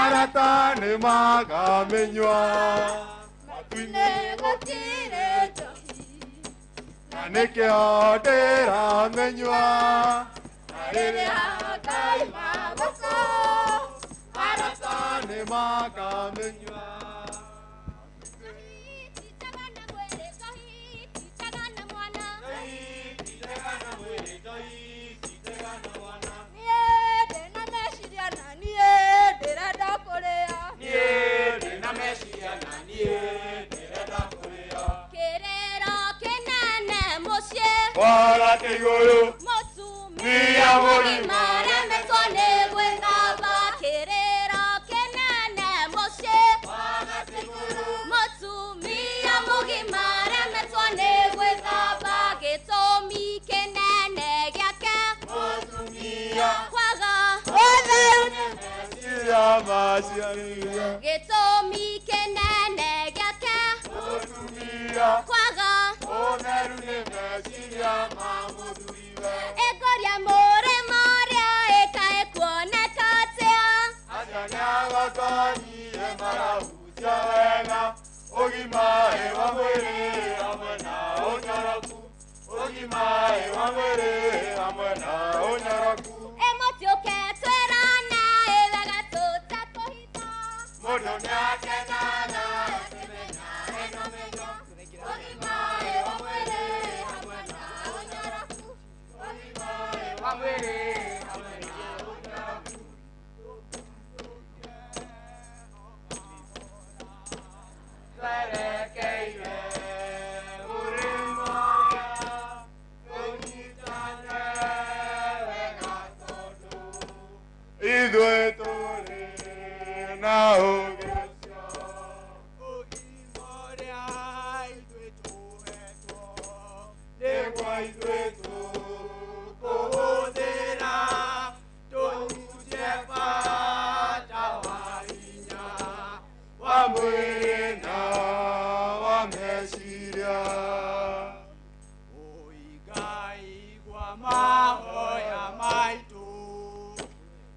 maratana magamenywa matwine gutire njohi na nikio ma ariria ngai ne maratana magamenywa Bọ́lá ti gbòòrò. Mo sùn mí. Níyàwó màrẹ́. asiarira gĩtũmi kĩnene gĩake. Mũtumia kwaga. Ũtheru nĩ meciria ma mũthuriwe ĩkũria mũrĩ moria ĩkae kuoneka atĩa? Acani agotoniĩ marahutia wega. Ũgima wa mwĩrĩ hamwe na ũnyoroku. Ũgima wa mwĩrĩ hamwe na ũnyoroku. Ĩmũtiũkete Ido eto na oge. Negwa idu eto, toho dera, tonu jepa, tawa inya, wa mwere na, wa meshiria. Oiga igwa maho ya maitu,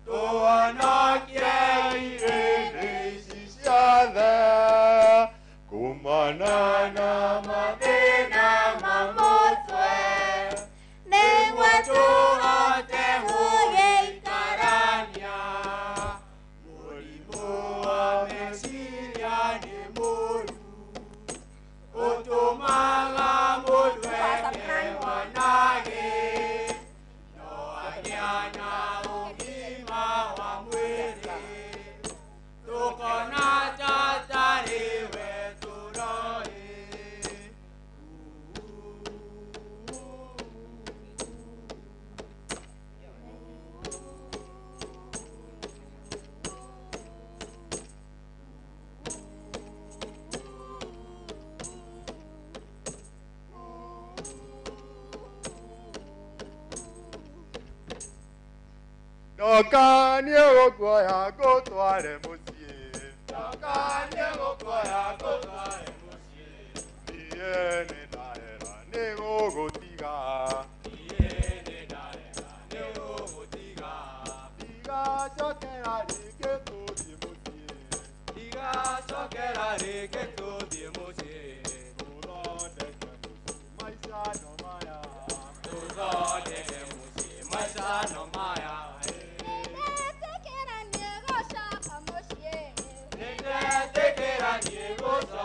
to anokie. Kumana na ọ̀kànìyẹ òkú ọ̀yà kó tó àrẹ̀ mo sì yé. ọ̀kànìyẹ òkú ọ̀yà kó tó àrẹ̀ mo sì yé. iye ní dàrẹ̀rà ní ògò tìgà. iye ne dàrẹ̀rà ní ògò tìgà. tìgà sọ́kẹ́ra rí kéto dì mo sì yé. tìgà sọ́kẹ́ra rí kéto dì mo sì yé. kò lọ dẹ̀kẹ̀ kò sí máa ṣàdọ̀máyà. kò lọ dẹ̀kẹ̀ kò sí. You ó.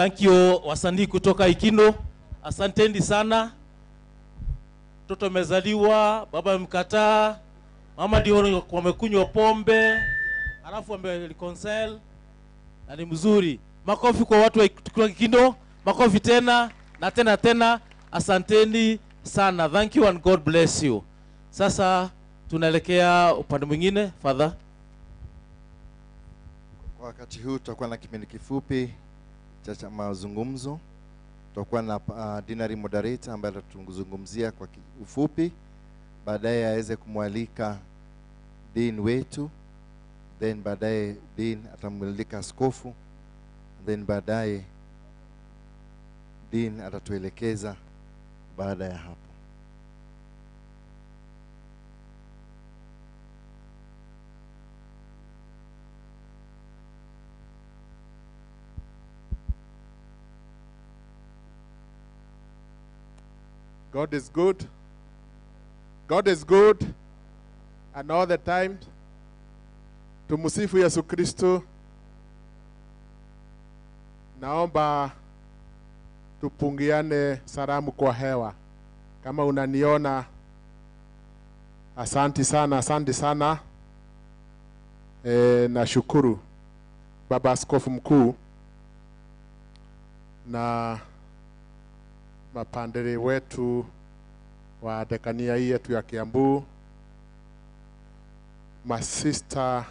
Thank you wasanii kutoka Ikindo, asanteni sana. Mtoto amezaliwa, baba amemkataa, mama ndio wamekunywa pombe, alafu amereconcile na ni mzuri. Makofi kwa watu wa Ikindo, makofi tena na tena tena, asanteni sana. Thank you and God bless you. Sasa tunaelekea upande mwingine, Father. Kwa wakati huu tutakuwa na kipindi kifupi cha mazungumzo. Tutakuwa na uh, dinari moderator ambaye atatuzungumzia kwa ufupi, baadaye aweze kumwalika dean wetu, then baadaye dean atamwalika askofu, then baadaye dean atatuelekeza baada ya hapo. God is good. God is good and all the time. tumusifu Yesu Kristo. Naomba tupungiane salamu kwa hewa. Kama unaniona, asanti sana, asanti sana. E, nashukuru Baba Askofu Mkuu na mapandere wetu wa dekania hii yetu ya Kiambu, masista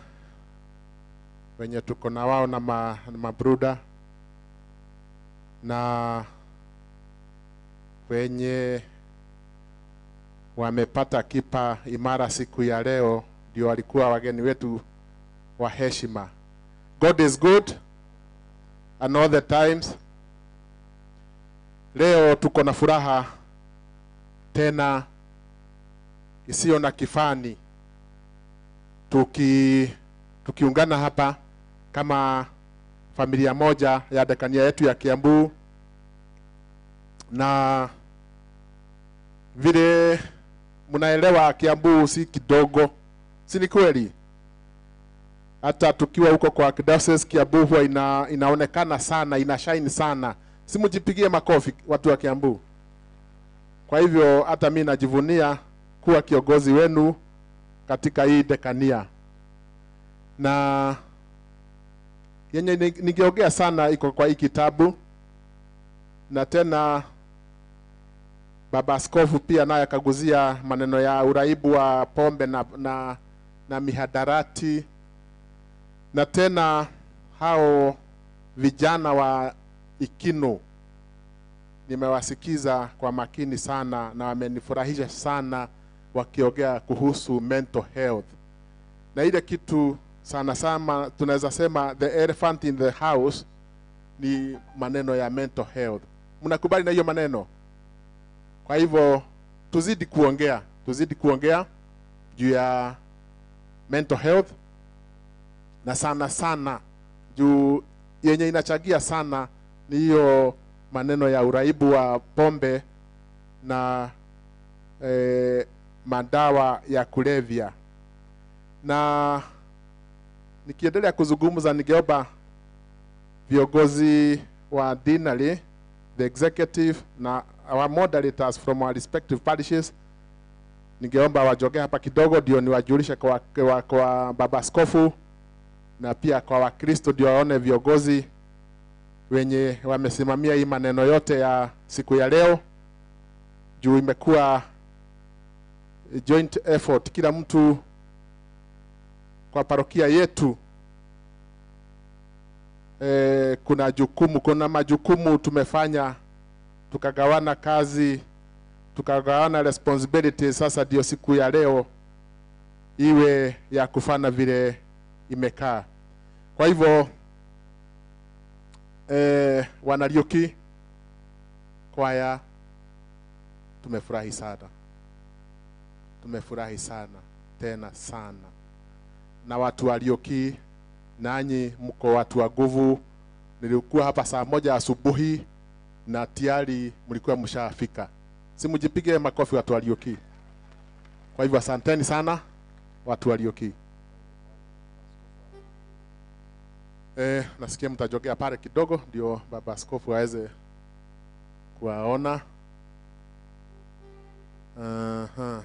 wenye tuko na wao na, ma, mabruda na wenye wamepata kipa imara siku ya leo, ndio walikuwa wageni wetu wa heshima. God is good and all the times. Leo tuko na furaha tena isiyo na kifani, tuki tukiungana hapa kama familia moja ya dekania yetu ya Kiambu, na vile mnaelewa Kiambu si kidogo, si ni kweli? Hata tukiwa huko kwa Diocese Kiambu huwa ina, inaonekana sana, ina shine sana. Simujipigie makofi watu wa Kiambu. Kwa hivyo hata mi najivunia kuwa kiongozi wenu katika hii dekania, na yenye ningeogea sana iko kwa hii kitabu, na tena baba askofu pia naye akaguzia maneno ya uraibu wa pombe na, na, na mihadarati. Na tena hao vijana wa Ikino nimewasikiza kwa makini sana na wamenifurahisha sana wakiongea kuhusu mental health, na ile kitu sana sana tunaweza sema the elephant in the house ni maneno ya mental health. Mnakubali na hiyo maneno? Kwa hivyo tuzidi kuongea, tuzidi kuongea juu ya mental health na sana sana juu yenye inachagia sana ni hiyo maneno ya uraibu wa pombe na e, madawa ya kulevya. Na nikiendelea kuzungumza, ningeomba viongozi wa dinali, the executive na our moderators from our respective parishes, ningeomba wajogee hapa kidogo, ndio niwajulishe kwa, kwa, kwa baba skofu na pia kwa Wakristo ndio waone viongozi wenye wamesimamia hii maneno yote ya siku ya leo, juu imekuwa joint effort, kila mtu kwa parokia yetu e, kuna jukumu, kuna majukumu tumefanya, tukagawana kazi, tukagawana responsibility. Sasa ndio siku ya leo iwe ya kufana vile imekaa. Kwa hivyo eh, wanarioki kwaya, tumefurahi sana, tumefurahi sana tena sana, na watu wa nanyi mko watu wa nguvu. Nilikuwa hapa saa moja asubuhi na tayari mlikuwa mshafika. Simujipige makofi watu wa. Kwa hivyo asanteni sana watu wa. Eh, nasikia mtajogea pale kidogo ndio baba askofu aweze kuwaona. Aha.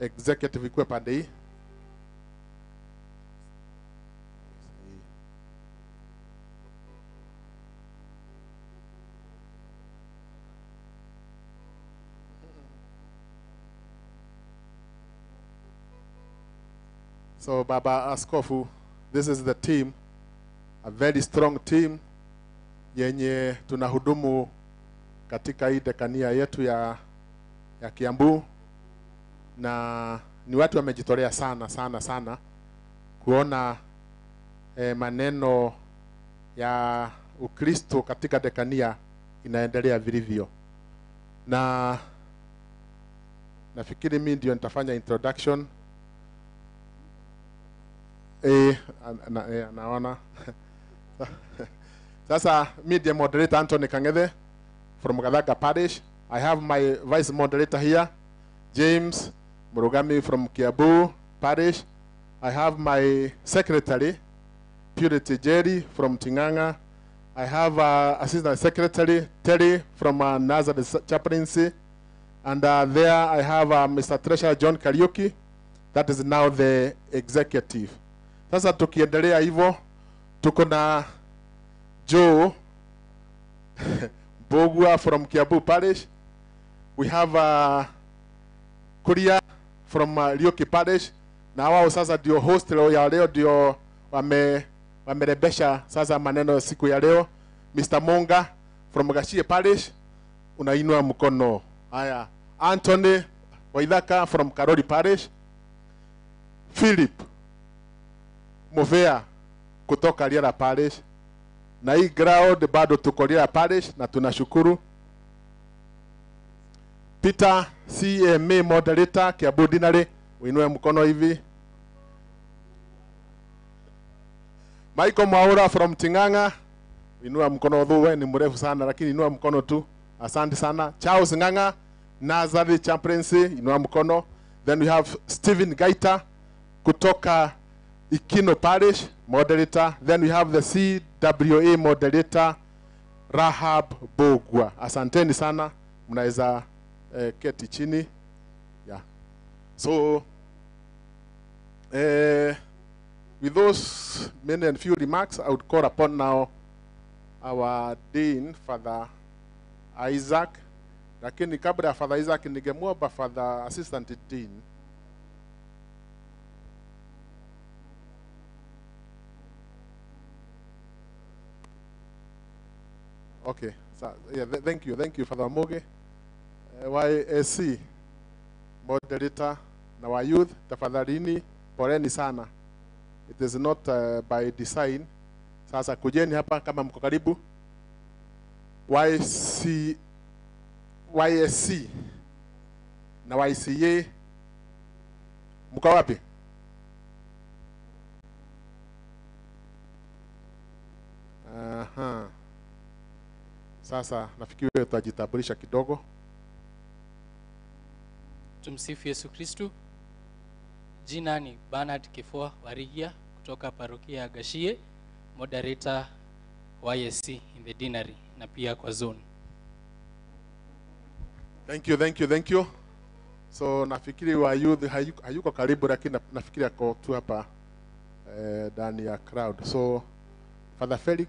Executive ikuwe pande hii. So Baba Askofu, this is the team, a very strong team yenye tunahudumu katika hii dekania yetu ya, ya Kiambu, na ni watu wamejitolea sana sana sana kuona eh, maneno ya Ukristo katika dekania inaendelea vilivyo, na nafikiri mi ndio nitafanya introduction. Eh, na, na, naona sasa ndiye moderator Anthony Kangethe from Gathaga Parish. I have my vice moderator here, James Murugami from Kiabu Parish. I have my secretary, Purity Jerry from Tinganga. I have uh, assistant secretary Terry from uh, Nazareth Chaplaincy. And uh, there I have uh, Mr. Treasurer John Kariuki. That is now the executive. Sasa tukiendelea hivyo, tuko na Joe Bogua from Kiabu Parish. We have uh, Kuria from uh, Lioki Parish, na wao sasa ndio host leo ya leo ndio wame wamerebesha sasa maneno siku ya leo. Mr. Monga from Gashie Parish, unainua mkono. Haya, antony Waithaka from Karori Parish. Philip Movea kutoka Liara Parish, na hii ground bado tuko Liara Parish na tunashukuru. Peter CMA moderator Kiambu Dinari, uinue mkono hivi. Michael Mwaura from Tinganga, inua mkono dhuwe, ni mrefu sana lakini inua mkono tu. Asante sana. Charles Nganga, Nazari Chaplaincy, inua mkono. Then we have Stephen Gaita kutoka Ikino Parish, moderator. Then we have the CWA moderator Rahab Bogwa. Asanteni sana, mnaweza eh, keti chini. Yeah. So eh, with those many and few remarks, I would call upon now our Dean, Father Isaac. Lakini kabla ya Father Isaac, ningemwomba Father Assistant Dean Okay. So, yeah, th- thank you. Thank you, Father Moge. Uh, YSC moderator na wa youth, tafadhalini poreni sana. It is not uh, by design. Sasa kujeni hapa kama mko karibu. YC, YSC na YCA mko wapi? Aha. Sasa nafikiri wewe utajitambulisha kidogo. Tumsifu Yesu Kristu. Jina ni Bernard Kifua Warigia kutoka parokia ya Gashie, moderator YSC in the Dinary na pia kwa zone. Thank you, thank you, thank you. So nafikiri wa youth hayuko, hayuko karibu lakini nafikiri ako tu hapa eh, ndani ya crowd. So Father Felix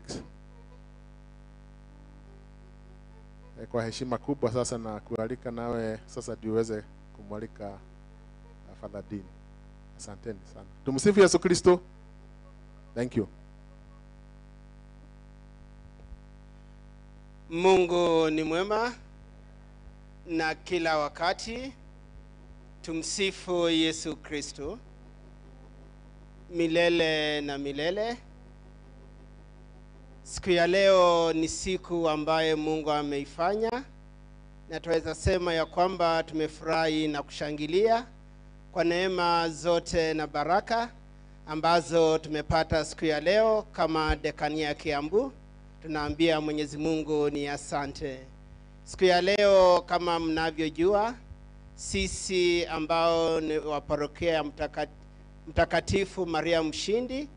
kwa heshima kubwa sasa na kualika nawe sasa ndio uweze kumwalika fadha Father Dean. Asanteni sana. Tumsifu Yesu Kristo. Thank you. Mungu ni mwema na kila wakati. Tumsifu Yesu Kristo milele na milele. Siku ya leo ni siku ambayo Mungu ameifanya, na tunaweza sema ya kwamba tumefurahi na kushangilia kwa neema zote na baraka ambazo tumepata siku ya leo kama dekania ya Kiambu. Tunaambia Mwenyezi Mungu ni asante. Siku ya leo kama mnavyojua, sisi ambao ni wa parokia ya Mtakatifu Maria Mshindi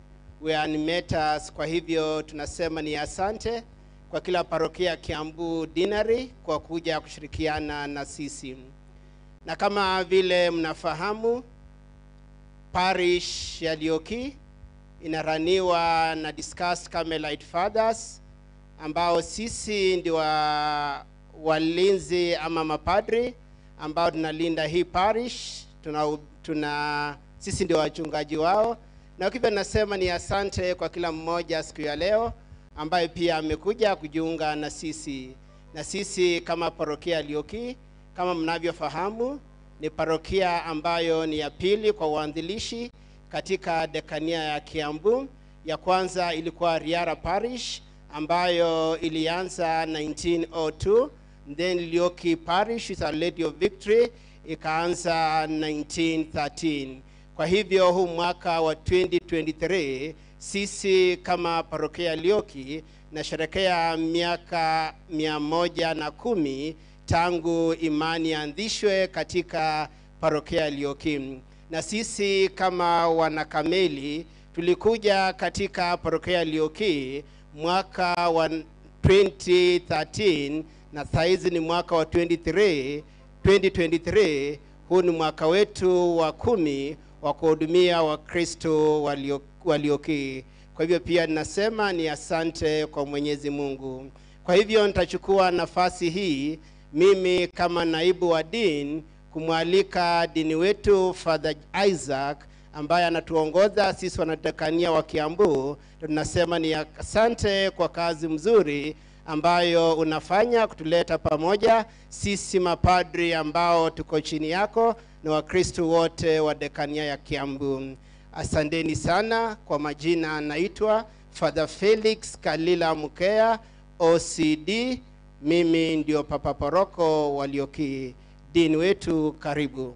animators. Kwa hivyo tunasema ni asante kwa kila parokia ya Kiambu Dinari kwa kuja kushirikiana na sisi, na kama vile mnafahamu parish ya Lioki inaraniwa na Discussed Carmelite Fathers ambao sisi ndio wa, walinzi ama mapadri ambao tunalinda hii parish tuna, tuna sisi ndio wachungaji wao, na hivyo nasema ni asante kwa kila mmoja siku ya leo ambaye pia amekuja kujiunga na sisi. Na sisi kama parokia Lioki, kama mnavyofahamu, ni parokia ambayo ni ya pili kwa uanzilishi katika dekania ya Kiambu. Ya kwanza ilikuwa Riara Parish ambayo ilianza 1902 then Lioki Parish is Our Lady of Victory ikaanza 1913. Kwa hivyo huu mwaka wa 2023 sisi kama parokia lioki nasherekea miaka mia moja na kumi tangu imani ianzishwe katika parokia Lioki, na sisi kama wanakameli tulikuja katika parokia Lioki mwaka wa 2013 na saizi ni mwaka wa 23 2023 huu ni mwaka wetu wa kumi wa kuhudumia wakristo walio- walioki kwa hivyo pia ninasema ni asante kwa mwenyezi mungu. Kwa hivyo nitachukua nafasi hii mimi kama naibu wa din kumwalika dini wetu father isaac ambaye anatuongoza sisi wanadekania wa kiambu. Tunasema ni asante kwa kazi mzuri ambayo unafanya kutuleta pamoja sisi mapadri ambao tuko chini yako na wakristo wote wa dekania ya kiambu. Asanteni sana. Kwa majina anaitwa father felix kalila mkea ocd mimi ndio papa paroko walioki dini wetu karibu.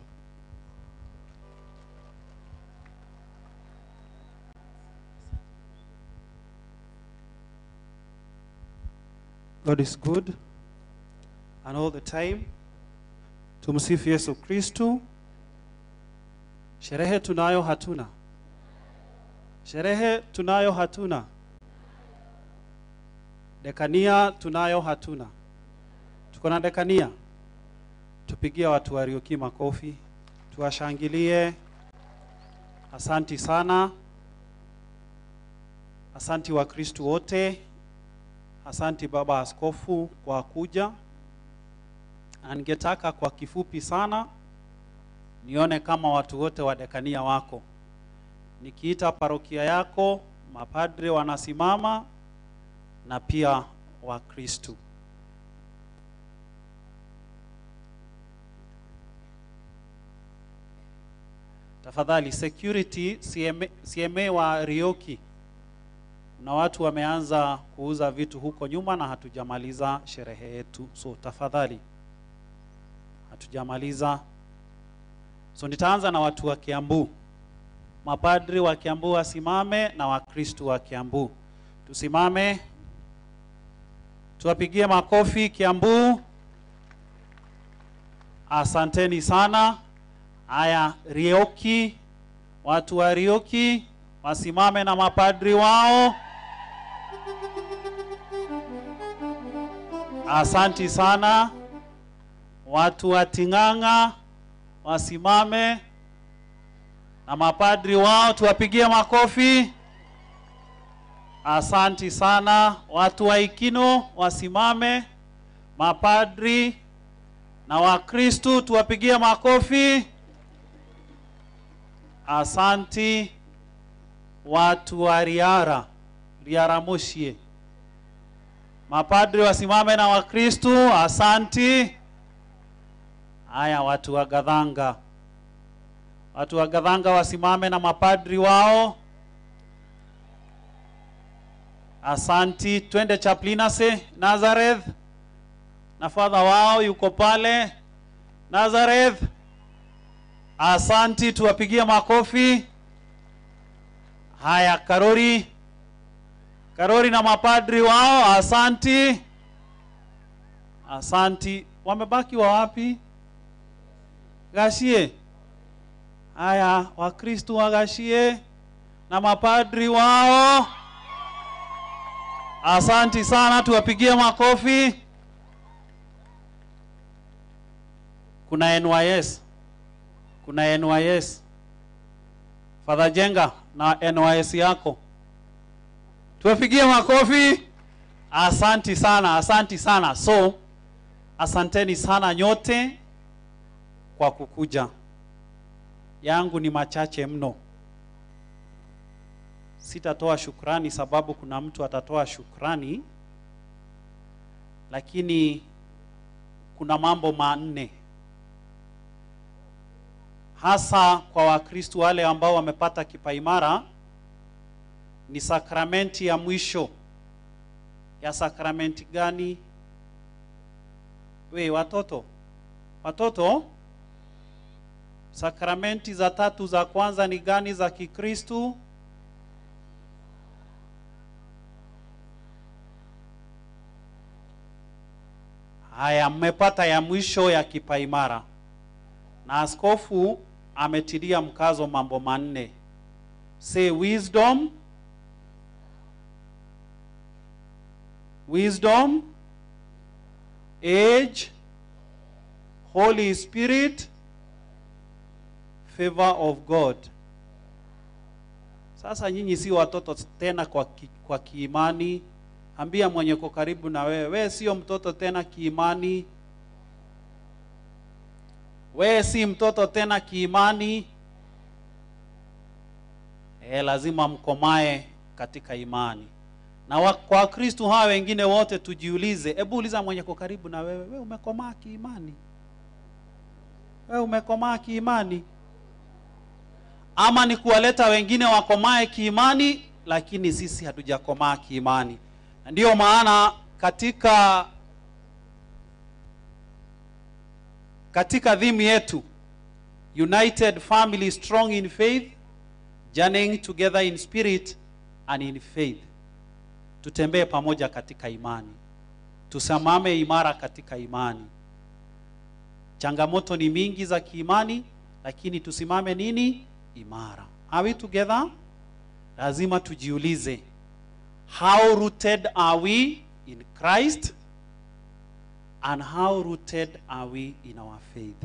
God is good and all the time. Tumsifu Yesu Kristu. Sherehe tunayo hatuna. Sherehe tunayo hatuna. Dekania tunayo hatuna. Tuko na dekania. Tupigie watu wa Rioki makofi, tuwashangilie. Asanti sana. Asanti Wakristu wote. Asanti baba askofu kwa kuja. Ningetaka kwa kifupi sana nione kama watu wote wa dekania wako. Nikiita parokia yako, mapadre wanasimama na pia Wakristu. Tafadhali security CMA, CMA wa Rioki na watu wameanza kuuza vitu huko nyuma na hatujamaliza sherehe yetu, so tafadhali, hatujamaliza. So nitaanza na watu wa Kiambu, mapadri wa Kiambu wasimame na Wakristu wa Kiambu tusimame, tuwapigie makofi Kiambu. Asanteni sana. Haya, Rioki, watu wa Rioki wasimame na mapadri wao. Asanti sana. Watu wa Ting'ang'a wasimame na mapadri wao, tuwapigie makofi. Asanti sana. Watu wa Ikino wasimame, mapadri na Wakristu tuwapigie makofi. Asanti. Watu wa Riara, Riara Mushie, mapadri wasimame na Wakristu. Asanti. Haya, watu wa Gadhanga, watu wa Gadhanga wasimame na mapadri wao. Asanti. Twende Chaplinase Nazareth, na fadha wao yuko pale Nazareth. Asanti, tuwapigie makofi. Haya, Karori, Karori na mapadri wao, asanti, asanti. Wamebaki wa wapi? Gashie. Haya, Wakristu wa Gashie na mapadri wao. Asanti sana, tuwapigie makofi. Kuna NYS, kuna NYS. Father Jenga na NYS yako, tuwapigie makofi. Asanti sana, asanti sana. So asanteni sana nyote kwa kukuja. Yangu ni machache mno. Sitatoa shukrani sababu kuna mtu atatoa shukrani, lakini kuna mambo manne hasa kwa Wakristo wale ambao wamepata kipaimara. Ni sakramenti ya mwisho ya sakramenti gani? We watoto, watoto, sakramenti za tatu za kwanza ni gani za Kikristu? Haya, mmepata ya mwisho ya kipaimara, na askofu ametilia mkazo mambo manne. Say wisdom, wisdom, age, Holy Spirit, favor of God. Sasa nyinyi si watoto tena kwa, ki, kwa kiimani. Ambia mwenye ko karibu na wewe, wewe sio mtoto tena kiimani. Wewe si mtoto tena kiimani. E, lazima mkomae katika imani. Na wa, kwa Kristo hawa wengine wote tujiulize, hebu uliza mwenye ko karibu na wewe, wewe umekomaa kiimani? Wewe umekomaa kiimani? Ama ni kuwaleta wengine wakomae kiimani, lakini sisi hatujakomaa kiimani. Na ndiyo maana katika katika dhimu yetu United Family Strong in Faith Journeying Together in Spirit and in Faith, tutembee pamoja katika imani, tusimame imara katika imani. Changamoto ni mingi za kiimani, lakini tusimame nini? Imara. Are we together? Lazima tujiulize, how rooted are we in Christ and how rooted are we in our faith?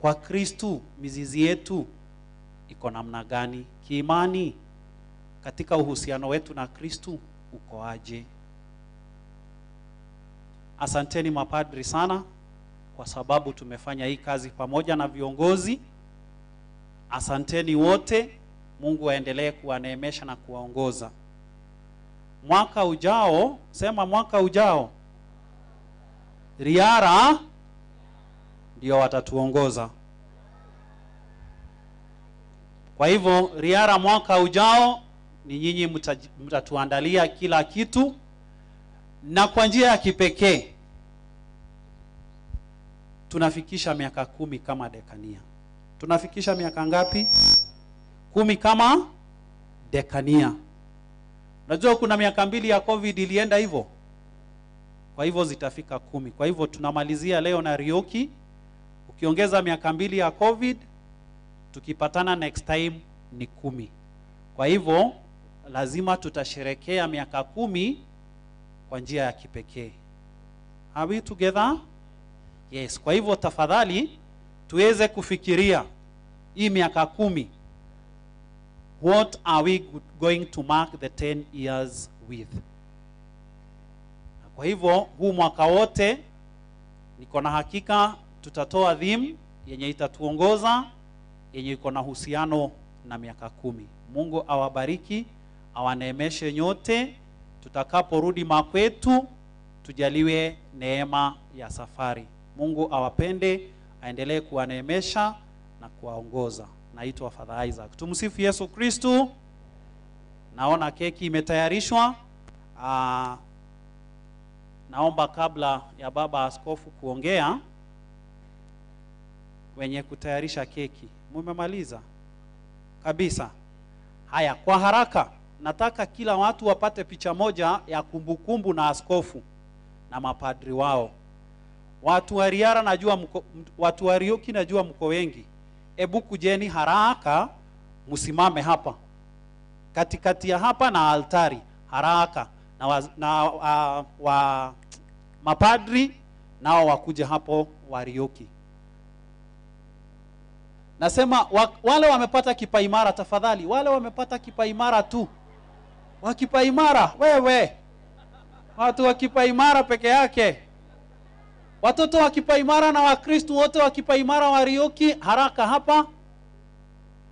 Kwa Kristu mizizi yetu iko namna gani kiimani? Katika uhusiano wetu na Kristu uko aje? Asanteni mapadri sana kwa sababu tumefanya hii kazi pamoja na viongozi. Asanteni wote, Mungu aendelee kuwaneemesha na kuwaongoza. Mwaka ujao, sema mwaka ujao, Riara ndio watatuongoza. Kwa hivyo Riara mwaka ujao ni nyinyi mta- mtatuandalia kila kitu, na kwa njia ya kipekee tunafikisha miaka kumi kama dekania. Tunafikisha miaka ngapi? Kumi kama dekania. Unajua kuna miaka mbili ya COVID ilienda hivyo, kwa hivyo zitafika kumi. Kwa hivyo tunamalizia leo na Rioki, ukiongeza miaka mbili ya COVID, tukipatana next time ni kumi. Kwa hivyo lazima tutasherekea miaka kumi kwa njia ya kipekee. Are we together? Yes. Kwa hivyo tafadhali tuweze kufikiria hii miaka kumi, what are we going to mark the 10 years with? Kwa hivyo huu mwaka wote niko na hakika tutatoa dhimu yenye itatuongoza yenye iko na uhusiano na miaka kumi. Mungu awabariki, awaneemeshe nyote. Tutakaporudi makwetu, tujaliwe neema ya safari. Mungu awapende, aendelee kuwaneemesha na kuwaongoza. Naitwa Father Isaac. Tumsifu Yesu Kristu. Naona keki imetayarishwa. Aa, naomba kabla ya baba askofu kuongea, wenye kutayarisha keki, mumemaliza kabisa? Haya, kwa haraka, nataka kila watu wapate picha moja ya kumbukumbu kumbu na askofu na mapadri wao. Watu wa Riara najua mko, watu wa Rioki najua mko wengi. Ebu kujeni haraka, msimame hapa. Katikati ya hapa na altari haraka. Na, wa, na uh, wa mapadri nao wakuje hapo Warioki. Nasema wa, wale wamepata kipaimara, tafadhali, wale wamepata kipaimara tu, wakipaimara, wewe, watu wakipaimara peke yake, watoto wa kipaimara na wakristu wote wa kipaimara Warioki, haraka hapa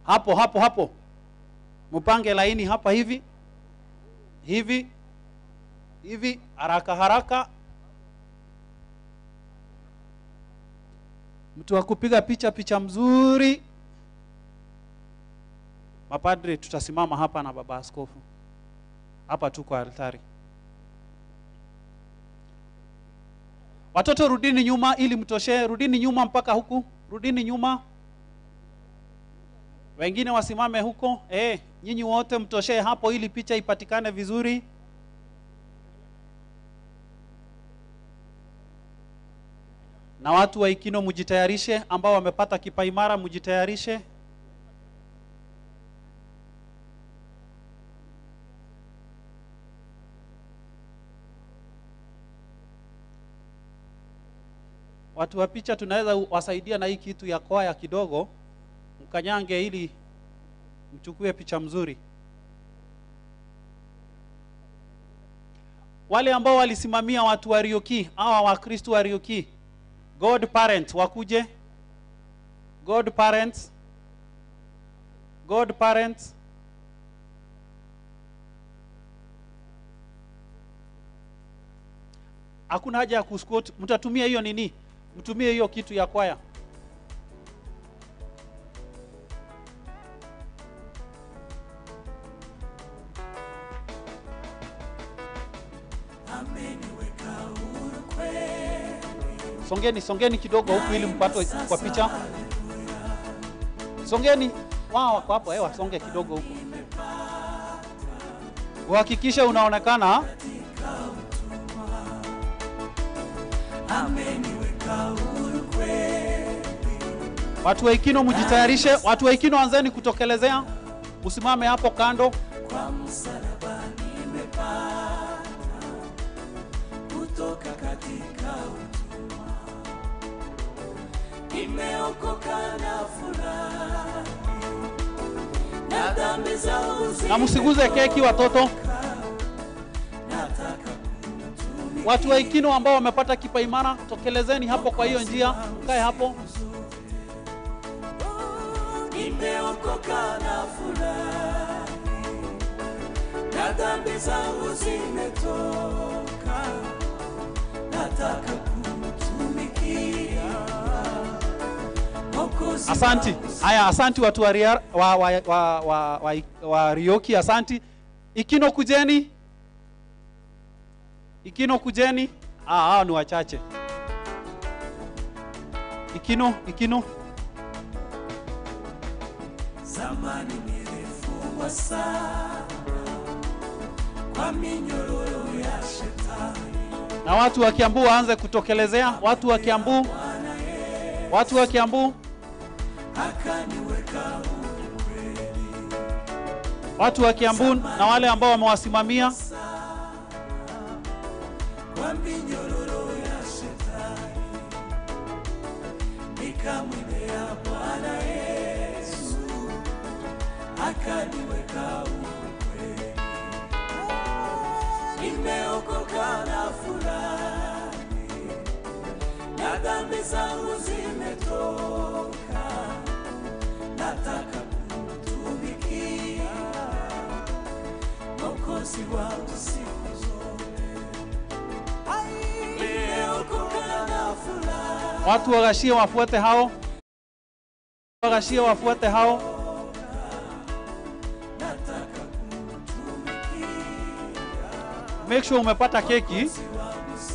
hapo hapo hapo, mpange laini hapa hivi hivi hivi, haraka haraka. Mtu wa kupiga picha picha mzuri. Mapadre, tutasimama hapa na baba askofu hapa tuko altari. Watoto rudini nyuma ili mtoshee, rudini nyuma mpaka huku, rudini nyuma. Wengine wasimame huko. Eh, nyinyi wote mtoshee hapo ili picha ipatikane vizuri. Na watu wa Ikino mjitayarishe, ambao wamepata kipaimara mjitayarishe. Watu wa picha tunaweza wasaidia na hii kitu ya kwaya kidogo, mkanyange ili mchukue picha mzuri. Wale ambao walisimamia watu wa Rioki, hawa Wakristo wa Rioki, God parent wakuje. God parents. God parents. Hakuna haja ya kusquat, mtatumia hiyo nini? Mtumie hiyo kitu ya kwaya. Songeni, songeni kidogo huku ili mpate kwa picha. Songeni, wao wako hapo, hewa songe kidogo huku. Uhakikishe unaonekana. Watu wa Ikino mjitayarishe, watu wa Ikino anzeni kutokelezea, usimame hapo kando. kwa msalaba nimepata kutoka katika utumwa, nimeokoka na furaha na dhambi za uzima. Na msiguze keki watoto. nataka Watu wa Ikino ambao wamepata kipaimara, tokelezeni hapo kwa hiyo njia, mkae hapo. nimeokoka na fulani, na dhambi zangu zimetoka, nataka kutumikia Asanti. Haya, asanti watu wa, wa, wa, wa, wa, wa, wa Rioki, asanti. Ikino kujeni, Ikino kujeni. Ah, hao ni wachache. Ikino, Ikino. Zamani nilifungwa sana kwa minyororo ya shetani, Na watu wa Kiambu waanze kutokelezea. Watu wa Kiambu, watu wa Kiambu, watu wa Kiambu na wale ambao wamewasimamia. Kwa minyororo ya shetani, nikamwendea Bwana Yesu akaniweka huru kweli. Nimeokoka na furahi na dhambi zangu zimetoka, nataka kumtumikia Mwokozi wangu siku Watu wa Gashie wafuate hao. Wa Gashie wafuate hao. Make sure umepata keki.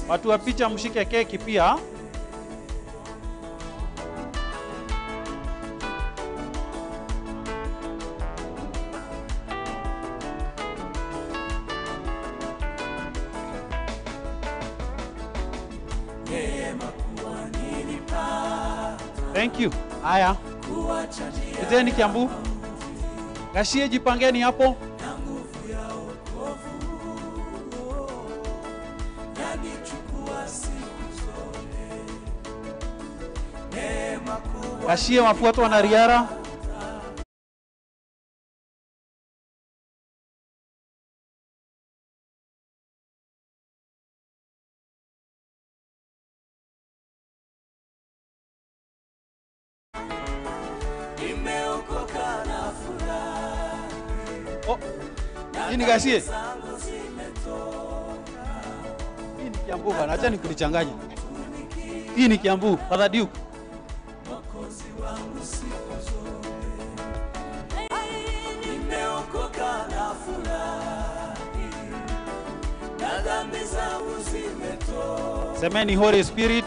Watu wa picha mshike keki pia. Thank you. Haya, iteni Kiambu, Gashie, jipangeni hapo. Gashie, wafuatwa na Riara. oh. Jinikasie. Hii ni Kiambu bana, acha nikulichanganye. Hii ni Kiambu, Father Duke. Semeni Holy Spirit.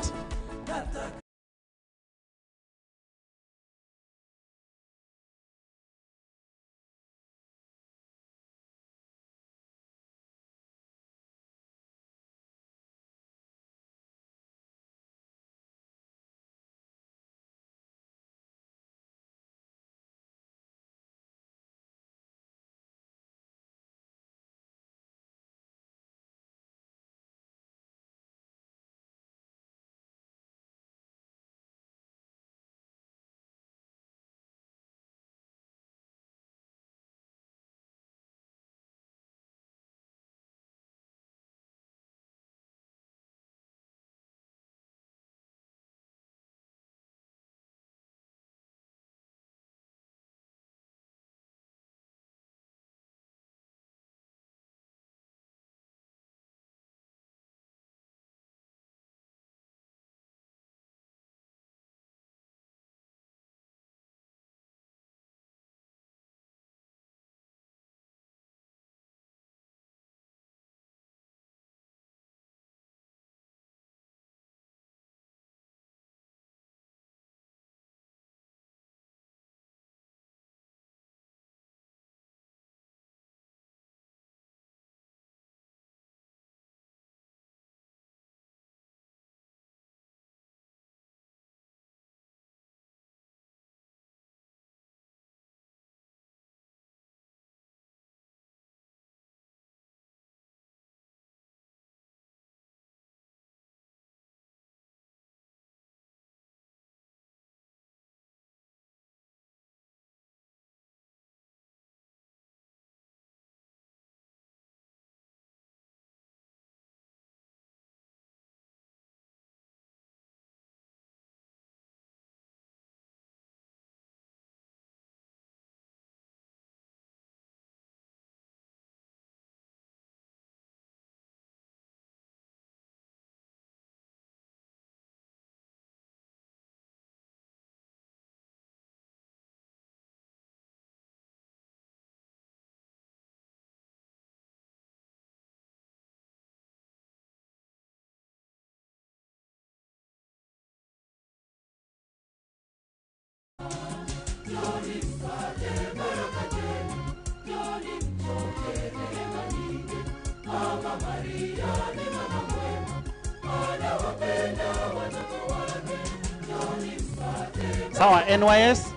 Sawa, NYS.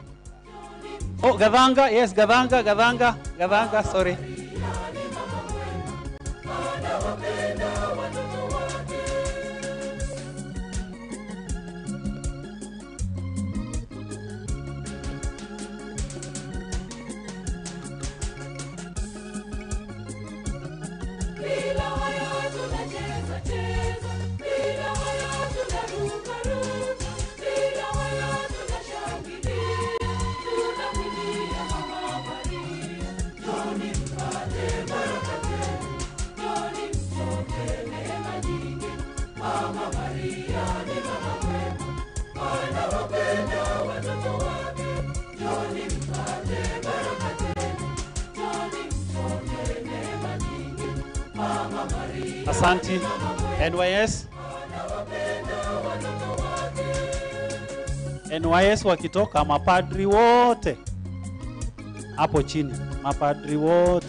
Oh, Gadanga, yes, Gadanga, Gadanga, Gadanga, sorry. akitoka mapadri wote. Hapo chini, mapadri wote.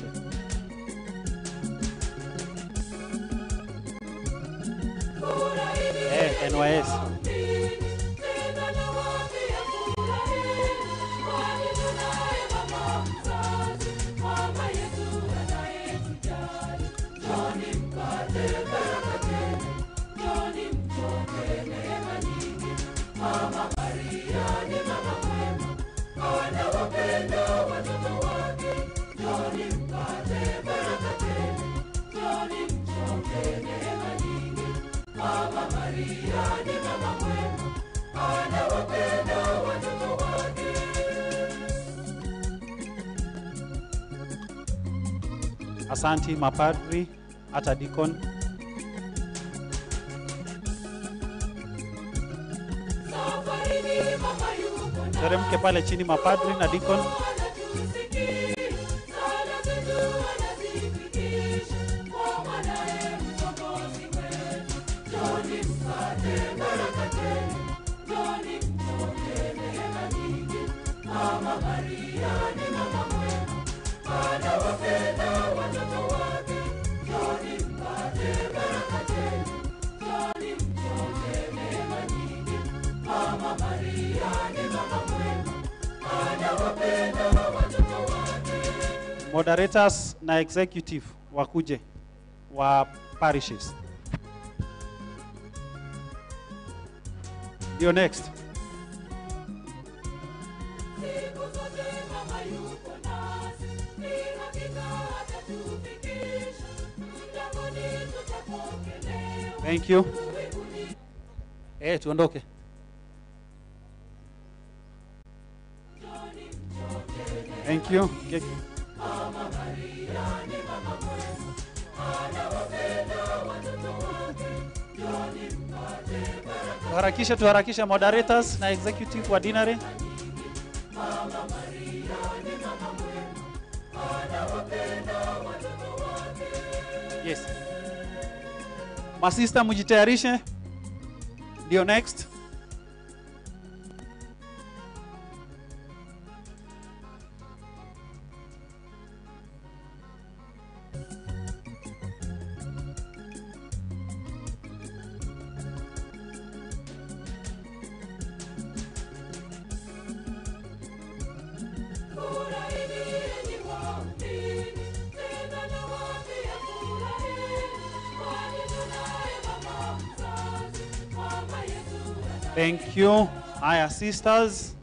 Asanti mapadri, hata dikon. Teremke pale chini mapadri na deacon. Moderators na executive wakuje wa parishes. Ndio next. Siku zote mama yuko nasi, ni hakika atatufikisha. Mlangoni tutapokelewa. Thank you. Eh, tuondoke. Thank you. Ke- Mama Tuharakishe, tuharakishe moderators na executive wa dinari. Yes. Masista mujitayarishe Ndio next. Thank you. Haya sisters.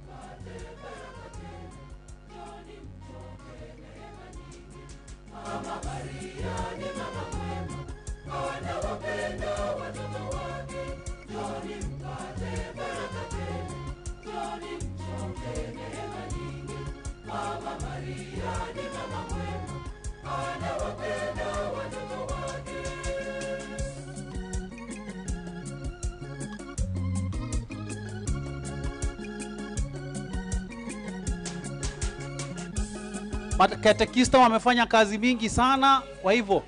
Makatekista wamefanya kazi mingi sana, kwa hivyo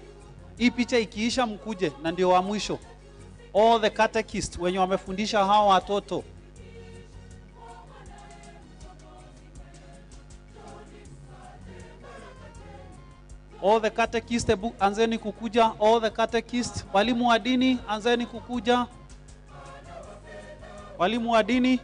hii picha ikiisha mkuje, na ndio wa mwisho. All the catechist wenye wamefundisha hawa watoto all the catechist, hebu anzeni kukuja. All the catechist, walimu wa dini anzeni kukuja. Walimu wa dini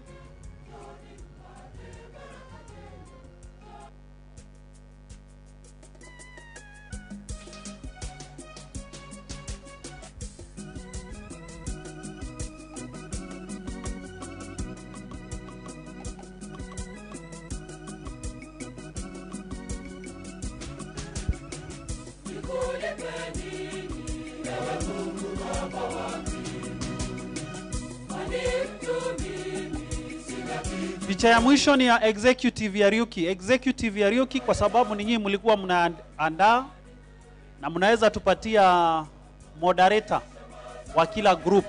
ya mwisho ni ya executive ya Ryuki. Executive ya Ryuki kwa sababu ninyi mlikuwa mnaandaa na mnaweza tupatia moderator wa kila group.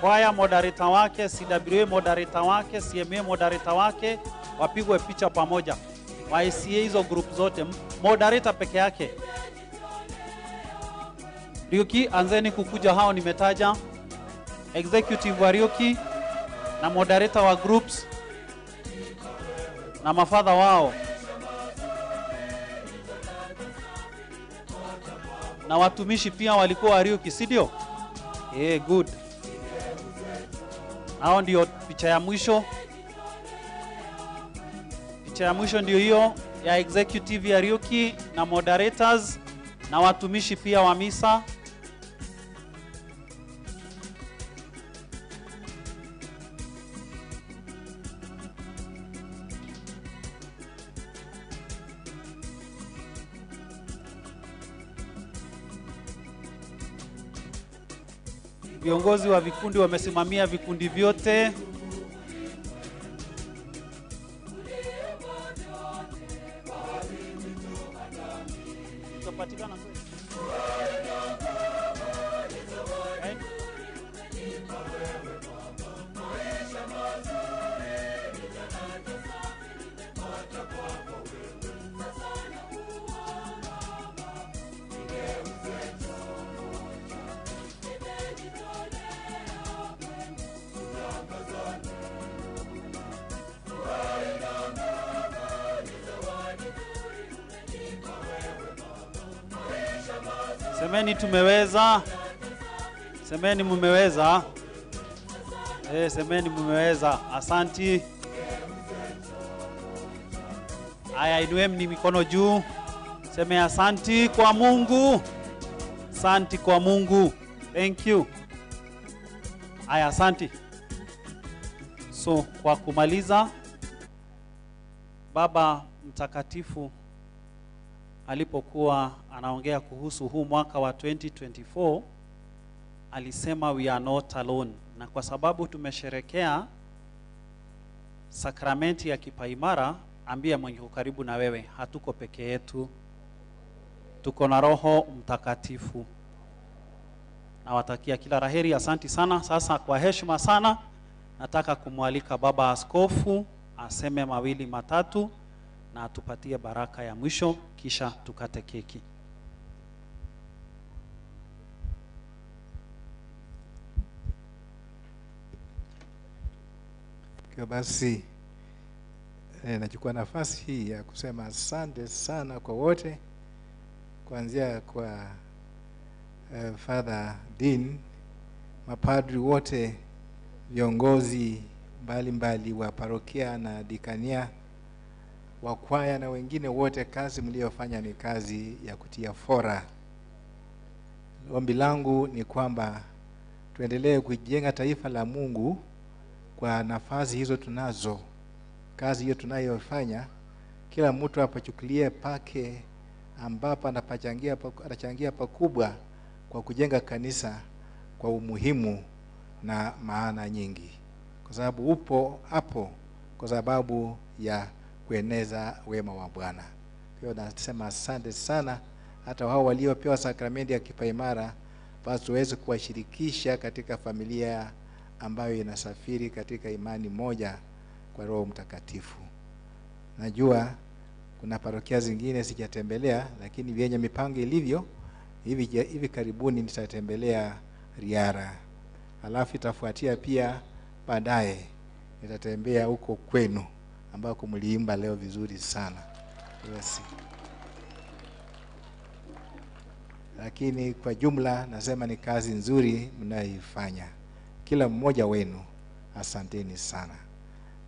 Kwaya moderator wake, CWA moderator wake, CMA moderator wake, wapigwe picha pamoja. Wa ICA hizo group zote, moderator peke yake. Ryuki, anzeni kukuja, hao nimetaja. Executive wa Ryuki na moderator wa groups na mafadha wao na watumishi pia walikuwa Wariuki, si ndio? Eh, good. Hao ndio picha ya mwisho. Picha ya mwisho ndio hiyo ya executive ya Ryuki na moderators na watumishi pia wa misa. Viongozi wa vikundi wamesimamia vikundi vyote. Semeni mumeweza. Eh, semeni mumeweza. Asanti. Aya, inueni mikono juu. Seme asanti kwa Mungu. Asanti kwa Mungu. Thank you. Aya, asanti. So, kwa kumaliza, Baba Mtakatifu alipokuwa anaongea kuhusu huu mwaka wa 2024 alisema we are not alone, na kwa sababu tumesherekea sakramenti ya kipaimara, ambia mwenye karibu na wewe, hatuko peke yetu, tuko na Roho Mtakatifu. Nawatakia kila raheri, asanti sana. Sasa kwa heshima sana, nataka kumwalika baba askofu aseme mawili matatu na atupatie baraka ya mwisho, kisha tukate keki. Kwa basi eh, nachukua nafasi hii ya kusema asante sana kwa wote, kuanzia kwa eh, Father Dean, mapadri wote, viongozi mbalimbali wa parokia na dikania, wa kwaya na wengine wote. Kazi mliofanya ni kazi ya kutia fora. Ombi langu ni kwamba tuendelee kujenga taifa la Mungu kwa nafasi hizo tunazo, kazi hiyo tunayofanya, kila mtu apachukulie pake ambapo anapachangia anachangia pakubwa kwa kujenga kanisa kwa umuhimu na maana nyingi, kwa sababu upo hapo kwa sababu ya kueneza wema wa Bwana. Kwa nasema asante sana, hata wao waliopewa sakramenti ya kipaimara, basi tuweze kuwashirikisha katika familia ambayo inasafiri katika imani moja kwa Roho Mtakatifu. Najua kuna parokia zingine sijatembelea, lakini vyenye mipango ilivyo hivi, hivi karibuni nitatembelea Riara, alafu itafuatia pia baadaye nitatembea huko kwenu ambako mliimba leo vizuri sana yes. Lakini kwa jumla nasema ni kazi nzuri mnayoifanya kila mmoja wenu, asanteni sana.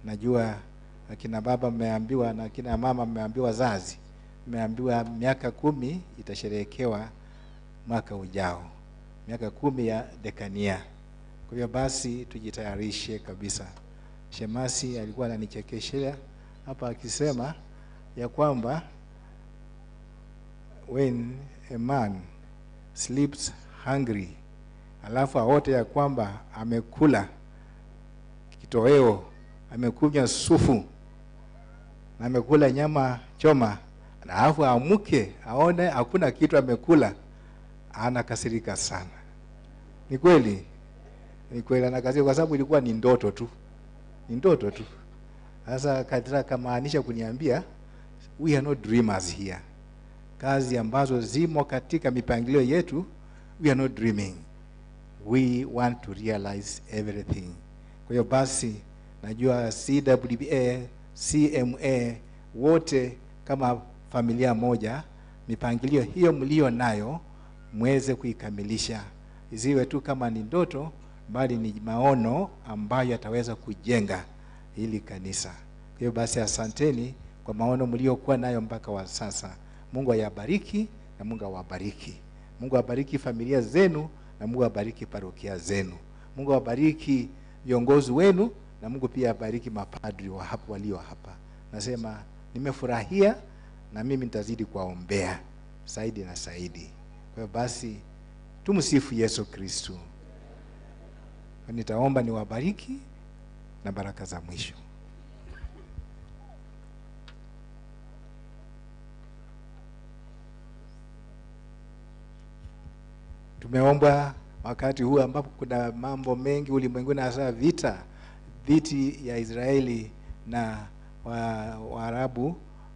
Najua akina baba mmeambiwa na akina mama mmeambiwa, zazi mmeambiwa, miaka kumi itasherehekewa mwaka ujao, miaka kumi ya dekania. Kwa hiyo basi tujitayarishe kabisa. Shemasi alikuwa ananichekeshea hapa akisema ya kwamba when a man sleeps hungry alafu aote ya kwamba amekula kitoweo, amekunywa sufu na amekula nyama choma, alafu amuke aone hakuna kitu amekula, anakasirika sana. Ni kweli, ni kweli anakasirika kwa sababu ilikuwa ni ndoto tu, ni ndoto tu. Sasa katika kamaanisha kuniambia we are not dreamers here, kazi ambazo zimo katika mipangilio yetu, we are not dreaming we want to realize everything. Kwa hiyo basi najua CWA, CMA wote kama familia moja, mipangilio hiyo mlio nayo mweze kuikamilisha, isiwe tu kama ni ndoto, bali ni maono ambayo yataweza kujenga hili kanisa. Kwa hiyo basi asanteni kwa maono mliokuwa nayo mpaka wa sasa. Mungu ayabariki na Mungu awabariki. Mungu awabariki familia zenu na Mungu abariki parokia zenu. Mungu abariki viongozi wenu na Mungu pia abariki mapadri wa hapa walio hapa. Nasema nimefurahia na mimi nitazidi kuwaombea zaidi na zaidi. Kwa hiyo basi tumsifu Yesu Kristo. Nitaomba niwabariki na baraka za mwisho. Tumeombwa wakati huu ambapo kuna mambo mengi ulimwenguni, hasa vita dhiti ya Israeli na Waarabu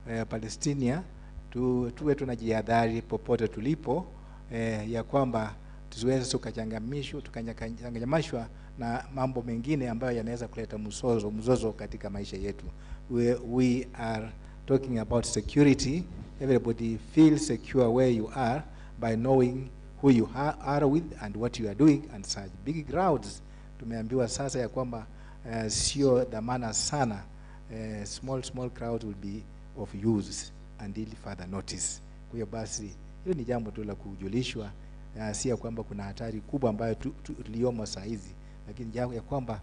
wa- eh, Palestina, tu, tuwe tunajihadhari popote tulipo eh, ya kwamba tusiweze tukachangamishwa tukanyamashwa na mambo mengine ambayo yanaweza kuleta mzozo mzozo katika maisha yetu. We, we are talking about security. Everybody feel secure where you are by knowing who you are with and what you are doing and such. Big crowds tumeambiwa sasa ya kwamba uh, sio dhamana sana. Uh, small small crowds will be of use until further notice. Kwa hiyo basi hilo ni jambo tu la kujulishwa, uh, si ya kwamba kuna hatari kubwa ambayo tu- tu- tuliyomo saa hizi, lakini jambo ya kwamba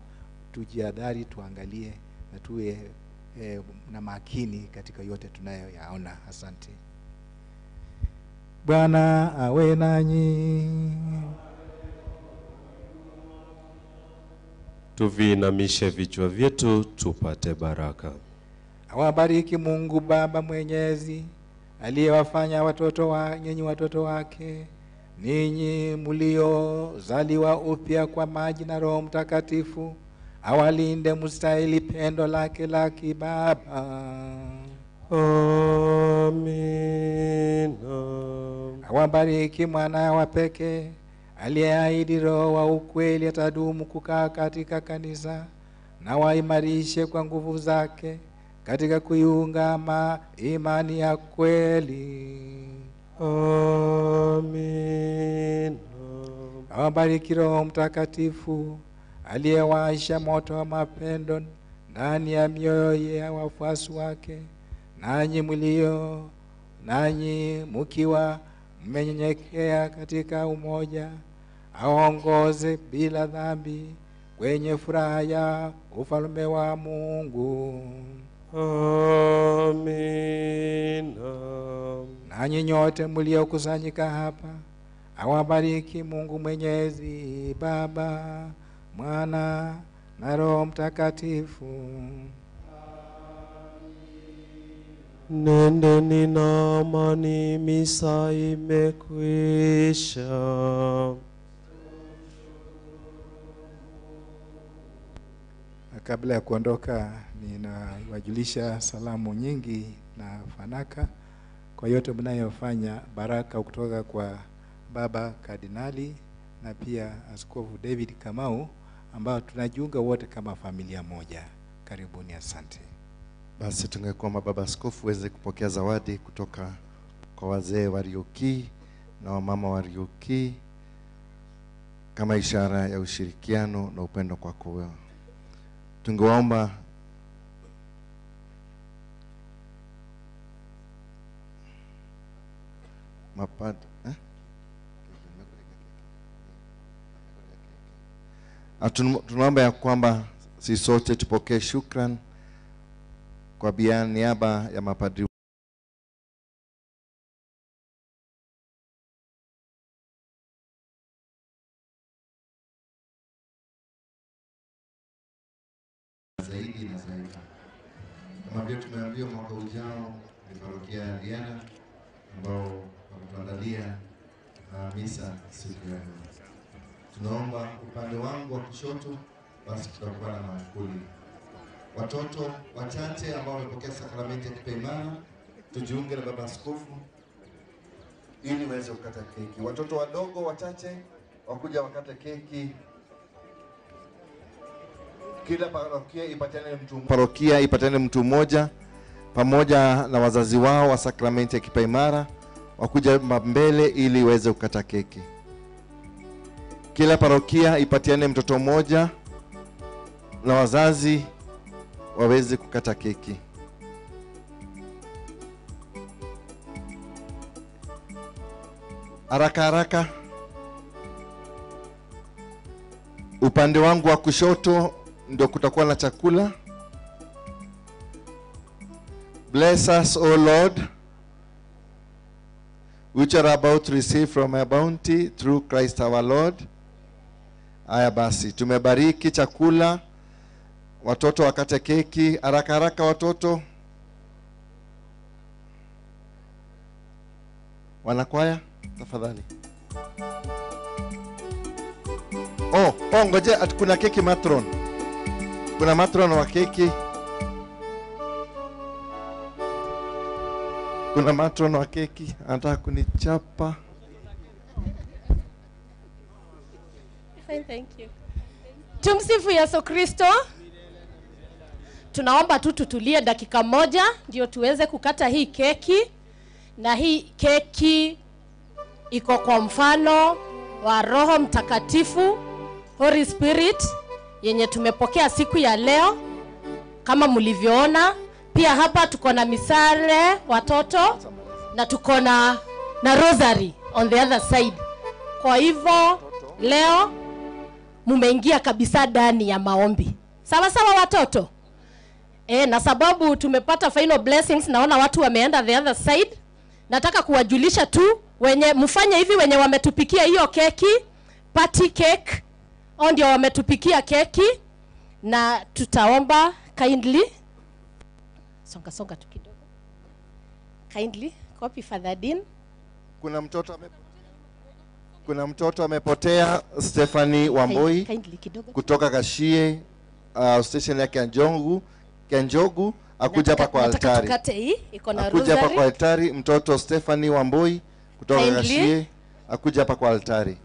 tujihadhari, tuangalie na tuwe eh, na makini katika yote tunayoyaona. Asante. Bwana awe nanyi. Tuviinamishe vichwa vyetu tupate baraka. Awabariki Mungu Baba Mwenyezi aliyewafanya watoto wa nyinyi watoto wake ninyi mliozaliwa upya kwa maji na Roho Mtakatifu, awalinde mstahili pendo lake la kibaba. Amina. Awabariki mwana wa pekee aliyeahidi Roho wa ukweli atadumu kukaa katika kanisa, na waimarishe kwa nguvu zake katika kuiungama imani ya kweli. Amin. Awabariki Roho Mtakatifu aliyewasha moto wa mapendo ndani ya mioyo ya wafuasi wake, nanyi mlio nanyi mkiwa mmenyenyekea katika umoja, aongoze bila dhambi kwenye furaha ya ufalme wa Mungu. Amina. Nanyi nyote mliokusanyika hapa, awabariki Mungu Mwenyezi, Baba, Mwana na Roho Mtakatifu. Nendeni na amani, misa imekwisha. Kabla ya kuondoka, ninawajulisha salamu nyingi na fanaka kwa yote mnayofanya, baraka kutoka kwa Baba Kardinali na pia Askofu David Kamau, ambao tunajiunga wote kama familia moja. Karibuni, asante. Basi tungekuomba Baba Askofu uweze kupokea zawadi kutoka kwa wazee wa rioki na wamama wa rioki kama ishara ya ushirikiano na upendo kwako wewe. Tungewaomba mapad eh? Ah, Tunaomba ya kwamba sisi sote tupokee shukran kwa niaba ya mapadri zaidi na zaidi. Kama vile tumeambiwa, mwaka ujao ni parokia ya Diana ambao wametuandalia uh, misa siku ya leo. Tunaomba upande wangu wa kushoto, basi tutakuwa na maakuli watoto wachache ambao wamepokea sakramenti ya kipaimara tujiunge na baba askofu ili waweze kukata keki. Watoto wadogo wachache wakuja wakate keki. Kila parokia ipatane mtu parokia ipatane mtu mmoja pamoja na wazazi wao wa sakramenti ya kipaimara wakuja mbele ili waweze kukata keki. Kila parokia ipatiane mtoto mmoja na wazazi waweze kukata keki. Haraka haraka, upande wangu wa kushoto ndio kutakuwa na chakula. Bless us, O Lord, which are about to receive from your bounty through Christ our Lord. Haya basi, tumebariki chakula watoto wakate keki haraka haraka. Watoto wanakwaya, tafadhali. Oh, oh, ngoje kuna keki matron. Kuna matron wa keki. Kuna matron wa keki anataka kunichapa. Fine, thank you. Tumsifu Yesu Kristo. Tunaomba tu tutulie dakika moja ndio tuweze kukata hii keki, na hii keki iko kwa mfano wa Roho Mtakatifu, Holy Spirit, yenye tumepokea siku ya leo kama mlivyoona. Pia hapa tuko na misare watoto na tuko na na rosary on the other side. Kwa hivyo leo mumeingia kabisa ndani ya maombi. Sawa sawa watoto? E, na sababu tumepata final blessings, naona watu wameenda the other side. Nataka kuwajulisha tu wenye mfanye hivi, wenye wametupikia hiyo keki party cake, au ndio wametupikia keki, na tutaomba kindly, songa songa tu kidogo, kindly copy Father Dean. Kuna mtoto ame kuna mtoto amepotea Stephanie Wamboi Kindly kidogo. kutoka Kashie uh, station yake ya Kianjogu Kianjogu akuja hapa kwa altari. tukate hii iko na Akuja hapa kwa altari mtoto Stephanie Wamboi kutoka Gashie akuja hapa kwa altari.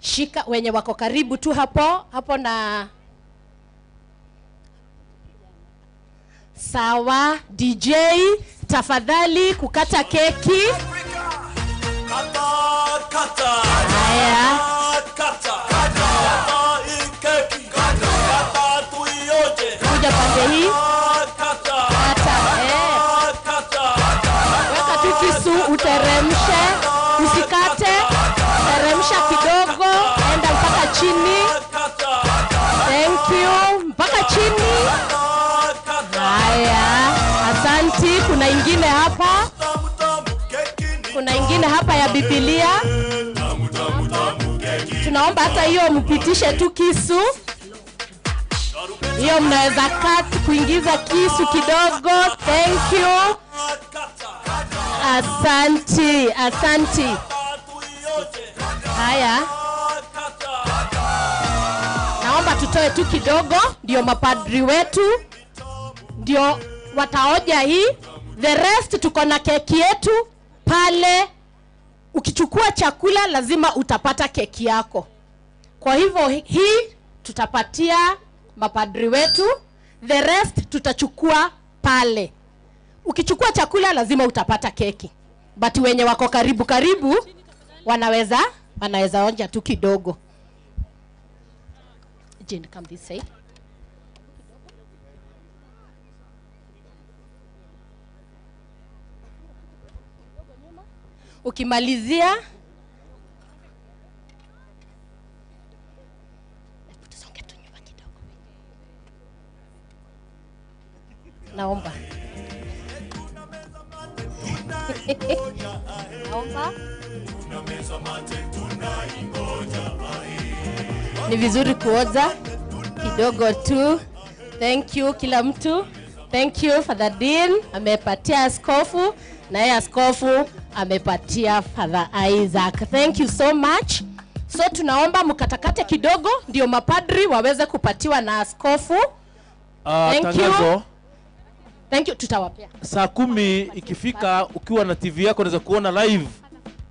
Shika wenye wako karibu tu hapo hapo na sawa. DJ tafadhali kukata keki. Kata, kata. Haya. Kuja ingine hapa ya Biblia. Tunaomba hata hiyo mpitishe tu kisu hiyo mnaweza cut kuingiza kisu kidogo. Thank you. Asanti, asanti. Haya, naomba tutoe tu kidogo, ndio mapadri wetu ndio wataoja hii. The rest tuko na keki yetu pale. Ukichukua chakula lazima utapata keki yako. Kwa hivyo hii tutapatia mapadri wetu, the rest tutachukua pale. Ukichukua chakula lazima utapata keki, but wenye wako karibu karibu wanaweza wanaweza onja tu kidogo. Jane, come this side. Ukimalizia naomba. Naomba. Ni vizuri kuoza kidogo tu. Thank you kila mtu. Thank you father dean amepatia askofu na yeye askofu amepatia father isaac thank you so much so tunaomba mkatakate kidogo ndio mapadri waweze kupatiwa na askofu Uh, Thank tangazo. you. thank you tutawapea saa kumi ikifika ukiwa na tv yako unaweza kuona live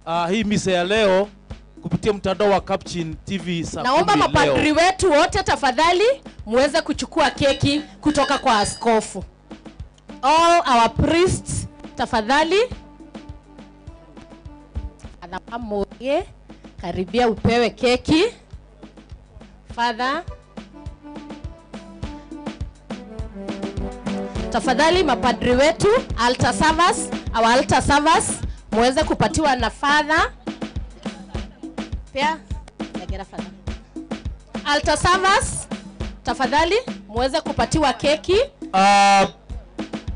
uh, hii misa ya leo kupitia mtandao wa Caption TV saa naomba mapadri leo. wetu wote tafadhali muweze kuchukua keki kutoka kwa askofu all our priests tafadhali. Anapamoye karibia upewe keki. Father. Tafadhali mapadri wetu altar savas au altar savas muweze kupatiwa na father. Pia nagera father. Altar savas tafadhali muweze kupatiwa keki. Uh,